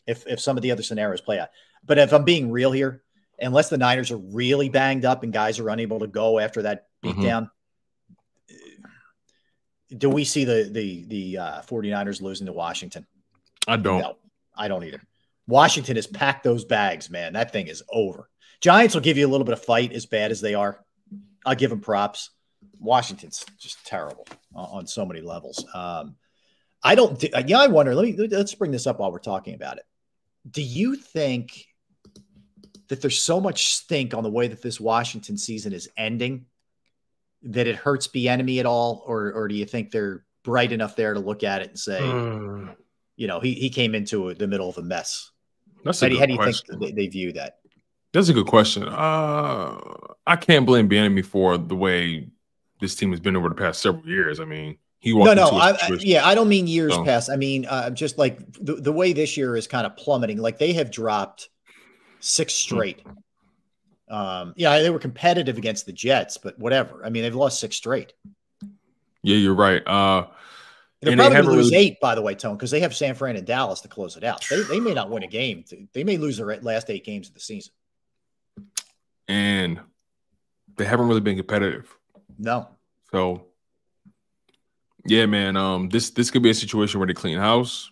if if some of the other scenarios play out. But if I'm being real here, unless the Niners are really banged up and guys are unable to go after that beatdown, do we see the the the uh, 49ers losing to Washington? I don't. No, I don't either. Washington has packed those bags, man. That thing is over. Giants will give you a little bit of fight as bad as they are. I'll give them props. Washington's just terrible on, so many levels. Um, I don't. thi- yeah, I wonder. Let me let's bring this up while we're talking about it. Do you think that there's so much stink on the way that this Washington season is ending that it hurts the Bieniemy at all, or or do you think they're bright enough there to look at it and say, Mm. you know, he he came into the middle of a mess. That's how a do, how do you question. think they, they view that? That's a good question. Uh, I can't blame Bieniemy for the way this team has been over the past several years. I mean, he walked No, no, I, yeah, I don't mean years So- past. I mean uh, just like the, the way this year is kind of plummeting. Like they have dropped six Hmm. straight. Um, yeah, they were competitive against the Jets, but whatever. I mean, they've lost six straight. Yeah, you're right. Uh, They're and they probably going to lose really- eight, by the way, Tone, because they have San Fran and Dallas to close it out. They, they may not win a game. They may lose their last eight games of the season. and they haven't really been competitive. No. So, yeah, man. Um, this this could be a situation where they clean house.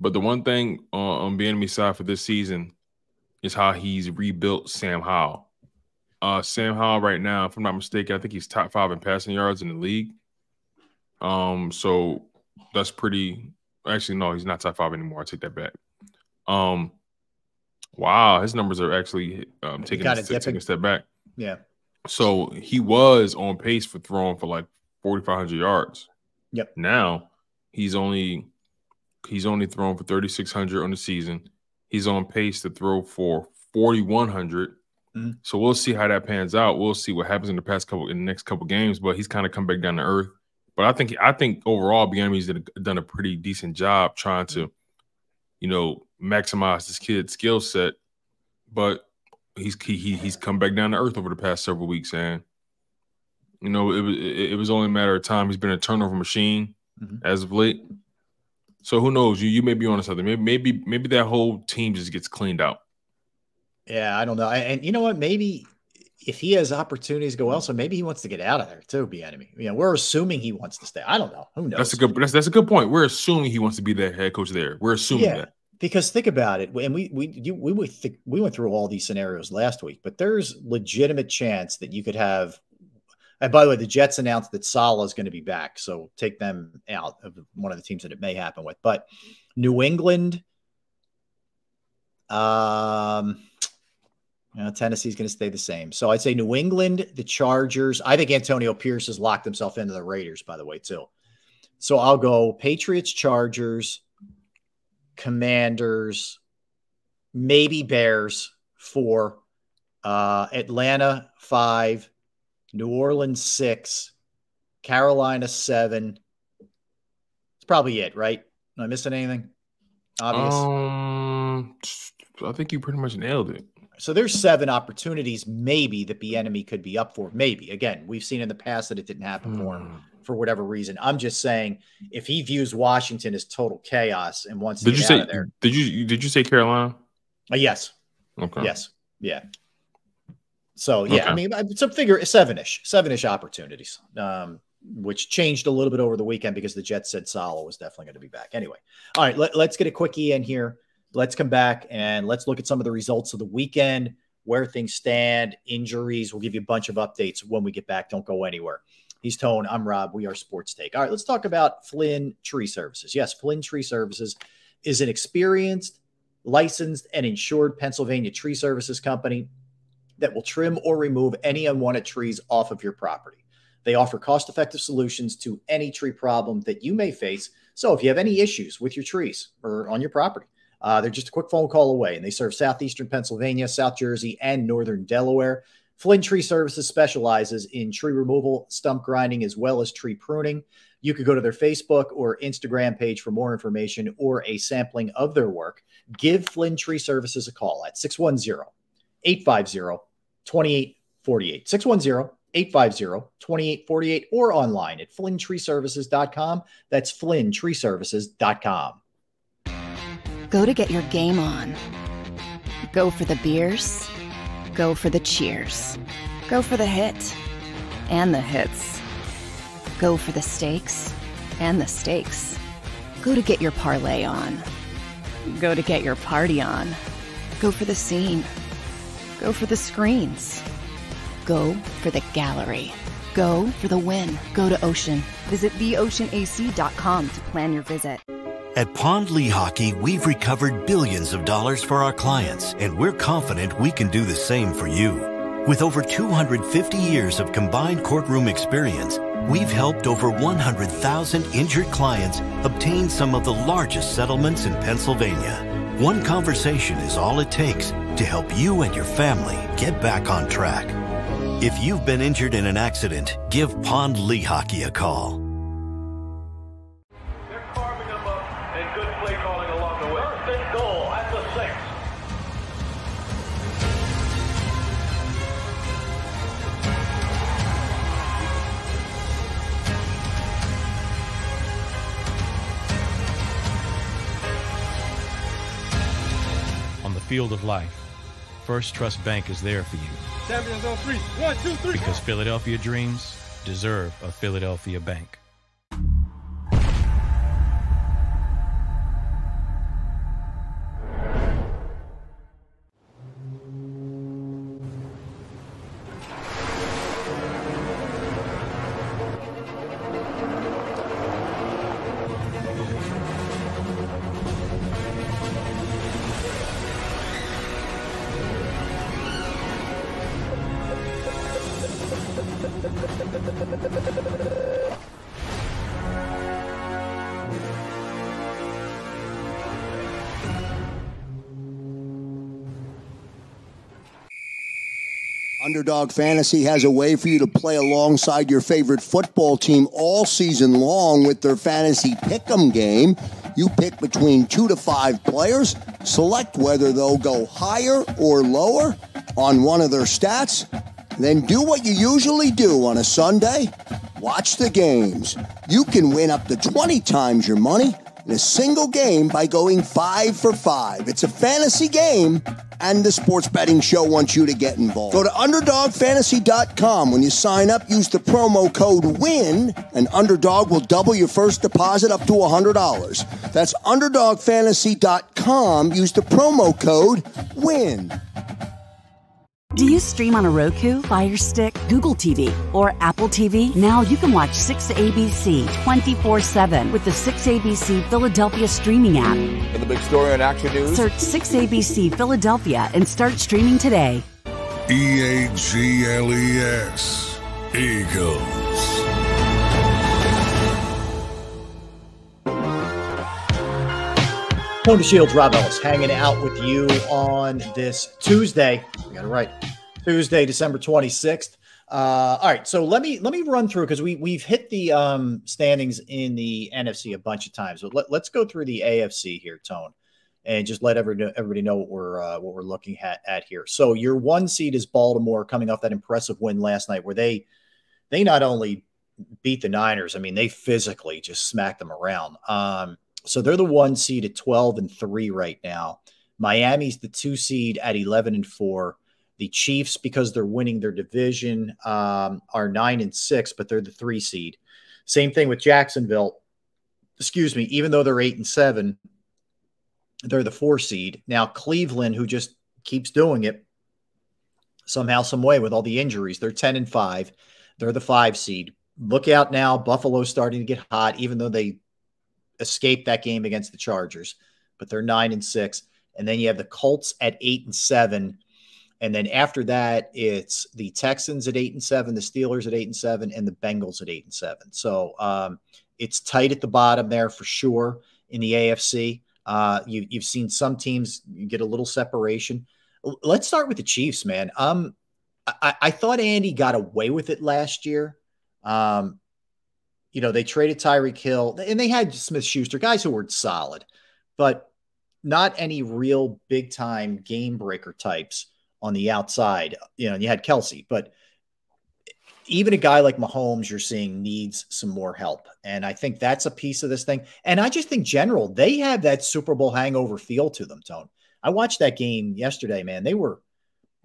But the one thing uh, on Bieniemy side for this season is how he's rebuilt Sam Howell. Uh, Sam Howell right now, if I'm not mistaken, I think he's top five in passing yards in the league. Um, so that's pretty. Actually, no, he's not top five anymore. I take that back. Um, wow, his numbers are actually um, taking, a, taking a step back. Yeah. So he was on pace for throwing for like 4,500 yards. Yep. Now he's only he's only thrown for 3,600 on the season. He's on pace to throw for 4,100. Mhm. So we'll see how that pans out. We'll see what happens in the past couple in the next couple games. But he's kind of come back down to earth. But I think I think overall, Bieniemy's did done a pretty decent job trying to, you know, maximize this kid's skill set. But he's he, he he's come back down to earth over the past several weeks, and you know it was it, was only a matter of time. He's been a turnover machine Mhm. as of late. So who knows? You you may be on something. Maybe maybe maybe that whole team just gets cleaned out. Yeah, I don't know. And, you know what? Maybe if he has opportunities to go elsewhere, maybe he wants to get out of there too, Bieniemy. You know, we're assuming he wants to stay. I don't know. Who knows? That's a good that's that's a good point. We're assuming he wants to be the head coach there. We're assuming yeah, that. because think about it, and we we you, we went th- we went through all these scenarios last week, but there's legitimate chance that you could have. And by the way, the Jets announced that Salah is going to be back, so take them out of one of the teams that it may happen with. But New England, um, you know, Tennessee's going to stay the same. So I'd say New England, the Chargers. I think Antonio Pierce has locked himself into the Raiders, by the way, too. So I'll go Patriots, Chargers, Commanders, maybe Bears, four, uh, Atlanta, five, New Orleans, six, Carolina, seven. It's probably it, right? Am I missing anything? Obvious. Um, I think you pretty much nailed it. So there's seven opportunities, maybe that the Bieniemy could be up for. Maybe again, we've seen in the past that it didn't happen for Hmm. him for whatever reason. I'm just saying, if he views Washington as total chaos and wants to Did get you out say? of there, Did you did you say Carolina? uh, yes, Okay. yes, yeah. So yeah, I mean, it's a figure seven-ish, seven-ish opportunities, um, which changed a little bit over the weekend because the Jets said Salah was definitely going to be back. Anyway, all right, let, let's get a quickie in here. Let's come back and let's look at some of the results of the weekend. where things stand, injuries. We'll give you a bunch of updates when we get back. Don't go anywhere. He's Tone. I'm Rob. We are Sports Take. All right, let's talk about Flynn Tree Services. Yes, Flynn Tree Services is an experienced, licensed, and insured Pennsylvania tree services company that will trim or remove any unwanted trees off of your property. They offer cost effective solutions to any tree problem that you may face. So if you have any issues with your trees or on your property, uh, they're just a quick phone call away, and they serve southeastern Pennsylvania, South Jersey, and northern Delaware. Flynn Tree Services specializes in tree removal, stump grinding, as well as tree pruning. You could go to their Facebook or Instagram page for more information or a sampling of their work. Give Flynn Tree Services a call at 610 850 2848. 610 850 2848 or online at flynntreeservices.com. That's flynntreeservices.com. Go to get your game on. Go for the beers. Go for the cheers. Go for the hit and the hits. Go for the stakes and the stakes. Go to get your parlay on. Go to get your party on. Go for the scene. Go for the screens. Go for the gallery. Go for the win. Go to Ocean. Visit theoceanac.com to plan your visit. At Pond Lehocky, we've recovered billions of dollars for our clients, and we're confident we can do the same for you. With over 250 years of combined courtroom experience, we've helped over 100,000 injured clients obtain some of the largest settlements in Pennsylvania. One conversation is all it takes to help you and your family get back on track. If you've been injured in an accident, give Pond Lehocky a call. On the field of life, Firstrust Bank is there for you. Champions on three. One, two, three. Because Philadelphia dreams deserve a Philadelphia bank. Underdog Fantasy has a way for you to play alongside your favorite football team all season long with their fantasy pick'em game. You pick between two to five players, select whether they'll go higher or lower on one of their stats, then do what you usually do on a Sunday watch the games. You can win up to 20 times your money in a single game by going five for five. It's a fantasy game, and the sports betting show wants you to get involved. Go to UnderdogFantasy.com. When you sign up, use the promo code WIN, and Underdog will double your first deposit up to $100. That's UnderdogFantasy.com. Use the promo code WIN. Do you stream on a Roku, Fire Stick, Google TV, or Apple TV? Now you can watch 6ABC 24 7 with the 6ABC Philadelphia streaming app. And the big story on Action News? Search 6ABC Philadelphia and start streaming today. E A G L E S. Eagles. Tone DeShields, Rob Ellis, hanging out with you on this Tuesday. I got it right. Tuesday, December 26th. Uh, all right, so let me let me run through because we we've hit the um, standings in the NFC a bunch of times. But let, us go through the AFC here, Tone, and just let everybody everybody know what we're uh, what we're looking at, at here. So your one seed is Baltimore, coming off that impressive win last night, where they they not only beat the Niners, I mean they physically just smacked them around. Um, so they're the one seed at 12 and 3 right now. Miami's the two seed at 11 and 4. The Chiefs, because they're winning their division, um, are 9 and 6, but they're the three seed. Same thing with Jacksonville. Excuse me, even though they're 8 and 7, they're the four seed. Now, Cleveland, who just keeps doing it, somehow, some way, with all the injuries, they're 10 and 5. They're the five seed. Look out now. Buffalo's starting to get hot, even though they escaped that game against the Chargers, but they're nine and six. And then you have the Colts at eight and seven. And then after that, it's the Texans at eight and seven, the Steelers at eight and seven, and the Bengals at eight and seven. So um, it's tight at the bottom there for sure in the AFC. Uh, you, you've seen some teams get a little separation. Let's start with the Chiefs, man. Um, I, I thought Andy got away with it last year. Um, you know, they traded Tyreek Hill and they had Smith Schuster, guys who were solid, but not any real big time game breaker types on the outside. You know, you had Kelce, but even a guy like Mahomes, you're seeing needs some more help. And I think that's a piece of this thing. And I just think general, they have that Super Bowl hangover feel to them, Tone. I watched that game yesterday, man. They were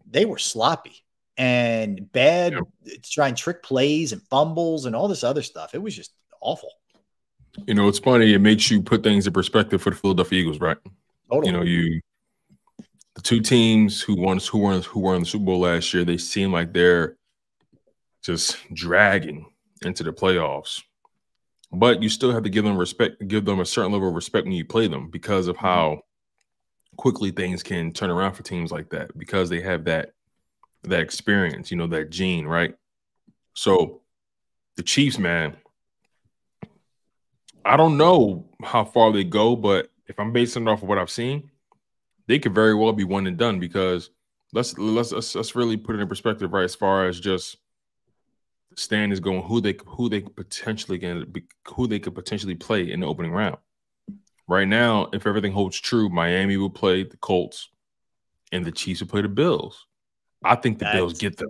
they were sloppy and bad yeah. trying trick plays and fumbles and all this other stuff. It was just awful. You know, it's funny. It makes you put things in perspective for the Philadelphia Eagles, right? Totally. You know, you the two teams who won who won who were in the Super Bowl last year, they seem like they're just dragging into the playoffs. But you still have to give them respect, give them a certain level of respect when you play them because of how quickly things can turn around for teams like that because they have that that experience, you know, that gene, right? So the Chiefs, man, I don't know how far they go, but if I'm basing it off of what I've seen, they could very well be one and done because let's let's let's, let's really put it in perspective, right? As far as just stand is going, who they who they potentially can who they could potentially play in the opening round. Right now, if everything holds true, Miami will play the Colts, and the Chiefs will play the Bills. I think the that's, Bills get them.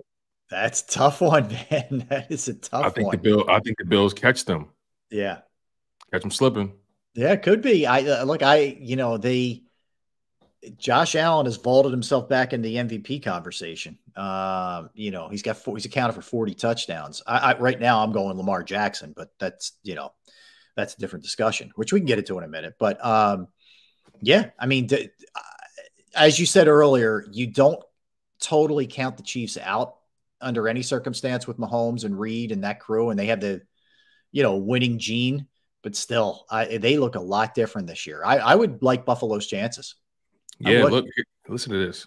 That's tough one, <laughs> man. That is a tough I think one. the Bill. I think the Bills catch them. Yeah, catch them slipping. Yeah, it could be. I uh, look. I you know the Josh Allen has vaulted himself back in the MVP conversation. Uh, you know he's got four, he's accounted for forty touchdowns. I, I right now I'm going Lamar Jackson, but that's you know that's a different discussion, which we can get into in a minute. But um, yeah, I mean, as you said earlier, you don't totally count the Chiefs out under any circumstance with Mahomes and Reed and that crew, and they have the, you know, winning gene. But still, I, they look a lot different this year. I, I would like Buffalo's chances. Yeah, look, listen to this.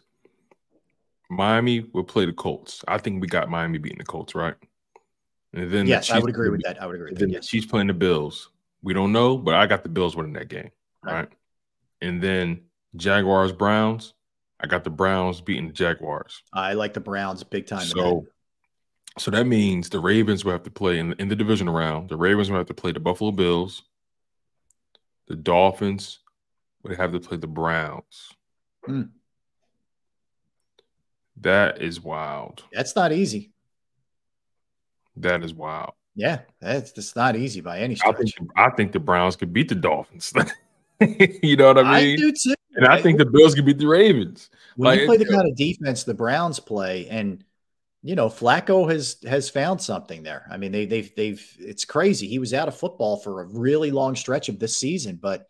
Miami will play the Colts. I think we got Miami beating the Colts, right? And then yes, the I would agree with that. I would agree. With then that, yes. the Chiefs playing the Bills. We don't know, but I got the Bills winning that game, right? right? And then Jaguars Browns. I got the Browns beating the Jaguars. I like the Browns big time. So, so that means the Ravens will have to play in, in the division round. The Ravens will have to play the Buffalo Bills. The Dolphins would have to play the Browns. Hmm. That is wild. That's not easy. That is wild. Yeah, that's just not easy by any stretch. I think, I think the Browns could beat the Dolphins. <laughs> you know what I mean? I do too. And I think the Bills could beat the Ravens. When like, you play the kind of defense the Browns play, and you know Flacco has has found something there. I mean, they they've they've it's crazy. He was out of football for a really long stretch of this season, but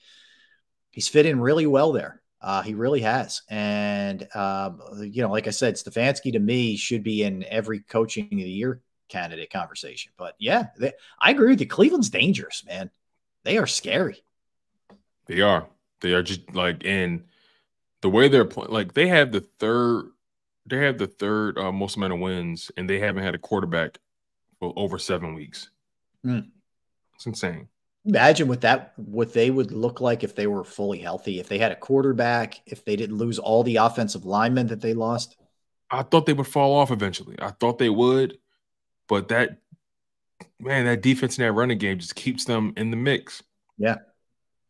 he's fit in really well there. Uh, he really has. And, um, you know, like I said, Stefanski to me should be in every coaching of the year candidate conversation. But yeah, they, I agree with you. Cleveland's dangerous, man. They are scary. They are. They are just like in the way they're playing. Like they have the third, they have the third uh, most amount of wins, and they haven't had a quarterback for over seven weeks. Mm. It's insane. Imagine what that what they would look like if they were fully healthy. If they had a quarterback, if they didn't lose all the offensive linemen that they lost. I thought they would fall off eventually. I thought they would, but that man, that defense in that running game just keeps them in the mix. Yeah.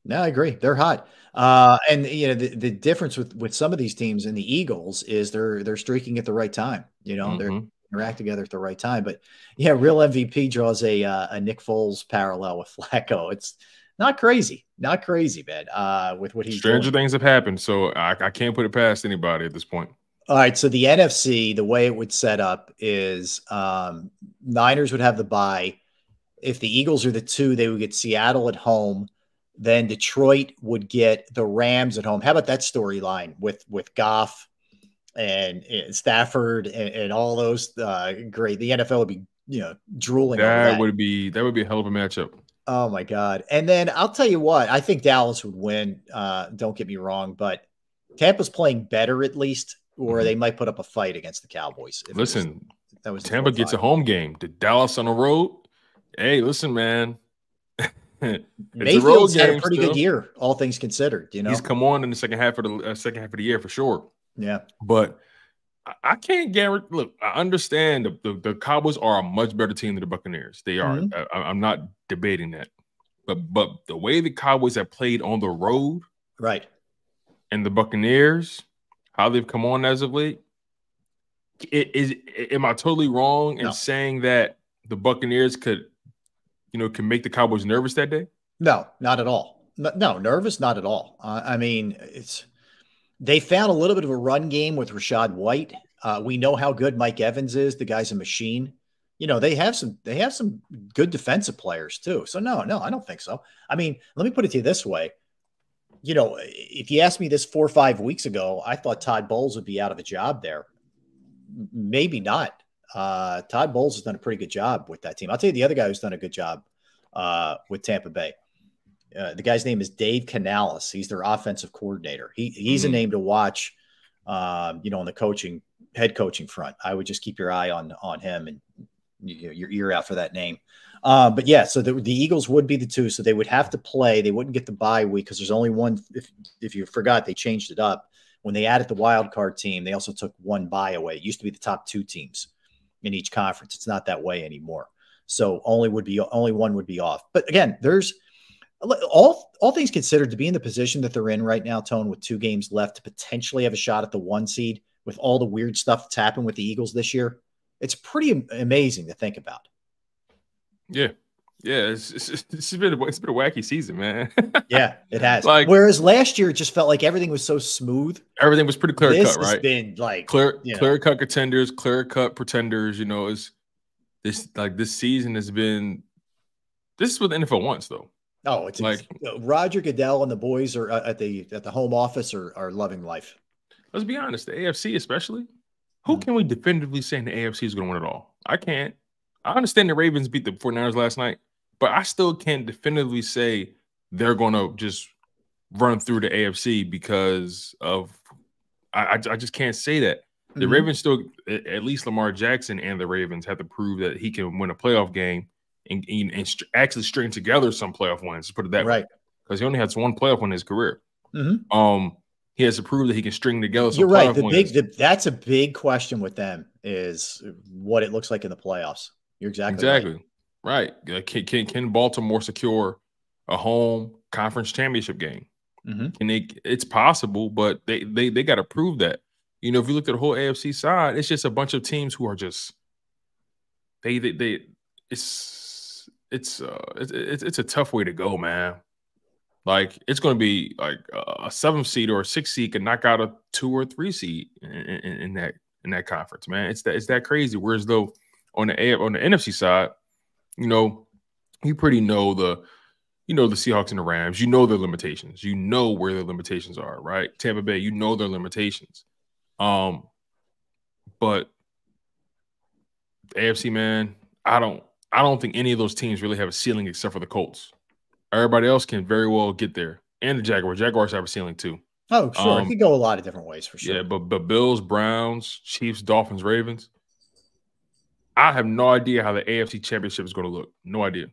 No, I agree. They're hot. Uh, and you know, the, the difference with with some of these teams and the Eagles is they're they're streaking at the right time. You know, mm-hmm. they're interact together at the right time. But yeah, real MVP draws a uh, a Nick Foles parallel with Flacco. It's not crazy, not crazy, man. Uh, with what he's stranger doing. things have happened, so I, I can't put it past anybody at this point. All right, so the NFC, the way it would set up is um, Niners would have the bye. If the Eagles are the two, they would get Seattle at home. Then Detroit would get the Rams at home. How about that storyline with with Goff and, and Stafford and, and, all those uh, great. The NFL would be you know drooling. That, that would be that would be a hell of a matchup. Oh my god! And then I'll tell you what, I think Dallas would win. Uh, don't get me wrong, but Tampa's playing better at least, or mm-hmm. they might put up a fight against the Cowboys. Listen, was, that was Tampa gets a home game. The Dallas on the road. Hey, listen, man. <laughs> Mayfield's had a pretty still. good year, all things considered. You know, he's come on in the second half of the uh, second half of the year for sure. Yeah, but I can't guarantee. Look, I understand the, the, the, Cowboys are a much better team than the Buccaneers. They are. Mm-hmm. I, am not debating that. But but the way the Cowboys have played on the road, right, and the Buccaneers, how they've come on as of late, it, is am I totally wrong in no. saying that the Buccaneers could, you know, can make the Cowboys nervous that day? No, not at all. No, nervous, not at all. Uh, I mean, it's they found a little bit of a run game with Rachaad White. Uh, we know how good Mike Evans is. The guy's a machine. You know, they have some they have some good defensive players too. So no, no, I don't think so. I mean, let me put it to you this way. You know, if you asked me this four or five weeks ago, I thought Todd Bowles would be out of a job there. Maybe not. Uh, Todd Bowles has done a pretty good job with that team. I'll tell you the other guy who's done a good job uh, with Tampa Bay. Uh, the guy's name is Dave Canales. He's their offensive coordinator. He he's mm-hmm. a name to watch. Um, you know, on the coaching head coaching front, I would just keep your eye on on him and you know, your ear out for that name. Uh, but yeah, so the, the, Eagles would be the two, so they would have to play. They wouldn't get the bye week because there's only one. If if you forgot, they changed it up when they added the wild card team. They also took one bye away. It used to be the top two teams in each conference. It's not that way anymore. So only would be only one would be off. But again, there's all all things considered to be in the position that they're in right now, Tone, with two games left to potentially have a shot at the one seed with all the weird stuff that's happened with the Eagles this year. It's pretty amazing to think about. Yeah. Yeah, it's, it's, it's been a, it's been a wacky season, man. <laughs> yeah, it has. Like, whereas last year, it just felt like everything was so smooth. Everything was pretty clear this cut, right? It's been like clear, clear cut contenders, clear cut pretenders. You know, is this like this season has been. This is what the NFL wants, though. Oh, it's like Roger Goodell and the boys are uh, at the at the home office are are loving life. Let's be honest, the AFC especially. Who hmm. can we definitively say in the AFC is going to win it all? I can't. I understand the Ravens beat the 49ers last night, but I still can't definitively say they're going to just run through the AFC because of I, I, just can't say that. The mm-hmm. Ravens still, at least Lamar Jackson and the Ravens have to prove that he can win a playoff game and, and, and actually string together some playoff wins. Put it that right. way, because he only has one playoff win in his career. Mm-hmm. Um, he has to prove that he can string together. You're right. The big the, that's a big question with them is what it looks like in the playoffs. You're exactly exactly right. Right. Can, can, can Baltimore secure a home conference championship game? Mm-hmm. Can they? It's possible, but they they they got to prove that. You know, if you look at the whole AFC side, it's just a bunch of teams who are just they they, they it's it's uh it's, it's it's a tough way to go, man. Like it's going to be like a seventh seed or a six seed can knock out a two or three seed in, in, in, that in that conference, man. It's that it's that crazy. Whereas though on the on the NFC side, you know, you pretty know the you know the Seahawks and the Rams. You know their limitations. You know where their limitations are, right? Tampa Bay, you know their limitations. Um, but AFC man, I don't I don't think any of those teams really have a ceiling except for the Colts. Everybody else can very well get there, and the Jaguars. Jaguars have a ceiling too. Oh, sure, um, it could go a lot of different ways for sure. Yeah, but but Bills, Browns, Chiefs, Dolphins, Ravens. I have no idea how the AFC Championship is going to look. No idea.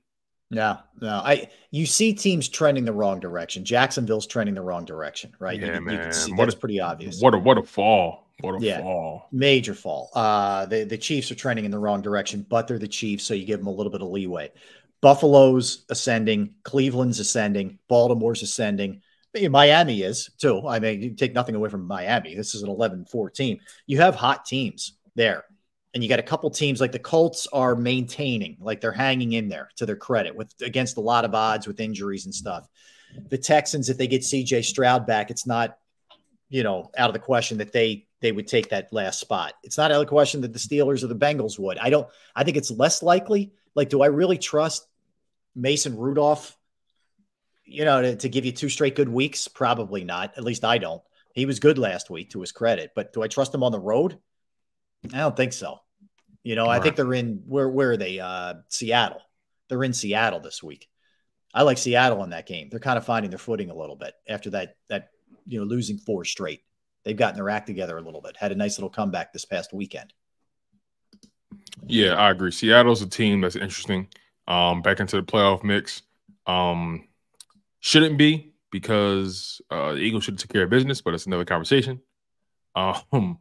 No, no. I you see teams trending the wrong direction. Jacksonville's trending the wrong direction, right? Yeah, you, man. You see, what that's a, pretty obvious. What a what a fall. What a yeah, fall. Major fall. Uh, the, the Chiefs are trending in the wrong direction, but they're the Chiefs, so you give them a little bit of leeway. Buffalo's ascending, Cleveland's ascending, Baltimore's ascending. Miami is too. I mean, you take nothing away from Miami. This is an 11 4 team. You have hot teams there. And you got a couple teams like the Colts are maintaining, like they're hanging in there to their credit with against a lot of odds with injuries and stuff. The Texans, if they get CJ Stroud back, it's not, you know, out of the question that they they would take that last spot. It's not out of the question that the Steelers or the Bengals would. I don't. I think it's less likely. Like, do I really trust Mason Rudolph? You know, to, to give you two straight good weeks? Probably not. At least I don't. He was good last week to his credit, but do I trust him on the road? I don't think so. You know, I think they're in where where are they? Uh Seattle. They're in Seattle this week. I like Seattle in that game. They're kind of finding their footing a little bit after that that you know losing four straight. They've gotten their act together a little bit. Had a nice little comeback this past weekend. Yeah, I agree. Seattle's a team that's interesting. Um, back into the playoff mix. Um, shouldn't be because uh, the Eagles should take care of business, but it's another conversation. <laughs> Um,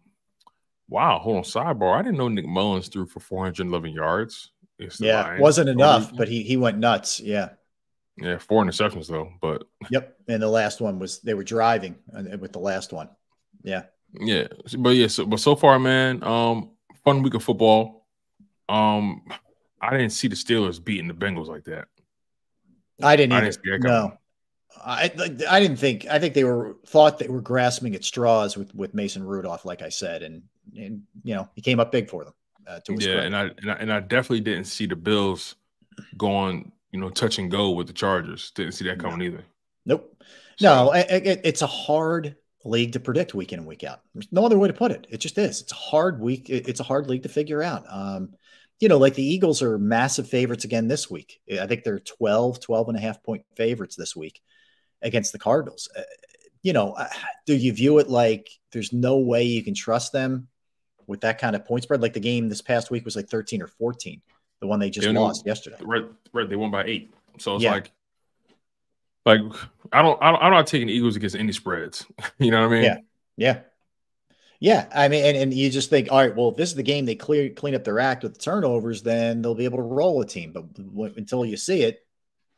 wow, hold on. Sidebar: I didn't know Nick Mullens threw for 411 yards. Yeah, Lions. wasn't enough, but he he went nuts. Yeah. Yeah, four interceptions though, but yep. And the last one was they were driving with the last one. Yeah. Yeah, but yeah, so but so far, man, um, fun week of football. Um, I didn't see the Steelers beating the Bengals like that. I didn't. I didn't no, I I didn't think. I think they were thought they were grasping at straws with with Mason Rudolph, like I said, and and you know he came up big for them. Uh, yeah, and I, and I and I definitely didn't see the Bills going, you know, touch and go with the Chargers. Didn't see that coming no. either. Nope. So, no, it, it, it's a hard league to predict week in and week out. There's no other way to put it. It just is. It's a hard week. It's a hard league to figure out. Um, you know, like the Eagles are massive favorites again this week. I think they're 12, 12 and a half point favorites this week against the Cardinals. Uh, you know, uh, do you view it like there's no way you can trust them with that kind of point spread? Like the game this past week was like 13 or 14, the one they just lost yesterday. Right, right. They won by eight. So it's yeah. like, like I don't, I don't, I'm not taking Eagles against any spreads. <laughs> you know what I mean? Yeah, yeah. Yeah, I mean, and, and you just think, all right, well, if this is the game they clear clean up their act with the turnovers, then they'll be able to roll a team. But w- until you see it,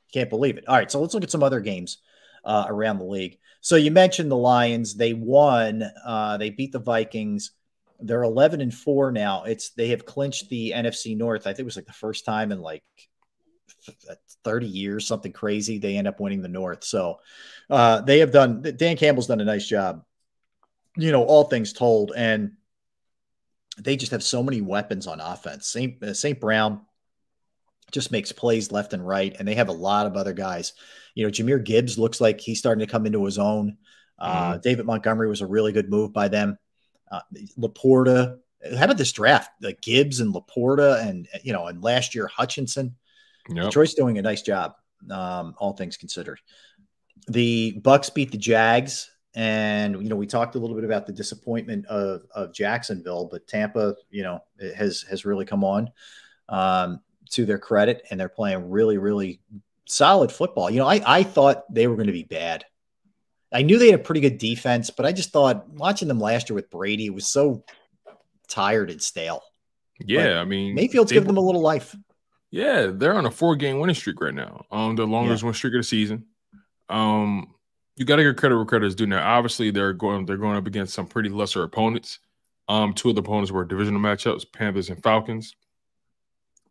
you can't believe it. All right, so let's look at some other games uh, around the league. So you mentioned the Lions; they won. Uh, they beat the Vikings. They're eleven and four now. It's they have clinched the NFC North. I think it was like the first time in like 30 years, something crazy. They end up winning the North. So uh, they have done, Dan Campbell's done a nice job you know, all things told, and they just have so many weapons on offense. St. Uh, St. Brown just makes plays left and right, and they have a lot of other guys. You know, Jahmyr Gibbs looks like he's starting to come into his own. Uh, mm-hmm. David Montgomery was a really good move by them. Uh, Laporta, how about this draft? Like Gibbs and Laporta, and you know, and last year Hutchinson. Yep. Detroit's doing a nice job, um, all things considered. The Bucks beat the Jags. And you know, we talked a little bit about the disappointment of, of Jacksonville, but Tampa, you know, has has really come on um, to their credit, and they're playing really, really solid football. You know, I I thought they were going to be bad. I knew they had a pretty good defense, but I just thought watching them last year with Brady was so tired and stale. Yeah, but I mean Mayfield's giving them a little life. Yeah, they're on a four game winning streak right now. Um, the longest yeah. winning streak of the season. Um, you got to give credit where credit is due. Now, obviously, they're going they're going up against some pretty lesser opponents. Um, two of the opponents were divisional matchups: Panthers and Falcons.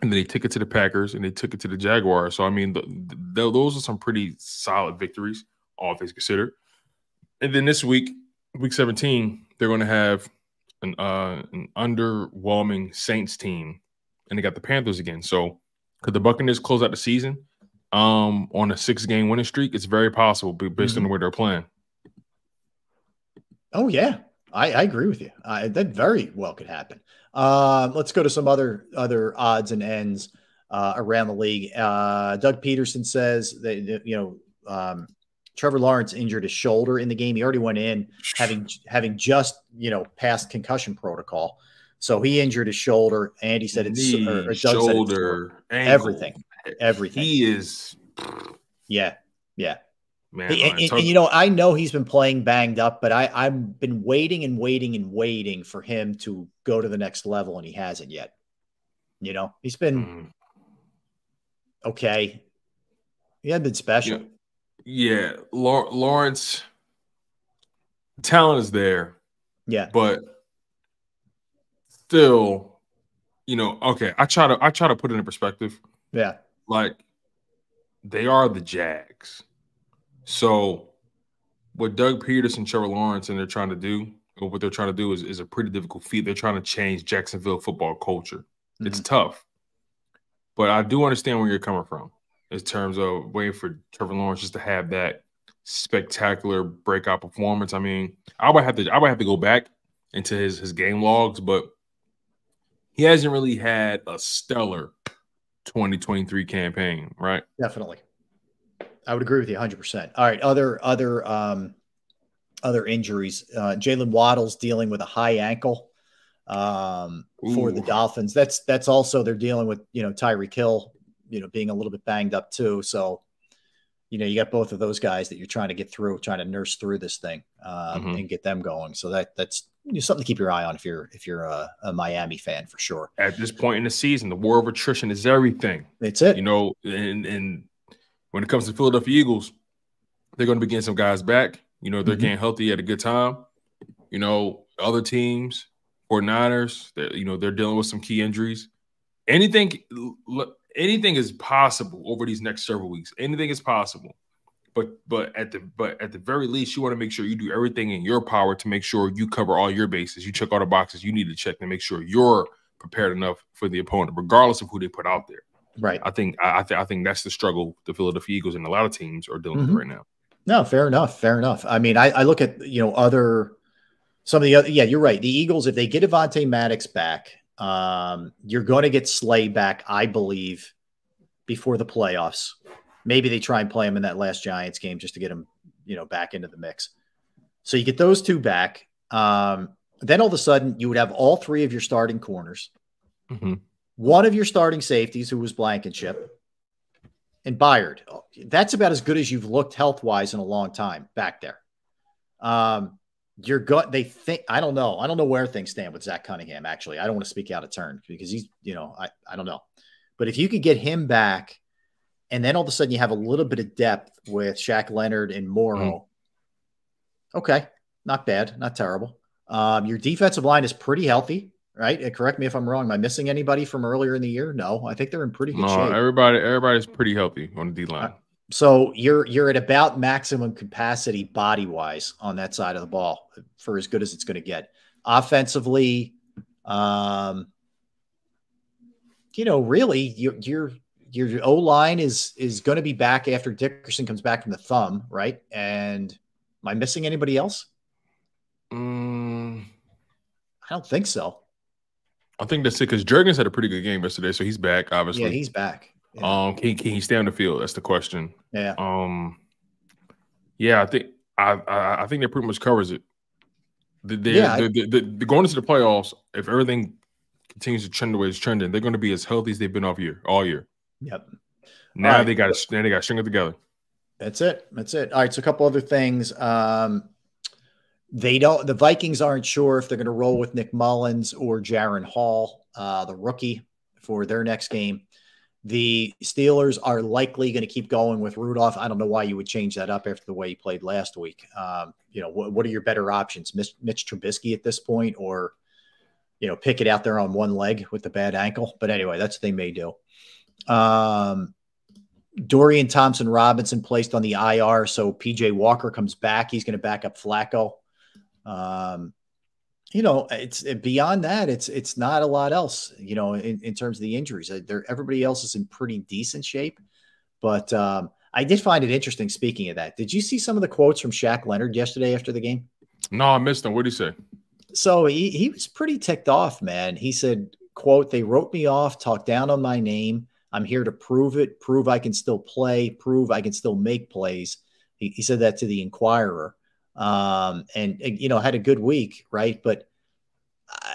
And then they took it to the Packers and they took it to the Jaguars. So I mean, the, the, those are some pretty solid victories, all things considered. And then this week, week 17, they're going to have an uh, an underwhelming Saints team, and they got the Panthers again. So could the Buccaneers close out the season? um, on a six game winning streak, it's very possible based mm-hmm. on way they're playing. Oh, yeah. I, I agree with you. Uh, that very well could happen. Um, let's go to some other other odds and ends uh, around the league. Uh, Doug Pederson says that you know um, Trevor Lawrence injured his shoulder in the game. He already went in <sighs> having having just you know passed concussion protocol. So he injured his shoulder, and he said it's Knee, or, or shoulder, it's everything everything. He is. Yeah, yeah. Man, he, and, and, you know, I know he's been playing banged up, but I I've been waiting and waiting and waiting for him to go to the next level, and he hasn't yet. You know, he's been mm. okay. He had been special. Yeah, yeah. Lawrence talent is there. Yeah, but still, you know, okay. I try to I try to put it in perspective. Yeah, like they are the Jags. So what Doug Pederson, Trevor Lawrence, and they're trying to do, or what they're trying to do is, is a pretty difficult feat. They're trying to change Jacksonville football culture. Mm-hmm. It's tough. But I do understand where you're coming from in terms of waiting for Trevor Lawrence just to have that spectacular breakout performance. I mean, I would have to I would have to go back into his his game logs, but he hasn't really had a stellar 2023 campaign, right? Definitely. I would agree with you 100%. All right, other other um other injuries. Uh Jaylen Waddle's dealing with a high ankle um for the Dolphins. That's that's also they're dealing with, you know, Tyreek Hill, you know, being a little bit banged up too. So you know, you got both of those guys that you're trying to get through, trying to nurse through this thing um, Mhm. and get them going. So that that's you know, something to keep your eye on if you're if you're a, a Miami fan for sure. At this point in the season, the war of attrition is everything. It's it. You know, and and when it comes to Philadelphia Eagles, they're going to be getting some guys back. You know, they're Mhm. getting healthy at a good time. You know, other teams, 49ers, they you know, they're dealing with some key injuries. Anything look, anything is possible over these next several weeks. Anything is possible. But but at the but at the very least, you want to make sure you do everything in your power to make sure you cover all your bases. You check all the boxes you need to check to make sure you're prepared enough for the opponent, regardless of who they put out there. Right. I think I, think I think that's the struggle the Philadelphia Eagles and a lot of teams are dealing Mhm. with right now. No, fair enough. Fair enough. I mean, I, I look at you know other some of the other. Yeah, you're right. The Eagles, if they get Avonte Maddox back, um, you're going to get Slay back, I believe, before the playoffs. Maybe they try and play him in that last Giants game just to get him, you know, back into the mix. So you get those two back. Um, then all of a sudden, you would have all three of your starting corners, Mhm. one of your starting safeties, who was Blankenship, and Byard. That's about as good as you've looked health wise in a long time back there. Um, you're gut. They think I don't know. I don't know where things stand with Zach Cunningham. Actually, I don't want to speak out of turn because he's you know I I don't know, but if you could get him back, and then all of a sudden you have a little bit of depth with Shaq Leonard and Morrow. Okay, not bad, not terrible. Um, your defensive line is pretty healthy, right? Uh, correct me if I'm wrong. Am I missing anybody from earlier in the year? No, I think they're in pretty good No, shape. everybody everybody's pretty healthy on the D line. So you're you're at about maximum capacity body wise on that side of the ball for as good as it's going to get. Offensively, um, you know, really your your your O line is is going to be back after Dickerson comes back from the thumb, right? And am I missing anybody else? Mm, I don't think so. I think that's it because Jurgens had a pretty good game yesterday, so he's back. Obviously, Yeah, he's back. Um, can, can he stay on the field? That's the question. Yeah. Um, yeah, I think I I, I think that pretty much covers it. The, the, Yeah, the, the, the, the going into the playoffs, if everything continues to trend the way it's trending, they're going to be as healthy as they've been all year, all year. Yep. Now right. they got to now they got to string it together. That's it. That's it. All right. So a couple other things. Um, they don't. The Vikings aren't sure if they're going to roll with Nick Mullens or Jaren Hall, uh, the rookie, for their next game. The Steelers are likely going to keep going with Rudolph. I don't know why you would change that up after the way he played last week. Um, you know, what, what are your better options, Mitch, Mitch Trubisky at this point, or you know, Pickett out there on one leg with the bad ankle? But anyway, that's what they may do. Um, Dorian Thompson Robinson placed on the IR. So PJ Walker comes back. He's going to back up Flacco. Um, you know, it's beyond that. It's it's not a lot else. You know, in, in terms of the injuries, Uh, there everybody else is in pretty decent shape. But um, I did find it interesting. Speaking of that, did you see some of the quotes from Shaq Leonard yesterday after the game? No, I missed him. What did he say? So he, he was pretty ticked off, man. He said, quote, they wrote me off, talked down on my name. I'm here to prove it, prove I can still play, prove I can still make plays. He, he said that to the Inquirer. Um, and, you know, had a good week, right? But uh,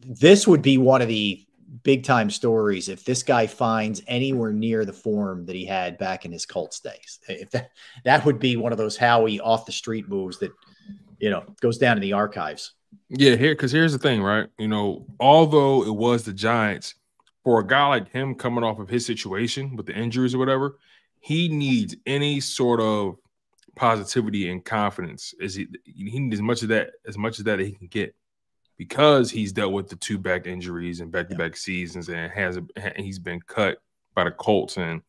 this would be one of the big time stories if this guy finds anywhere near the form that he had back in his Colts days. If that, that would be one of those Howie off the street moves that, you know, goes down in the archives. Yeah, here because here's the thing, right? You know, although it was the Giants, for a guy like him coming off of his situation with the injuries or whatever, he needs any sort of positivity and confidence. Is he he needs as much of that as much of that, that he can get because he's dealt with the two back injuries and back to back seasons and has and he's been cut by the Colts. And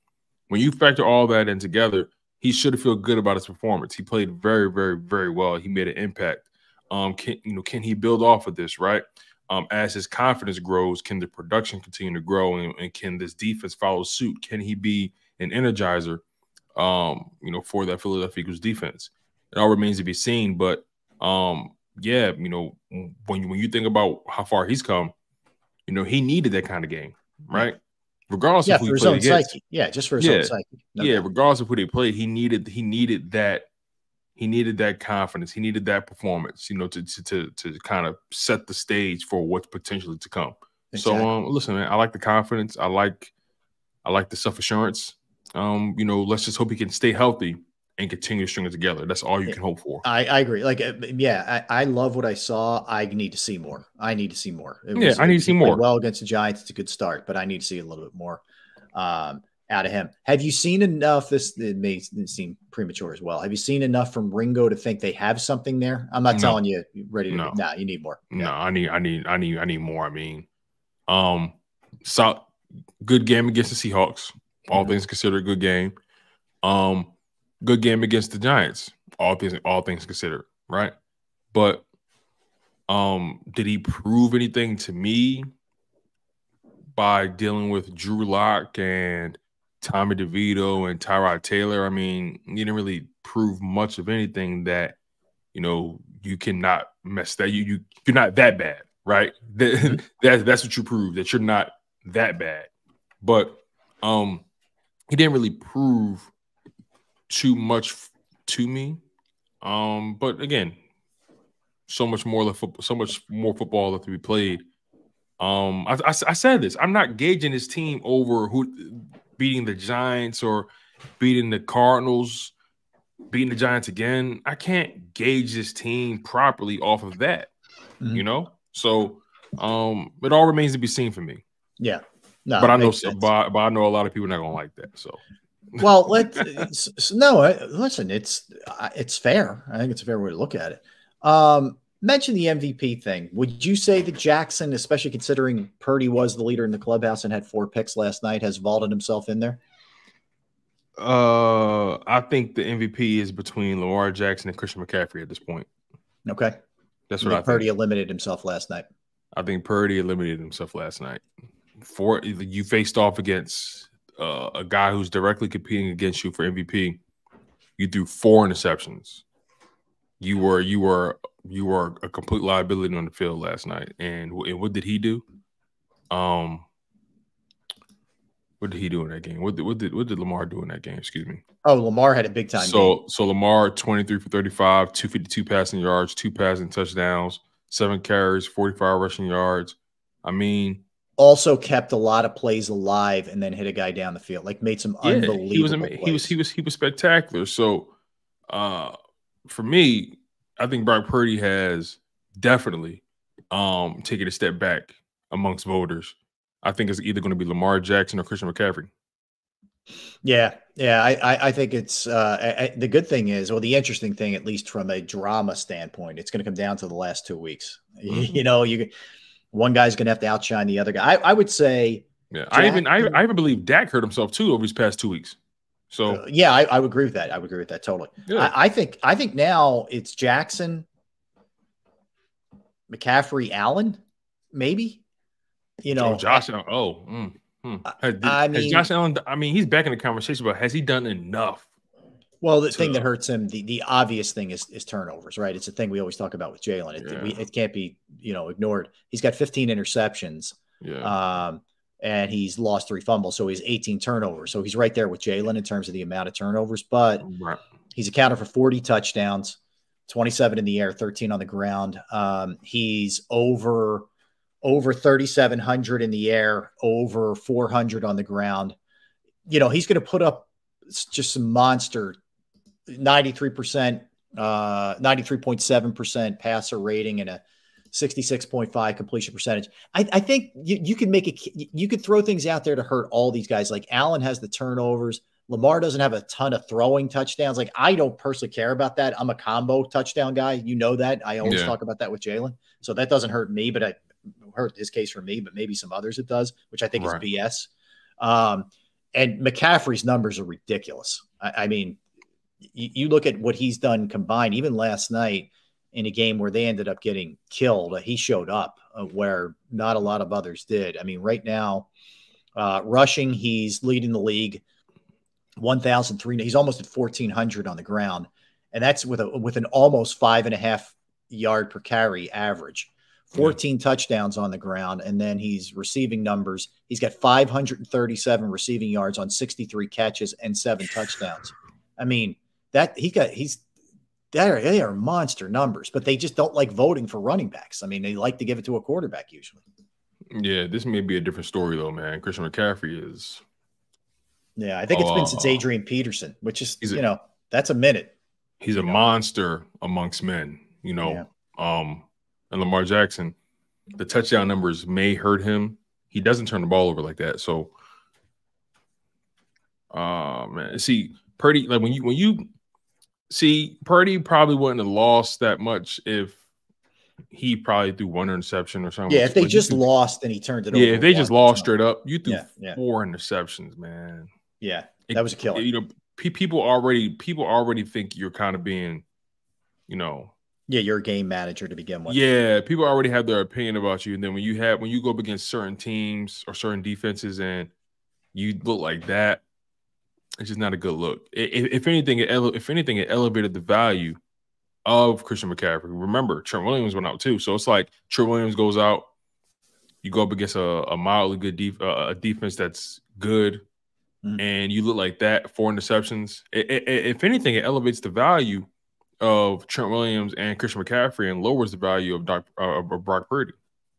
when you factor all that in together, he should feel good about his performance. He played very, very, very well. He made an impact. Um, can you know can he build off of this, right? Um, as his confidence grows, can the production continue to grow and, and can this defense follow suit? Can he be an energizer um, you know, for that Philadelphia Eagles defense. It all remains to be seen, but um, yeah, you know, when you when you think about how far he's come, you know, he needed that kind of game, right? Regardless yeah, of who for he his played own against. psyche. Yeah, just for his yeah, own psyche. No yeah, doubt. regardless of who they played, he needed he needed that he needed that confidence, he needed that performance, you know, to to to, to kind of set the stage for what's potentially to come. Exactly. So um listen, man, I like the confidence, I like I like the self-assurance. Um, you know, let's just hope he can stay healthy and continue to string it together. That's all you can hope for. I, I agree. Like, uh, yeah, I, I love what I saw. I need to see more. I need to see more. It Yeah, I need to see more. Well, against the Giants, it's a good start, but I need to see a little bit more um, out of him. Have you seen enough? This it may seem premature as well. Have you seen enough from Ringo to think they have something there? I'm not No. telling you ready to. No. Nah, you need more. No, I need, I need, I need, I need more. I mean, um, so good game against the Seahawks. All Mm-hmm. things considered, good game. Um, good game against the Giants. All things, all things considered, right? But, um, did he prove anything to me by dealing with Drew Lock and Tommy DeVito and Tyrod Taylor? I mean, he didn't really prove much of anything that you know you cannot mess that you you you're not that bad, right? That, <laughs> that that's what you prove that you're not that bad. But um, he didn't really prove too much to me. Um, but again, so much more left, fo- so much more football left to be played. Um, I, I, I said this. I'm not gauging this team over who beating the Giants or beating the Cardinals, beating the Giants again. I can't gauge this team properly off of that. You know, so um, it all remains to be seen for me. Yeah. No, but I know, but, but I know a lot of people are not gonna like that. So <laughs> well, let s- s- no. Listen, it's it's fair. I think it's a fair way to look at it. Um, mention the MVP thing. Would you say that Jackson, especially considering Purdy was the leader in the clubhouse and had four picks last night, has vaulted himself in there? uh, I think the MVP is between Lamar Jackson and Christian McCaffrey at this point. Okay, That's what I think think. Purdy eliminated himself last night. I think Purdy eliminated himself last night. For you faced off against uh, a guy who's directly competing against you for MVP. You threw four interceptions. You were you were you were a complete liability on the field last night. And, and what did he do? Um, what did he do in that game? What did what did what did Lamar do in that game? Excuse me. Oh, Lamar had a big time. So game. so Lamar 23 for 35, 252 passing yards, two passing touchdowns, seven carries, 45 rushing yards. I mean, also kept a lot of plays alive and then hit a guy down the field. Like made some yeah, unbelievable. he was ama- he was he was he was spectacular. So uh for me, I think Brock Purdy has definitely um taken a step back amongst voters. I think it's either going to be Lamar Jackson or Christian McCaffrey. Yeah, yeah. I, I, I think it's uh, I, the good thing is, well, the interesting thing, at least from a drama standpoint, it's going to come down to the last two weeks. <laughs> Mhm. You know, you one guy's going to have to outshine the other guy. I, I would say, Yeah, I even I, I even believe Dak hurt himself too over these past two weeks. So uh, yeah, I, I would agree with that. I would agree with that totally. Yeah. I, I think I think now it's Jackson, McCaffrey, Allen, maybe. You know, oh, Josh Allen. Oh, mm, mm. Has, I mean- Josh Allen. I mean, he's back in the conversation, but has he done enough? Well, the thing that hurts him, the, the obvious thing is is turnovers, right? It's a thing we always talk about with Jalen. It, we, Yeah. it can't be you know ignored. He's got 15 interceptions, Yeah. um, and he's lost three fumbles, so he's 18 turnovers. So he's right there with Jalen in terms of the amount of turnovers. But right. he's accounted for 40 touchdowns, 27 in the air, 13 on the ground. Um, he's over over 3,700 in the air, over 400 on the ground. You know, he's going to put up just some monster 93%, uh, 93.7% passer rating and a 66.5 completion percentage. I, I think you, you could make it, you could throw things out there to hurt all these guys. Like Allen has the turnovers. Lamar doesn't have a ton of throwing touchdowns. Like I don't personally care about that. I'm a combo touchdown guy. You know that. I always Yeah. talk about that with Jalen. So that doesn't hurt me, but I hurt his case for me, but maybe some others it does, which I think Right. is BS. Um, and McCaffrey's numbers are ridiculous. I, I mean, you, you look at what he's done combined, even last night in a game where they ended up getting killed, he showed up uh, where not a lot of others did. I mean, right now, uh, rushing, he's leading the league 1,003. He's almost at 1,400 on the ground, and that's with a with an almost five and a half yard per carry average. 14 yeah. touchdowns on the ground, and then he's receiving numbers. He's got 537 receiving yards on 63 catches and seven touchdowns. I mean, that he got he's they are, they are monster numbers, but they just don't like voting for running backs. I mean, they like to give it to a quarterback usually. Yeah, this may be a different story though, man. Christian McCaffrey is. Yeah, I think it's been since uh, Adrian Peterson, which is you a, know that's a minute. He's a know. monster amongst men, you know. Yeah. Um, and Lamar Jackson, the touchdown numbers may hurt him. He doesn't turn the ball over like that, so. Uh man, see Purdy like when you when you see Purdy probably wouldn't have lost that much if he probably threw one interception or something. Yeah, if they just lost and he turned it yeah, over. Yeah, if they just lost straight up, you threw yeah, yeah. four interceptions, man. Yeah, that was a killer. You know, people already people already think you're kind of being, you know. Yeah, you're a game manager to begin with. Yeah, people already have their opinion about you, and then when you have when you go up against certain teams or certain defenses and you look like that, it's just not a good look. If, if anything, it ele- if anything, it elevated the value of Christian McCaffrey. Remember, Trent Williams went out too, so it's like Trent Williams goes out, you go up against a, a mildly good def- uh, a defense that's good, mm-hmm. and you look like that. Four interceptions. It, it, it, if anything, it elevates the value of Trent Williams and Christian McCaffrey and lowers the value of, Doc, uh, of Brock Purdy.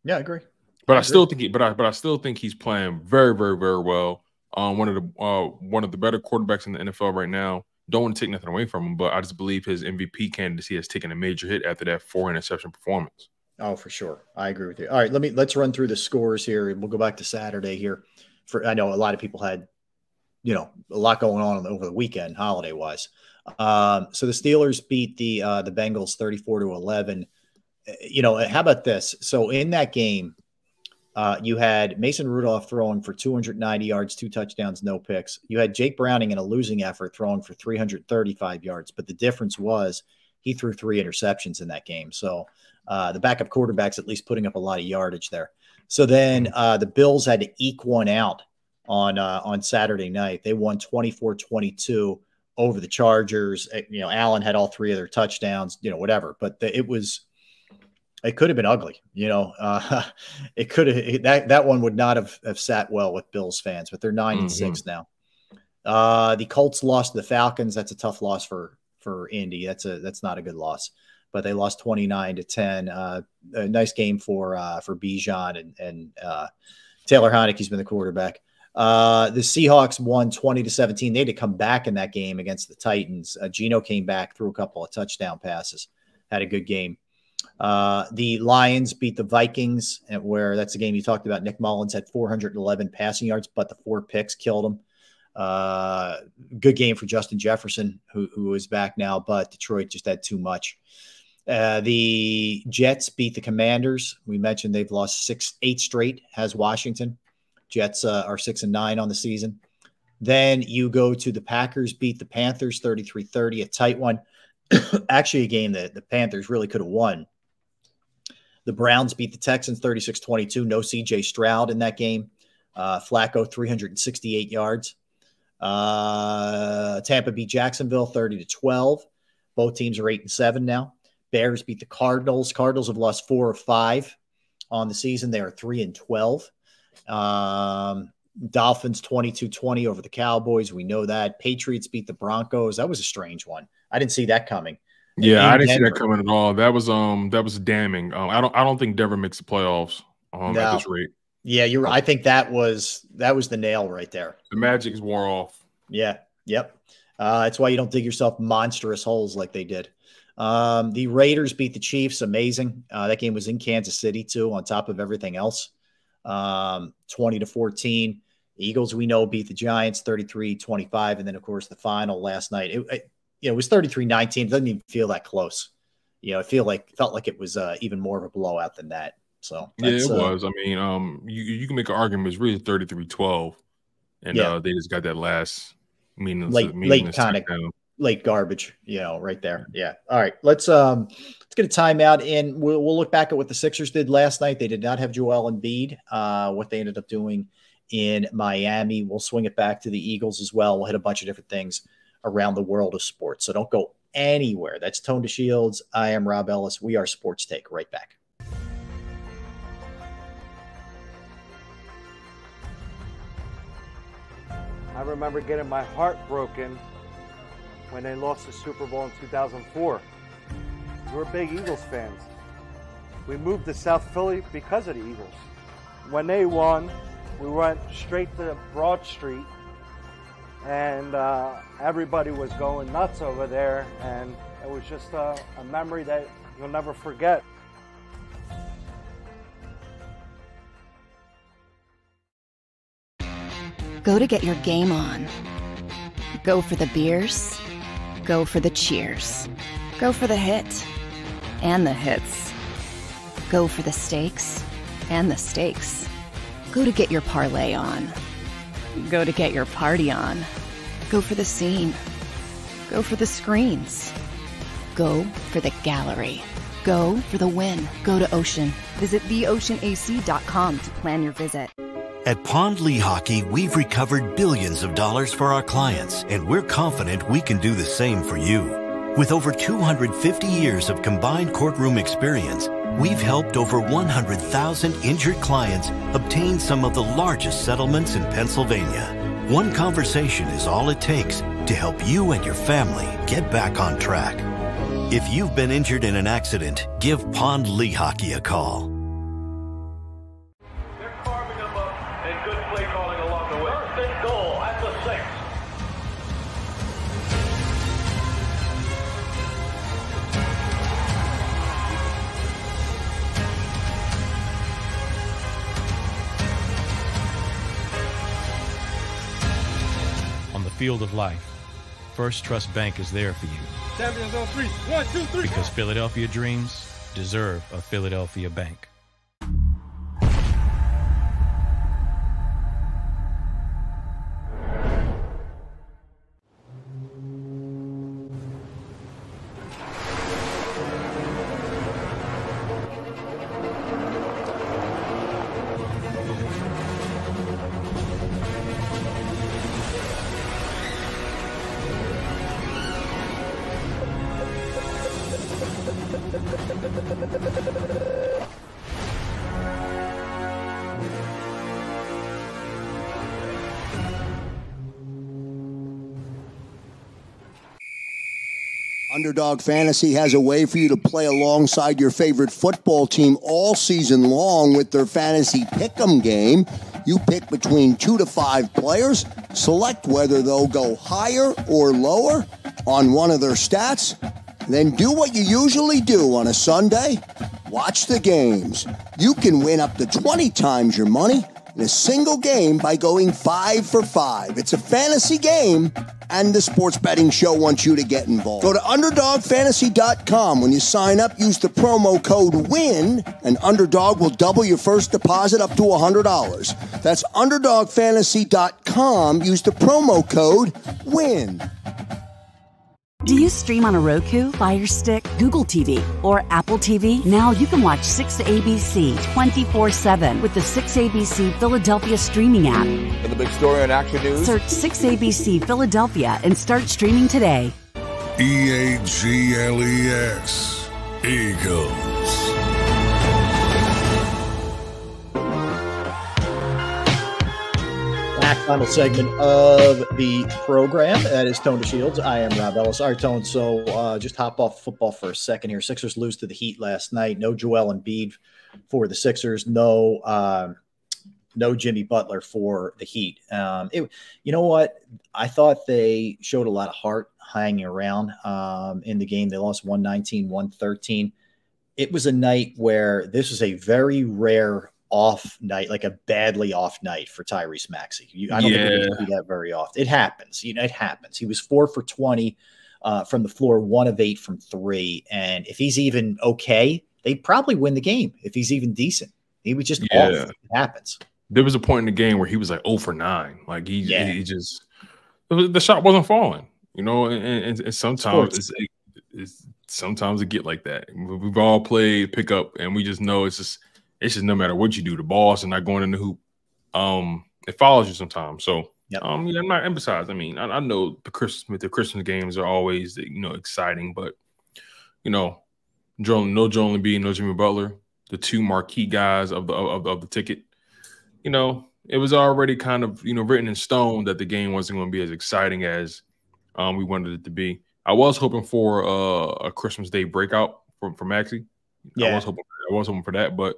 Yeah, I agree. But I, I still think, he, but I, but I still think he's playing very, very, very well. Um, one of the uh, one of the better quarterbacks in the NFL right now. Don't want to take nothing away from him, but I just believe his MVP candidacy has taken a major hit after that four interception performance. Oh, for sure, I agree with you. All right, let me let's run through the scores here. We'll go back to Saturday here. For I know a lot of people had, you know, a lot going on over the weekend, holiday wise. Um, so the Steelers beat the uh, the Bengals thirty four to eleven. You know, how about this? So in that game, uh, you had Mason Rudolph throwing for 290 yards, two touchdowns, no picks. You had Jake Browning in a losing effort throwing for 335 yards, but the difference was he threw three interceptions in that game. So uh, the backup quarterback's at least putting up a lot of yardage there. So then uh, the Bills had to eke one out on uh, on Saturday night. They won 24-22 over the Chargers. You know, Allen had all three of their touchdowns. You know, whatever. But the, it was it could have been ugly. You know, uh, <laughs> it could have that that one would not have, have sat well with Bills fans, but they're 9 mm-hmm. and six now. Uh, the Colts lost to the Falcons. That's a tough loss for for Indy. That's a that's not a good loss. But they lost 29 to 10. Uh, a nice game for uh, for Bijan and and uh, Taylor Heinicke's been the quarterback. Uh, the Seahawks won 20 to 17. They had to come back in that game against the Titans. Uh, Geno came back, threw a couple of touchdown passes, had a good game. Uh, the Lions beat the Vikings, where that's the game you talked about. Nick Mullens had 411 passing yards, but the four picks killed him. Uh, good game for Justin Jefferson, who, who is back now, but Detroit just had too much. Uh, the Jets beat the Commanders. We mentioned they've lost six, eight straight. Has Washington? Jets uh, are six and nine on the season. Then you go to the Packers beat the Panthers 33 30, a tight one. <coughs> Actually, a game that the Panthers really could have won the Browns beat the Texans 36 22. No CJ Stroud in that game. Uh, Flacco, 368 yards. Uh, Tampa beat Jacksonville 30 to 12. Both teams are 8 and 7 now. Bears beat the Cardinals. Cardinals have lost four or five on the season. They are 3 and 12. Um, Dolphins 22 20 over the Cowboys. We know that. Patriots beat the Broncos. That was a strange one. I didn't see that coming. Yeah, I didn't Denver. see that coming at all. That was um that was damning. Um, I don't I don't think Denver makes the playoffs um no. at this rate. Yeah, you're. I think that was that was the nail right there. The magic's wore off. Yeah. Yep. Uh, that's why you don't dig yourself monstrous holes like they did. Um, the Raiders beat the Chiefs. Amazing. Uh, that game was in Kansas City too. On top of everything else, um, twenty to fourteen. Eagles, we know, beat the Giants 33 25. And then, of course, the final last night. It, it, you know, it was 33 19. It doesn't even feel that close. You know, I feel like felt like it was uh, even more of a blowout than that. So yeah, it uh, was. I mean, um, you you can make an argument it's really 33 12. And yeah. uh, they just got that last meaningless, late, late kind of late garbage, you know, right there. Yeah. All right. Let's um let's get a timeout and we'll, we'll look back at what the Sixers did last night. They did not have Joel Embiid. Uh, what they ended up doing in Miami. We'll swing it back to the Eagles as well. We'll hit a bunch of different things around the world of sports. So don't go anywhere. That's Tone DeShields. I am Rob Ellis. We are Sports Take. Right back. I remember getting my heart broken when they lost the Super Bowl in 2004. We're big Eagles fans. We moved to South Philly because of the Eagles. When they won, we went straight to Broad Street, and uh, everybody was going nuts over there, and it was just a, a memory that you'll never forget. Go to get your game on. Go for the beers. Go for the cheers. Go for the hit and the hits. Go for the stakes and the stakes. Go to get your parlay on. Go to get your party on. Go for the scene. Go for the screens. Go for the gallery. Go for the win. Go to Ocean. Visit theoceanac.com to plan your visit. At Pond Lehocky, we've recovered billions of dollars for our clients, and we're confident we can do the same for you. With over 250 years of combined courtroom experience, we've helped over 100,000 injured clients obtain some of the largest settlements in Pennsylvania. One conversation is all it takes to help you and your family get back on track. If you've been injured in an accident, give Pond Lehocky a call. Field of life, Firstrust Bank is there for you. Champions on three. One, two, three. Because Philadelphia dreams deserve a Philadelphia bank. Underdog Fantasy has a way for you to play alongside your favorite football team all season long with their fantasy pick'em game. You pick between two to five players, select whether they'll go higher or lower on one of their stats, then do what you usually do on a Sunday watch the games. You can win up to 20 times your money in a single game by going five for five. It's a fantasy game, and the sports betting show wants you to get involved. Go to UnderdogFantasy.com. When you sign up, use the promo code WIN, and Underdog will double your first deposit up to $100. That's UnderdogFantasy.com. Use the promo code WIN. Do you stream on a Roku, Fire Stick, Google TV, or Apple TV? Now you can watch 6ABC 24 7 with the 6ABC Philadelphia streaming app. For the big story on Action News, search 6ABC Philadelphia and start streaming today. E A G L E S. Eagles. Final segment of the program. That is Tone DeShields. I am Rob Ellis. All right, Tone. So uh, just hop off football for a second here. Sixers lose to the Heat last night. No Joel Embiid for the Sixers. No, uh, no Jimmy Butler for the Heat. Um, it, you know what? I thought they showed a lot of heart hanging around um, in the game. They lost 119, 113. It was a night where this was a very rare off night, like a badly off night for Tyrese Maxey. You, I don't Yeah. think we see that very often. It happens. You know, it happens. He was four for 20 uh, from the floor, one of eight from three. And if he's even okay, they probably win the game if he's even decent. He was just Yeah. off. It happens. There was a point in the game where he was like 0 for 9. Like he, Yeah. he just the shot wasn't falling, you know, and, and, and sometimes it's, it's sometimes it get like that. We've all played pickup and we just know it's just it's just no matter what you do, the balls are not going in the hoop. Um it follows you sometimes. So Yep. um, yeah, I'm not emphasized. I mean, I, I know the Christmas the Christmas games are always you know exciting, but you know, Joel, no Joel Embiid, no Jimmy Butler, the two marquee guys of the of, of the ticket. You know, it was already kind of you know written in stone that the game wasn't going to be as exciting as um, we wanted it to be. I was hoping for uh, a Christmas Day breakout from from Maxey. I Yeah. was hoping I was hoping for that, but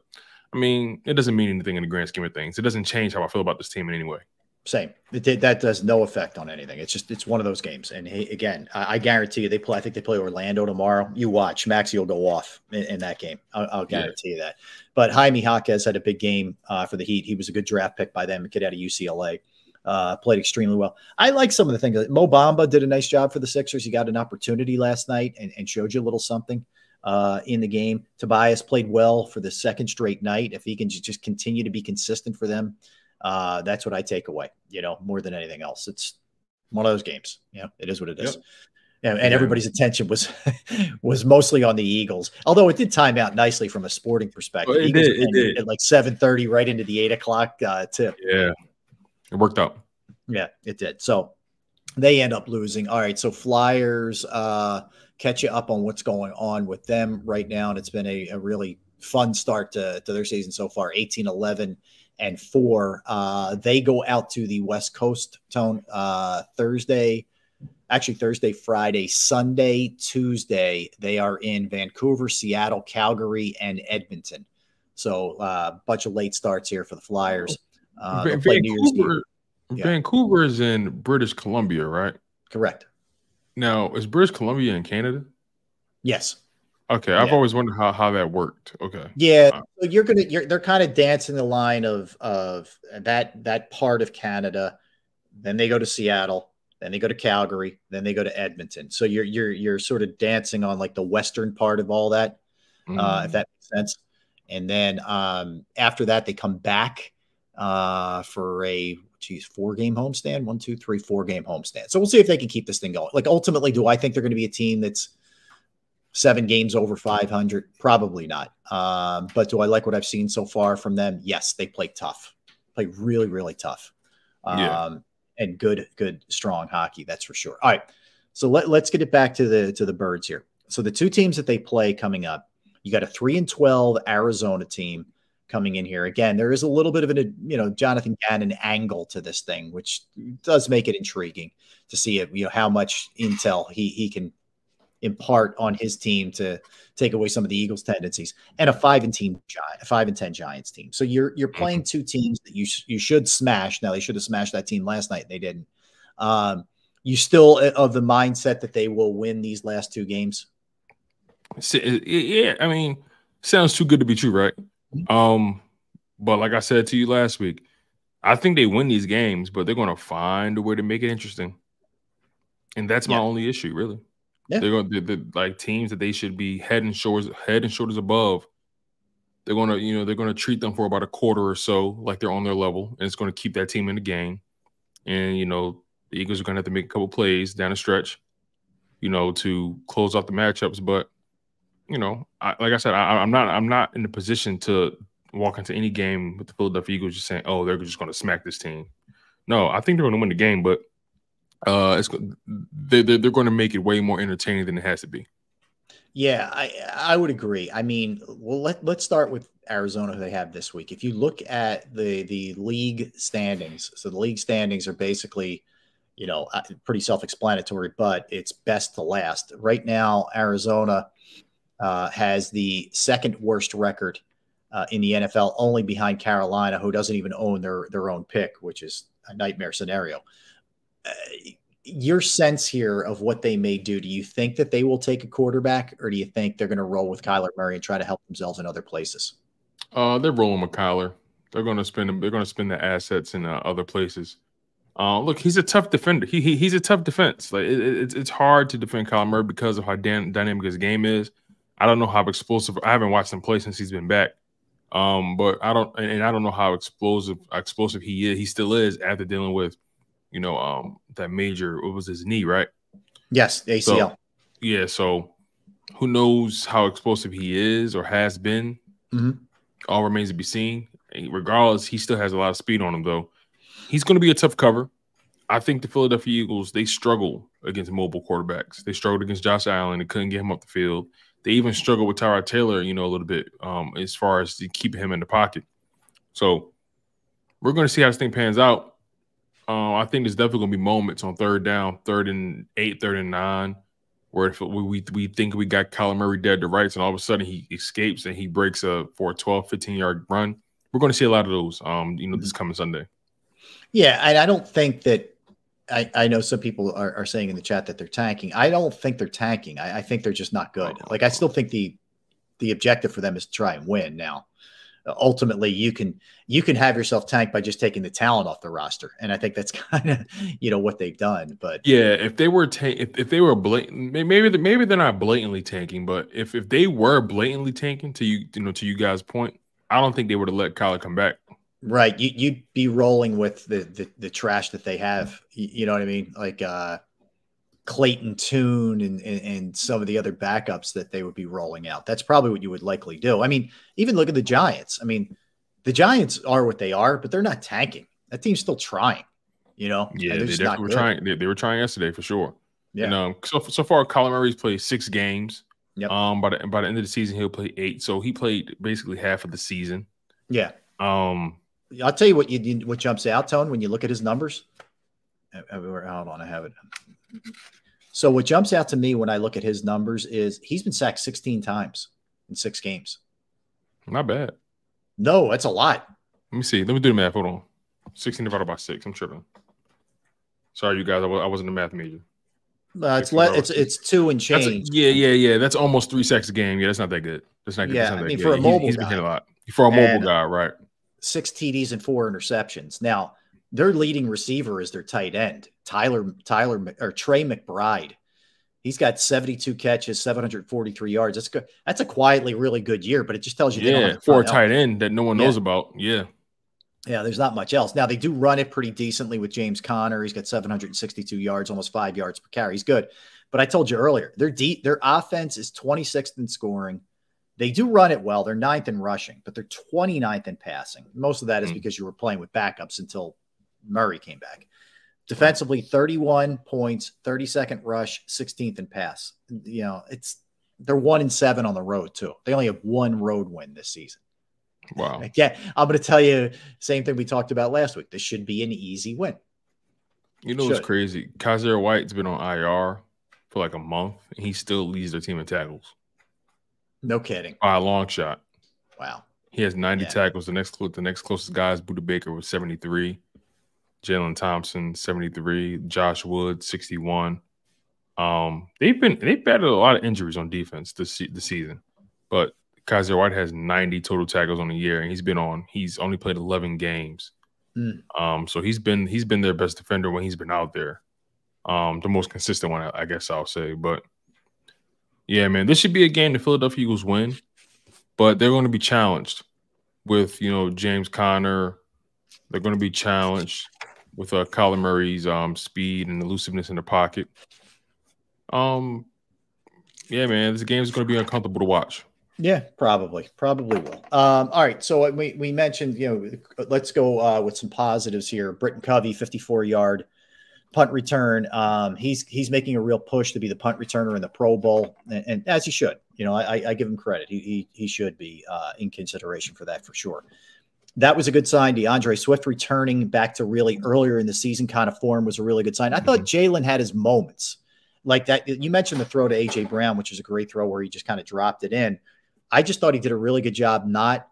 I mean, it doesn't mean anything in the grand scheme of things. It doesn't change how I feel about this team in any way. Same. It, that does no effect on anything. It's just it's one of those games. And he, again, I, I guarantee you, they play. I think they play Orlando tomorrow. You watch, Maxey will go off in, in that game. I'll, I'll Yeah. guarantee you that. But Jaime Jaquez had a big game uh, for the Heat. He was a good draft pick by them. A kid out of UCLA. Uh, played extremely well. I like some of the things. Mo Bamba did a nice job for the Sixers. He got an opportunity last night and, and showed you a little something uh, in the game. Tobias played well for the second straight night. If he can just continue to be consistent for them, uh, that's what I take away. You know, more than anything else, it's one of those games. You know, it is what it is. Yep. Yeah, and everybody's attention was <laughs> was mostly on the Eagles, although it did time out nicely from a sporting perspective. Well, it Eagles did, it did. at like seven thirty, right into the eight o'clock uh, tip. Yeah, it worked out. Yeah, it did. So they end up losing. All right. So Flyers uh, catch you up on what's going on with them right now. And it's been a, a really fun start to, to their season so far 18 11 and four. Uh, they go out to the West Coast tone uh, Thursday. Actually, Thursday, Friday, Sunday, Tuesday, they are in Vancouver, Seattle, Calgary, and Edmonton. So, a uh, bunch of late starts here for the Flyers. Uh, Va- they'll play New Year's Eve. Vancouver, Yeah. Vancouver is in British Columbia, right? Correct. Now, is British Columbia in Canada? Yes. Okay, I've Yeah. always wondered how, how that worked. Okay. Yeah, Uh, so you're gonna you're they're kind of dancing the line of of that that part of Canada. Then they go to Seattle, then they go to Calgary, then they go to Edmonton. So you're you're you're sort of dancing on like the western part of all that, uh, if that makes sense. And then um, after that, they come back uh, for a geez four game homestand. One, two, three, four game homestand. So we'll see if they can keep this thing going. Like ultimately, do I think they're going to be a team that's seven games over 500 probably not um, but do i like what i've seen so far from them yes they play tough play really really tough um, Yeah. and good good strong hockey that's for sure all right so let, let's get it back to the to the birds here so the two teams that they play coming up you got a 3 and 12 arizona team coming in here again there is a little bit of an you know jonathan gannon angle to this thing which does make it intriguing to see it you know how much intel he he can impart on his team to take away some of the Eagles' tendencies, and a five and team giant, a five and ten Giants team. So you're you're playing two teams that you sh- you should smash. Now they should have smashed that team last night. and They didn't. Um, you still uh, of the mindset that they will win these last two games. Yeah, I mean, sounds too good to be true, right? Um, but like I said to you last week, I think they win these games, but they're going to find a way to make it interesting, and that's my Yeah. only issue, really. Yeah. They're going to the like teams that they should be head and shoulders head and shoulders above. They're going to you know they're going to treat them for about a quarter or so like they're on their level, and it's going to keep that team in the game. And you know the Eagles are going to have to make a couple plays down the stretch, you know, to close out the matchups, but you know, I, like I said, I, I'm not I'm not in the position to walk into any game with the Philadelphia Eagles just saying, "Oh, they're just going to smack this team." No, I think they're going to win the game, but uh, it's they they're, they're going to make it way more entertaining than it has to be. Yeah, I I would agree. I mean, well let let's start with Arizona they have this week. If you look at the the league standings, so the league standings are basically, you know, uh, pretty self-explanatory, but it's best to last. Right now, Arizona uh, has the second worst record uh, in the NFL, only behind Carolina, who doesn't even own their their own pick, which is a nightmare scenario. Uh, your sense here of what they may do, do you think that they will take a quarterback or do you think they're going to roll with Kyler Murray and try to help themselves in other places? Uh, they're rolling with Kyler. They're going to spend they're going to spend the assets in uh, other places. Uh, look, he's a tough defender. He, he he's a tough defense. Like it, it- it's hard to defend Kyler Murray because of how dan- dynamic his game is. I don't know how explosive. I haven't watched him play since he's been back. Um, but I don't, and and I don't know how explosive explosive he is. He still is after dealing with, you know, um, that major. What was his knee, right? Yes, So, ACL. yeah. So who knows how explosive he is or has been? Mhm. All remains to be seen. Regardless, he still has a lot of speed on him, though. He's going to be a tough cover. I think the Philadelphia Eagles they struggle against mobile quarterbacks. They struggled against Josh Allen. They couldn't get him up the field. They even struggled with Tyrod Taylor, you know, a little bit um, as far as to keep him in the pocket. So we're going to see how this thing pans out. Uh, I think there's definitely going to be moments on third down, third and eight, third and nine, where if we, we, we think we got Kyler Murray dead to rights, and all of a sudden he escapes and he breaks a for a 12, 15 yard run. We're going to see a lot of those, um, you know, this coming Sunday. Yeah, and I don't think that I, I know some people are, are saying in the chat that they're tanking. I don't think they're tanking. I, I think they're just not good. Oh like I still think the the objective for them is to try and win. Now, ultimately, you can you can have yourself tanked by just taking the talent off the roster, and I think that's <laughs> kind of you know what they've done. But yeah, if they were ta- if, if they were blatant, maybe maybe they're not blatantly tanking, but if if they were blatantly tanking, to you you know to you guys' point, I don't think they would have let Kyler come back. Right. You, you'd be rolling with the, the, the trash that they have. You, you, know what I mean? Like uh, Clayton Tune and, and, and, some of the other backups that they would be rolling out. That's probably what you would likely do. I mean, even look at the Giants. I mean, the Giants are what they are, but they're not tanking. That team's still trying, you know? Yeah, they definitely were trying. They, they, were trying yesterday for sure. Yeah. And, um, so, so far, Kyler Murray's played six games. Yep. Um, by the, by the end of the season, he'll play eight. So he played basically half of the season. Yeah. Um, I'll tell you what you what jumps out, Tone, when you look at his numbers. Hold on, I have it. So what jumps out to me when I look at his numbers is he's been sacked 16 times in six games. Not bad. No, that's a lot. Let me see. Let me do the math. Hold on. 16 divided by six. I'm tripping. Sorry, you guys. I, wasn't a math major. Uh, it's le- it's it's two and change. A, yeah, yeah, yeah. That's almost three sacks a game. Yeah, that's not that good. That's not good. Yeah, not I mean good. for a mobile he's, he's been hit a lot. For a mobile and, guy, right? Six TDs and four interceptions. Now, their leading receiver is their tight end, Tyler Tyler or Trey McBride. He's got 72 catches, 743 yards. That's good. That's a quietly really good year, but it just tells you yeah for a tight end that no one yeah. knows about. Yeah. Yeah, there's not much else. Now they do run it pretty decently with James Conner. He's got 762 yards, almost five yards per carry. He's good. But I told you earlier, their deep, their offense is 26th in scoring. They do run it well. They're ninth in rushing, but they're 29th in passing. Most of that is mm. because you were playing with backups until Murray came back. Defensively, 31 points, 32nd rush, 16th in pass. You know, it's they're one and seven on the road, too. They only have one road win this season. Wow. <laughs> Again, I'm going to tell you same thing we talked about last week. This should be an easy win. You know what's crazy? Kyzir White's been on IR for like a month, and he still leads their team in tackles. No kidding. By a long shot. Wow. He has 90 yeah. tackles. The next the next closest guy is Budda Baker with 73. Jalen Thompson, 73. Josh Wood, 61. Um, they've been they've battled a lot of injuries on defense this the season, but Kyzir White has 90 total tackles on the year, and he's been on. He's only played 11 games. Mm. Um, so he's been he's been their best defender when he's been out there. Um, the most consistent one, I guess I'll say. But yeah, man, this should be a game the Philadelphia Eagles win, but they're going to be challenged with you know James Conner. They're going to be challenged with uh, Kyler Murray's um, speed and elusiveness in the pocket. Um, yeah, man, this game is going to be uncomfortable to watch. Yeah, probably, probably will. Um, all right, so we we mentioned, you know, let's go uh, with some positives here. Britton Covey, fifty-four yard punt return. Um, he's he's making a real push to be the punt returner in the Pro Bowl, and, and as he should. You know, I, I, give him credit. He he, he should be uh, in consideration for that for sure. That was a good sign. DeAndre Swift returning back to really earlier in the season kind of form was a really good sign. I thought mm-hmm. Jalen had his moments like that. You mentioned the throw to AJ Brown, which was a great throw where he just kind of dropped it in. I just thought he did a really good job not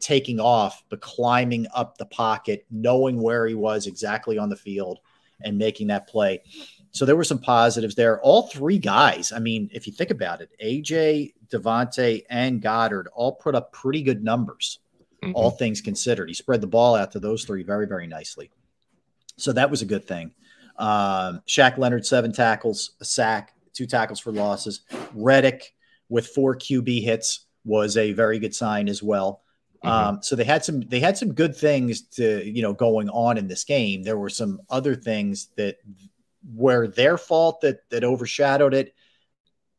taking off, but climbing up the pocket, knowing where he was exactly on the field and making that play. So there were some positives there. All three guys, I mean, if you think about it, AJ, DeVonta, and Goedert all put up pretty good numbers, mm-hmm. all things considered. He spread the ball out to those three very, very nicely. So that was a good thing. Um, Shaq Leonard, seven tackles, a sack, two tackles for losses. Reddick with four QB hits was a very good sign as well. Mm-hmm. Um, so they had some they had some good things to you know going on in this game. There were some other things that were their fault that that overshadowed it.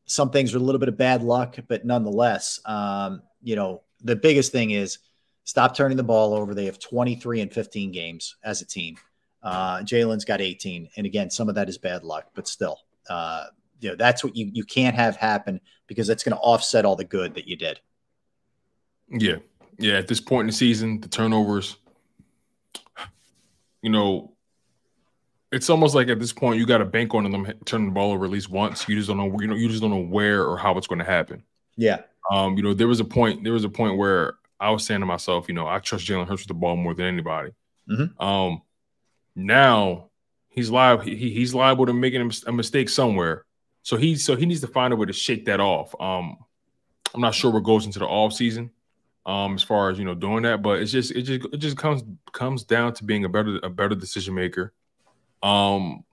Some things were a little bit of bad luck, but nonetheless, um, you know, the biggest thing is Stop turning the ball over. They have 23 and 15 games as a team. Uh, Jalen's got 18, and again, some of that is bad luck, but still, uh, you know that's what you you can't have happen because it's going to offset all the good that you did. Yeah, yeah. At this point in the season, the turnovers, you know, it's almost like at this point you got to bank on them turning the ball over at least once. You just don't know, you know, you just don't know where or how it's going to happen. Yeah. Um, you know, there was a point. There was a point where I was saying to myself, you know, I trust Jalen Hurts with the ball more than anybody. Mm-hmm. Um, now he's liable. He, he's liable to making a mistake somewhere. So he so he needs to find a way to shake that off. Um, I'm not sure what goes into the off season, um, as far as you know doing that, but it's just it just it just comes comes down to being a better a better decision maker, um,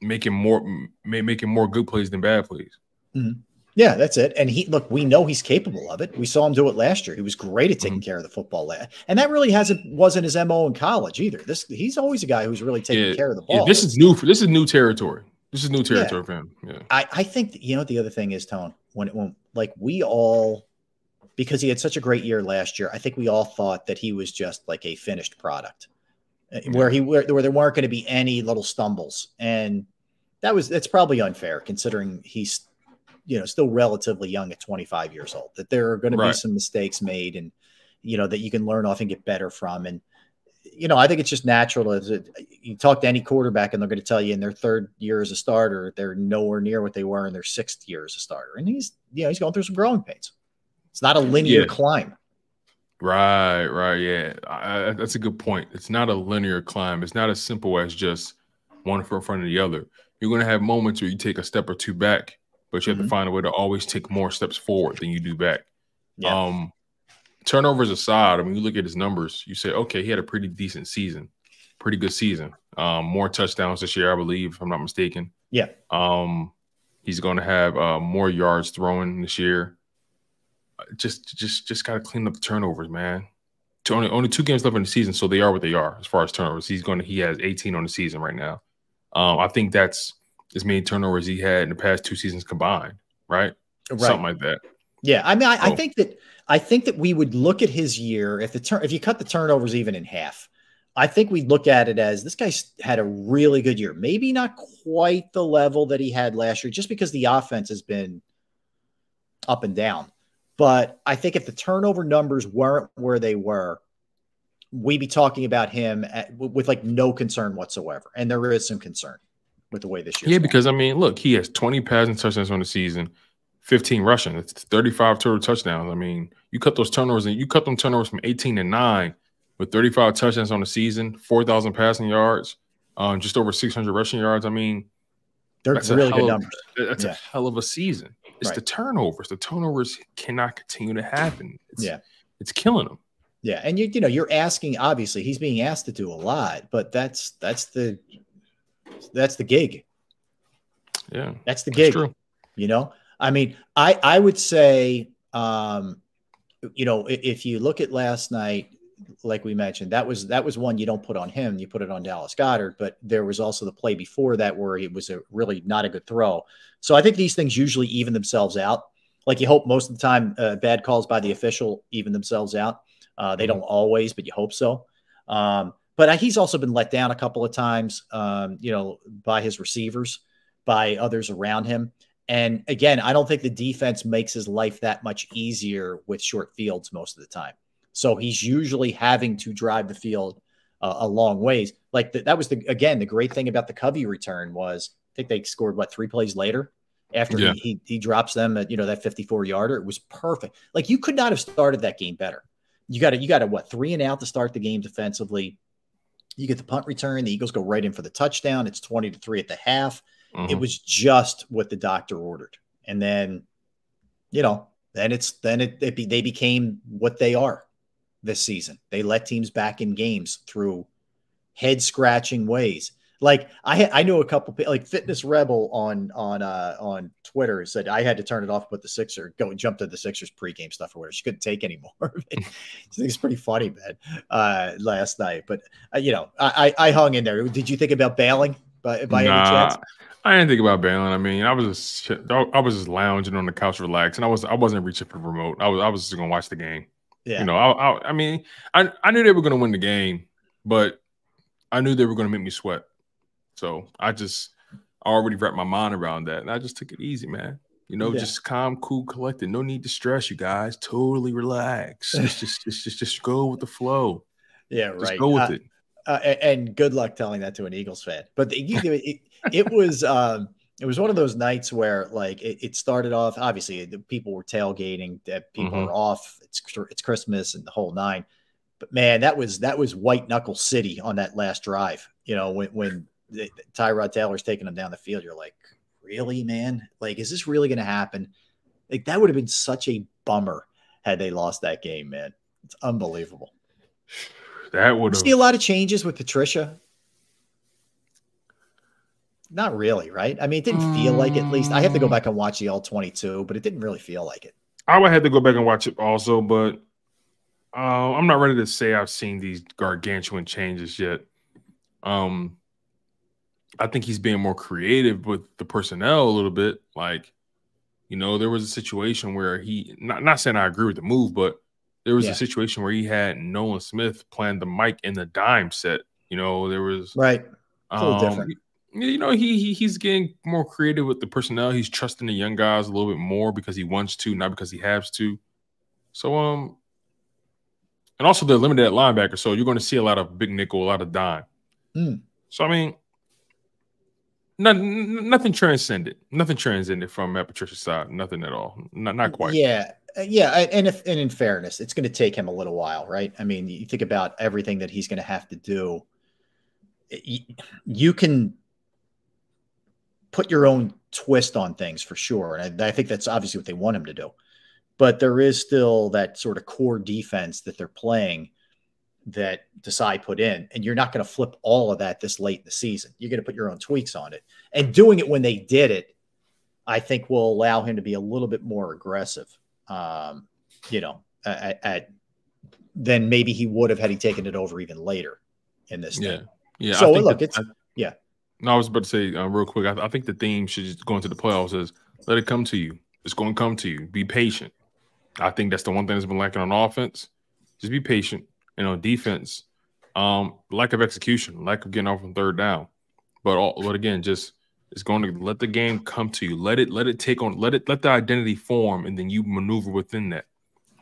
making more making more good plays than bad plays. Mm-hmm. Yeah, that's it. And he look, we know he's capable of it. We saw him do it last year. He was great at taking mm-hmm. care of the football, and that really hasn't wasn't his mo in college either. This he's always a guy who's really taking yeah, care of the ball. Yeah, this is new. For, this is new territory. This is new territory yeah. for him. Yeah, I I think you know the other thing is Tone when it when like we all because he had such a great year last year. I think we all thought that he was just like a finished product, uh, where he where, where there weren't going to be any little stumbles, and that was that's probably unfair considering he's you know still relatively young at 25 years old that there are going right. to be some mistakes made and you know that you can learn off and get better from and you know i think it's just natural to you talk to any quarterback and they're going to tell you in their third year as a starter they're nowhere near what they were in their sixth year as a starter and he's you know he's going through some growing pains it's not a linear yeah. climb right right yeah I, that's a good point it's not a linear climb it's not as simple as just one foot in front of the other you're going to have moments where you take a step or two back but you have mm-hmm. to find a way to always take more steps forward than you do back. Yeah. Um, turnovers aside, I mean, you look at his numbers, you say, okay, he had a pretty decent season, pretty good season. Um, more touchdowns this year, I believe, if I'm not mistaken. Yeah. Um, he's going to have uh, more yards throwing this year. Just, just, just got to clean up the turnovers, man. Only, only two games left in the season, so they are what they are as far as turnovers. He's going to, he has 18 on the season right now. Um, I think that's as many turnovers he had in the past two seasons combined, right? right. Something like that. Yeah, I mean, I, I, think that I think that we would look at his year if the turn if you cut the turnovers even in half. I think we look at it as this guy's had a really good year. Maybe not quite the level that he had last year, just because the offense has been up and down. But I think if the turnover numbers weren't where they were, we'd be talking about him at, with like no concern whatsoever. And there is some concern with the way this year. Yeah, because I mean, look, he has 20 passing touchdowns on the season, 15 rushing. It's 35 total touchdowns. I mean, you cut those turnovers and you cut them turnovers from 18 to 9 with 35 touchdowns on the season, 4,000 passing yards, um, just over 600 rushing yards. I mean, they're really good of, numbers. That's yeah. a hell of a season. It's right. the turnovers. The turnovers cannot continue to happen. It's, yeah, it's killing them. Yeah, and you you know you're asking. Obviously, he's being asked to do a lot, but that's that's the that's the gig. Yeah, that's the gig. That's you know, I mean, I I would say, um, you know, if you look at last night, like we mentioned, that was that was one you don't put on him, you put it on Dallas Goedert. But there was also the play before that where it was a really not a good throw. So I think these things usually even themselves out. Like you hope most of the time, uh, bad calls by the official even themselves out. Uh, they mm-hmm. don't always, but you hope so. Um, but he's also been let down a couple of times, um, you know, by his receivers, by others around him. And again, I don't think the defense makes his life that much easier with short fields most of the time. So he's usually having to drive the field uh, a long ways. Like the, that was the again the great thing about the Covey return was I think they scored what three plays later after yeah. he, he, he drops them at you know that 54 yarder. It was perfect. Like you could not have started that game better. You got to you got to what three and out to start the game defensively. You get the punt return. The Eagles go right in for the touchdown. It's 20 to 3 at the half. Mm-hmm. It was just what the doctor ordered. And then, you know, then it's then it, it be, they became what they are this season. They let teams back in games through head scratching ways. Like I I knew a couple like Fitness Rebel on on uh on Twitter said I had to turn it off, but the Sixer go and jump to the Sixers pregame stuff or whatever. She couldn't take any more of it's pretty funny, man. Uh, last night, but uh, you know, I, I hung in there. Did you think about bailing by by nah, any chance? I didn't think about bailing. I mean, I was just I was just lounging on the couch, relaxing. I was I wasn't reaching for the remote. I was I was just gonna watch the game. Yeah. You know, I, I, I mean, I, I knew they were going to win the game, but I knew they were going to make me sweat. So I just I already wrapped my mind around that, and I just took it easy, man. You know, Yeah. just calm, cool, collected. No need to stress, you guys. Totally relax. <laughs> just, just, just, just, just go with the flow. Yeah, Just right. go with Uh, it. uh, and good luck telling that to an Eagles fan. But the, you, <laughs> it, it was um, it was one of those nights where like it, it started off. Obviously, the people were tailgating. That people Mhm. are off. It's it's Christmas and the whole nine. But man, that was that was white knuckle city on that last drive. You know when when the, Tyrod Taylor's taking them down the field, you're like, really, man? Like, is this really going to happen? Like that would have been such a bummer had they lost that game, man. It's unbelievable. That would See a lot of changes with Patricia. Not really, right? I mean, it didn't feel like it, at least. I have to go back and watch the all 22, but it didn't really feel like it. I would have to go back and watch it also, but uh, I'm not ready to say I've seen these gargantuan changes yet. Um, I think he's being more creative with the personnel a little bit. Like, you know, there was a situation where he not not saying I agree with the move, but there was Yeah. a situation where he had Nolan Smith playing the mic in the dime set. You know, there was Right. It's a little um, different. You know, he, he he's getting more creative with the personnel. He's trusting the young guys a little bit more because he wants to, not because he has to. So um, and also they're limited at linebacker, so you're going to see a lot of big nickel, a lot of dime. Hmm. So I mean, not, nothing transcended, nothing transcended from Matt Patricia's side, nothing at all, not not quite. Yeah. Uh, Yeah. And if, and in fairness, it's going to take him a little while, right? I mean, you think about everything that he's going to have to do. You can put your own twist on things for sure. And I, I think that's obviously what they want him to do. But there is still that sort of core defense that they're playing that Desai put in. And you're not going to flip all of that this late in the season. You're going to put your own tweaks on it. And doing it when they did it, I think will allow him to be a little bit more aggressive, um, you know, at, at than maybe he would have had he taken it over even later in this. Yeah, thing. yeah. I So think look, that- it's I- yeah. No, I was about to say uh, real quick. I, I think the theme should just go into the playoffs is let it come to you. It's going to come to you. Be patient. I think that's the one thing that's been lacking on offense. Just be patient. And on defense, um, lack of execution, lack of getting off on third down. But all, but again, just it's going to let the game come to you. Let it let it take on. Let it let the identity form, and then you maneuver within that.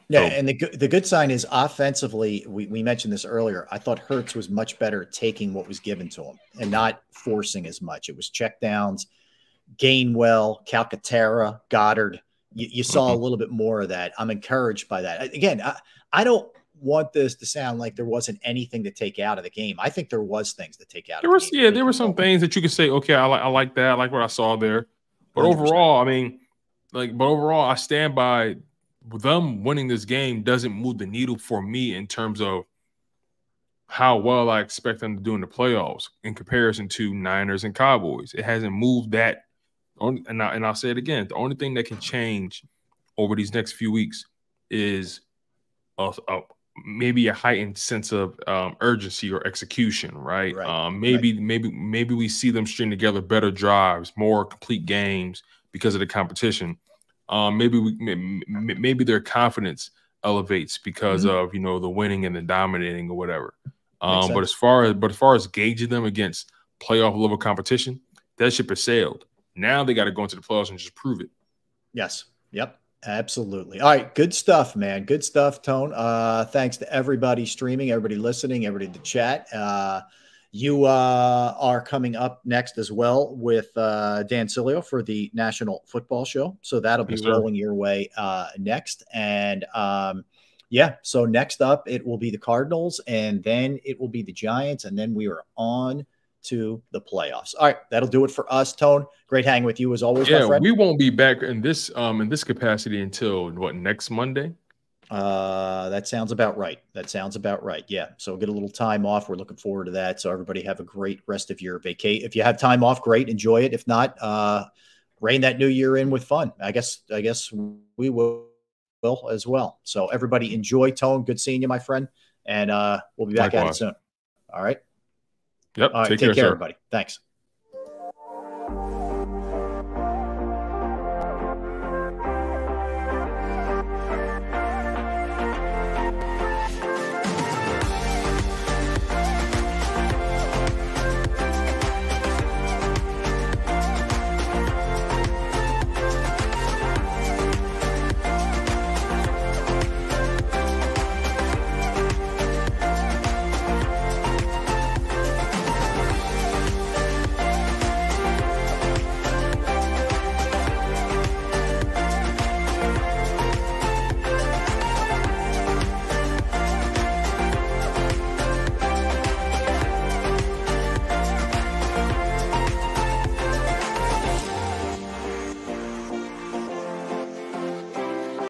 Yeah, So- and the good the good sign is offensively. We, we mentioned this earlier. I thought Hurts was much better at taking what was given to him and not forcing as much. It was check downs, Gainwell, Calcaterra, Goedert. You, you saw a mm-hmm. little bit more of that. I'm encouraged by that. Again, I, I don't want this to sound like there wasn't anything to take out of the game. I think there was things to take out. There of was the game. yeah, there were some things that you could say, okay, I like I like that, I like what I saw there. But 100%. overall, I mean, like, but overall, I stand by them winning this game doesn't move the needle for me in terms of how well I expect them to do in the playoffs in comparison to Niners and Cowboys. It hasn't moved that. And, I, and I'll say it again: the only thing that can change over these next few weeks is a, a maybe a heightened sense of um, urgency or execution, right? Right, Um, maybe maybe maybe we see them string together better drives, more complete games because of the competition. Um, maybe we maybe their confidence elevates because Mhm. of you know the winning and the dominating or whatever. Um, but as far as but as far as gauging them against playoff level competition, that ship has sailed. Now they got to go into the playoffs and just prove it. Yes. Yep. Absolutely. All right. Good stuff, man. Good stuff, Tone. Uh, thanks to everybody streaming, everybody listening, everybody in the chat. Uh, you uh, are coming up next as well with uh, Dan Sileo for the National Football Show. So that'll be Yes, sir. rolling your way uh, next. And um, yeah, so next up, it will be the Cardinals, and then it will be the Giants, and then we are on to the playoffs. All right. That'll do it for us, Tone. Great hanging with you as always, my Yeah, friend. we won't be back in this um in this capacity until what next Monday. Uh, that sounds about right. That sounds about right. Yeah. So get a little time off. We're looking forward to that. So everybody have a great rest of your vacay. If you have time off, great. Enjoy it. If not, uh, rein that new year in with fun. I guess, I guess we will, will as well. So everybody enjoy tone. Good seeing you, my friend. And, uh, we'll be back at it soon. All right. Yep. All right. take, Take, care, care everybody. Thanks.